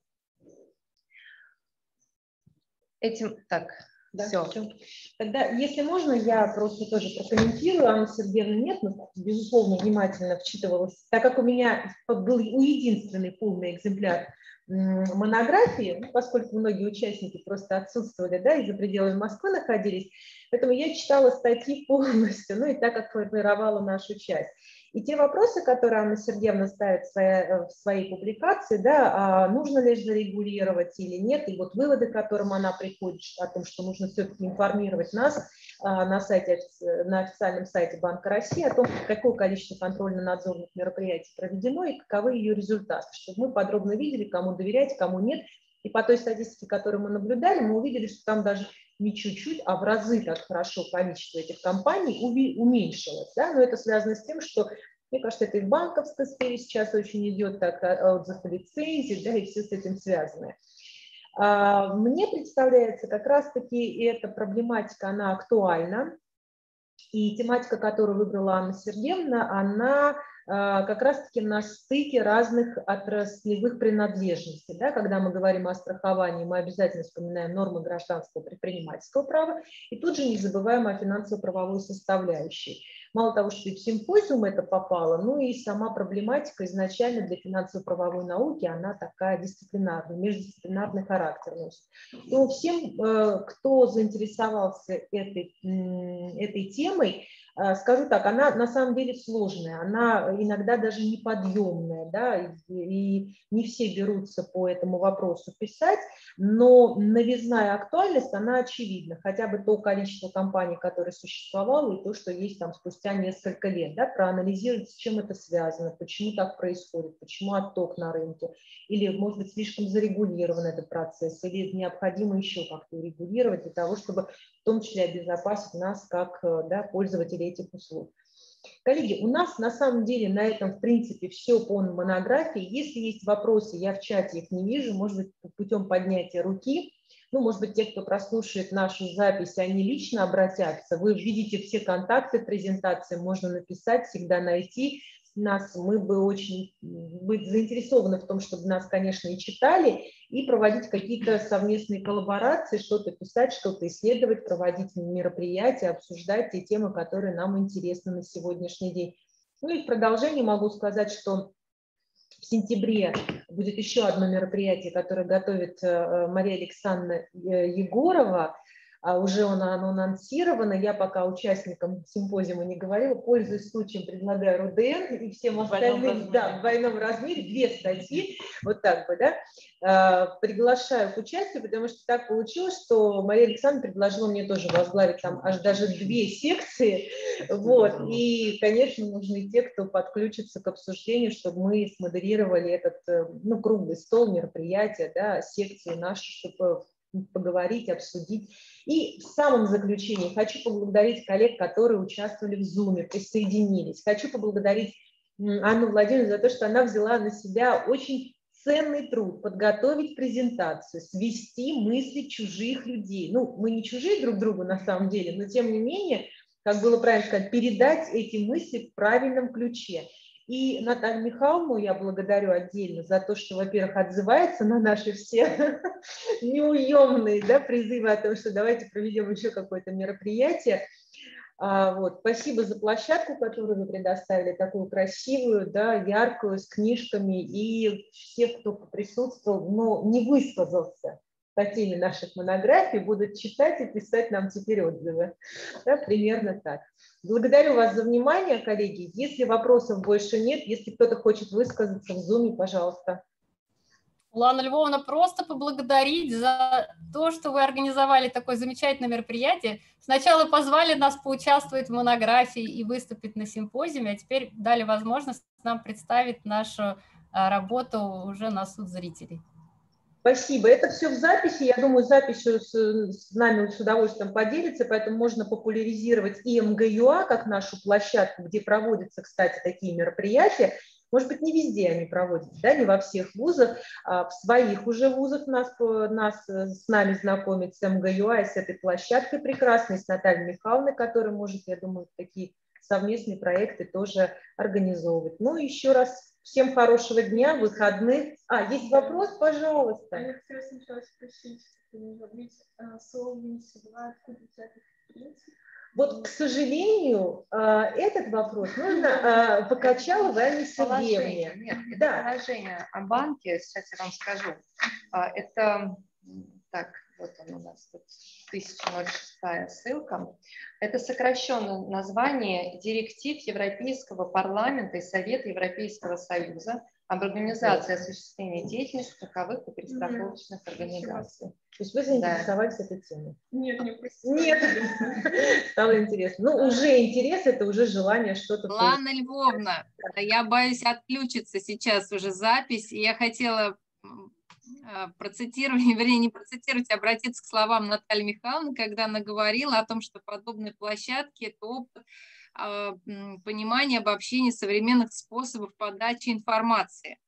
Этим так, да, все. все. Тогда, если можно, я просто тоже прокомментирую. Анна Сергеевна нет, но, безусловно, внимательно вчитывалась. Так как у меня был единственный полный экземпляр монографии, ну, поскольку многие участники просто отсутствовали, да, и за пределами Москвы находились, поэтому я читала статьи полностью, ну и так как формировала нашу часть. И те вопросы, которые Анна Сергеевна ставит в своей, э, в своей публикации, да, а нужно ли зарегулировать или нет, и вот выводы, к которым она приходит о том, что нужно все-таки информировать нас а, на, сайте, на официальном сайте Банка России о том, какое количество контрольно-надзорных мероприятий проведено и каковы ее результаты, чтобы мы подробно видели, кому доверять, кому нет. И по той статистике, которую мы наблюдали, мы увидели, что там даже не чуть-чуть, а в разы так хорошо количество этих компаний уменьшилось. Да? Но это связано с тем, что, мне кажется, это и в банковской сфере сейчас очень идет так, а, отзыв о лицензии, да, и все с этим связаны. А, мне представляется, как раз-таки эта проблематика, она актуальна, и тематика, которую выбрала Анна Сергеевна, она а, как раз-таки на стыке разных отраслевых принадлежностей. Да, когда мы говорим о страховании, мы обязательно вспоминаем нормы гражданского предпринимательского права и тут же не забываем о финансово-правовой составляющей. Мало того, что и в симпозиум это попало, ну и сама проблематика изначально для финансово-правовой науки, она такая дисциплинарная, междисциплинарный характер носит. Но всем, э, кто заинтересовался этой, этой темой, а, скажу так, она на самом деле сложная, она иногда даже неподъемная, да, и, не все берутся по этому вопросу писать, но новизна и актуальность, она очевидна, хотя бы то количество компаний, которые существовало, и то, что есть там спустя несколько лет, да, проанализировать, с чем это связано, почему так происходит, почему отток на рынке, или, может быть, слишком зарегулирован этот процесс, или необходимо еще как-то регулировать для того, чтобы том числе обезопасить нас как э, да, пользователей этих услуг. Коллеги, у нас на самом деле на этом, в принципе, все по монографии. Если есть вопросы, я в чате их не вижу, может быть, путем поднятия руки, ну, может быть, те, кто прослушает нашу запись, они лично обратятся. Вы видите все контакты презентации, можно написать, всегда найти нас, мы бы очень быть заинтересованы в том, чтобы нас, конечно, и читали, и проводить какие-то совместные коллаборации, что-то писать, что-то исследовать, проводить мероприятия, обсуждать те темы, которые нам интересны на сегодняшний день. Ну и в продолжение могу сказать, что в сентябре будет еще одно мероприятие, которое готовит э, Мария Александровна э, Егорова – а уже оно, оно анонсировано, я пока участникам симпозиума не говорила, пользуясь случаем, предлагаю РУДН и всем остальным, да, в двойном размере, две статьи, вот так бы, да, а, приглашаю к участию, потому что так получилось, что Мария Александровна предложила мне тоже возглавить там аж даже две секции, вот, и, конечно, нужны те, кто подключится к обсуждению, чтобы мы смодерировали этот, э, ну, круглый стол, мероприятия, да, секции наши, чтобы поговорить, обсудить. И в самом заключении хочу поблагодарить коллег, которые участвовали в Zoom, присоединились. Хочу поблагодарить Анну Владимировну за то, что она взяла на себя очень бесценный труд подготовить презентацию, свести мысли чужих людей. Ну, мы не чужие друг другу на самом деле, но тем не менее, как было правильно сказать, передать эти мысли в правильном ключе. И Наталью Михайловну я благодарю отдельно за то, что, во-первых, отзывается на наши все неуемные да, призывы о том, что давайте проведем еще какое-то мероприятие. А, вот. Спасибо за площадку, которую вы предоставили, такую красивую, да, яркую, с книжками. И все, кто присутствовал, но не высказался по теме наших монографий, будут читать и писать нам теперь отзывы. Да, примерно так. Благодарю вас за внимание, коллеги. Если вопросов больше нет, если кто-то хочет высказаться в Zoom, пожалуйста. Лана Львовна, просто поблагодарить за то, что вы организовали такое замечательное мероприятие. Сначала позвали нас поучаствовать в монографии и выступить на симпозиуме, а теперь дали возможность нам представить нашу а, работу уже на суд зрителей. Спасибо. Это все в записи. Я думаю, записью с, с нами с удовольствием поделится, поэтому можно популяризировать и МГЮА как нашу площадку, где проводятся, кстати, такие мероприятия. Может быть, не везде они проводятся, да, не во всех вузах, а в своих уже вузах нас, нас с нами знакомят с МГЮА с этой площадкой прекрасной, с Натальей Михайловной, которая может, я думаю, такие совместные проекты тоже организовывать. Ну, еще раз всем хорошего дня, выходных. А, есть вопрос, пожалуйста. Я хотела сначала спросить, принцип? Вот, к сожалению, а, этот вопрос нужно а, Покачаловой Анне Сергеевне. Нет, это да. положение о банке, сейчас я вам скажу. А, это, так, вот он у нас тут, 1006 ссылка. Это сокращенное название директив Европейского парламента и Совета Европейского Союза об организации осуществления деятельности таковых и перестраховочных mm-hmm. организаций. То есть вы заинтересовались да. этой темой? Нет, не Нет, стало интересно. Ну, уже интерес, это уже желание что-то... Лана Львовна, я боюсь отключиться сейчас уже запись, и я хотела процитировать, вернее, не процитировать, а обратиться к словам Натальи Михайловны, когда она говорила о том, что подобные площадки – это опыт а, понимания обобщения современных способов подачи информации.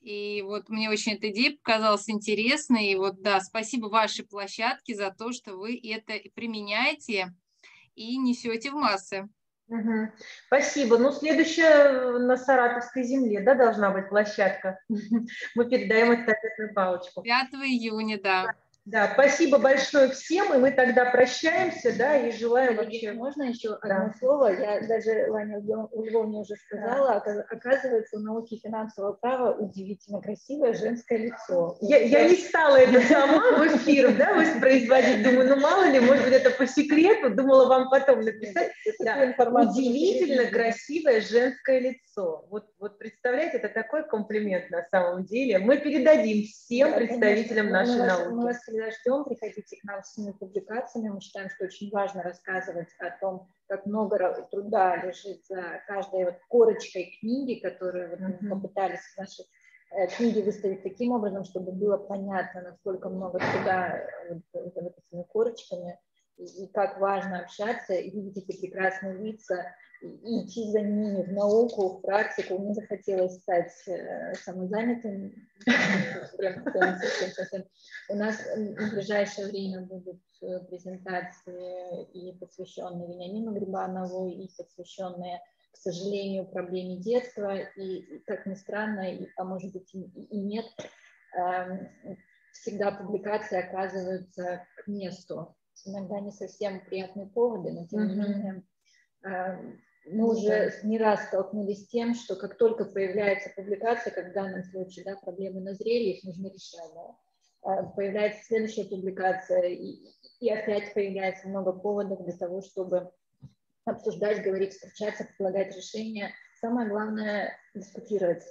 И вот мне очень эта идея показалась интересной. И вот, да, спасибо вашей площадке за то, что вы это применяете и несете в массы. Угу. Спасибо. Ну, следующая на Саратовской земле, да, должна быть площадка. Мы передаем эстафетную палочку. 5 июня. Да, спасибо большое всем, и мы тогда прощаемся, да, и желаем вообще... Можно еще одно да. слово? Я даже, Ваня Львовне уже сказала, да. оказывается, у науки финансового права удивительно красивое женское лицо. Я, я не стала это сама в эфир, да, воспроизводить, думаю, ну мало ли, может быть, это по секрету, думала вам потом написать. Да. Удивительно красивое женское лицо. Вот, вот представляете, это такой комплимент на самом деле. Мы передадим всем представителям нашей науки всегда ждем, приходите к нам с этими публикациями. Мы считаем, что очень важно рассказывать о том, как много труда лежит за каждой вот корочкой книги, которую вот мы попытались в нашей э, книги выставить таким образом, чтобы было понятно, насколько много труда вот, вот этими корочками, и как важно общаться и видеть эти прекрасные лица, и идти за ними в науку, в практику. Мне захотелось стать э, самозанятым. У нас в ближайшее время будут э, презентации и посвященные Вениамину Грибанову, и посвященные, к сожалению, проблеме детства. И, как ни странно, и, а может быть и, и нет, эм, всегда публикации оказываются к месту. Иногда не совсем приятные поводы, но тем не менее эм, мы уже не раз столкнулись с тем, что как только появляется публикация, как в данном случае да, проблемы назрели, их нужно решать. Да, а, появляется следующая публикация, и, и опять появляется много поводов для того, чтобы обсуждать, говорить, встречаться, предлагать решения. Самое главное – дискутировать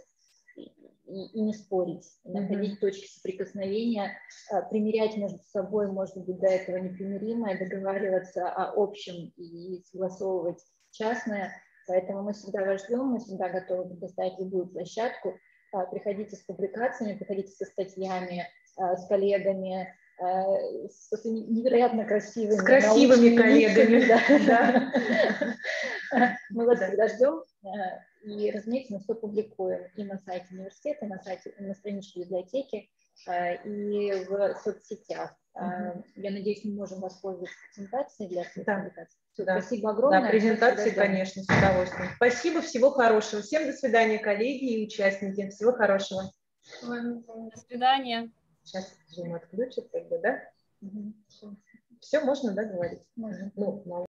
и, и не спорить, находить mm-hmm. точки соприкосновения, а, примерять между собой, может быть, до этого непримиримое, договариваться о общем и согласовывать частное, поэтому мы всегда вас ждем, мы всегда готовы предоставить любую площадку. А, приходите с публикациями, приходите со статьями, а, с коллегами, с невероятно красивыми, с красивыми коллегами. Да, да. Мы вас всегда ждем. И, разумеется, мы все публикуем и на сайте университета, и на, сайте, на страничке библиотеки, и в соцсетях. Uh-huh. Я надеюсь, мы можем воспользоваться презентацией для публикации. Да. Спасибо огромное. Да, презентации, конечно, с удовольствием. Спасибо, всего хорошего. Всем до свидания, коллеги и участники. Всего хорошего. До свидания. Сейчас Zoom отключит, тогда, да? Угу. Все, можно, да, говорить? Можно. Ну,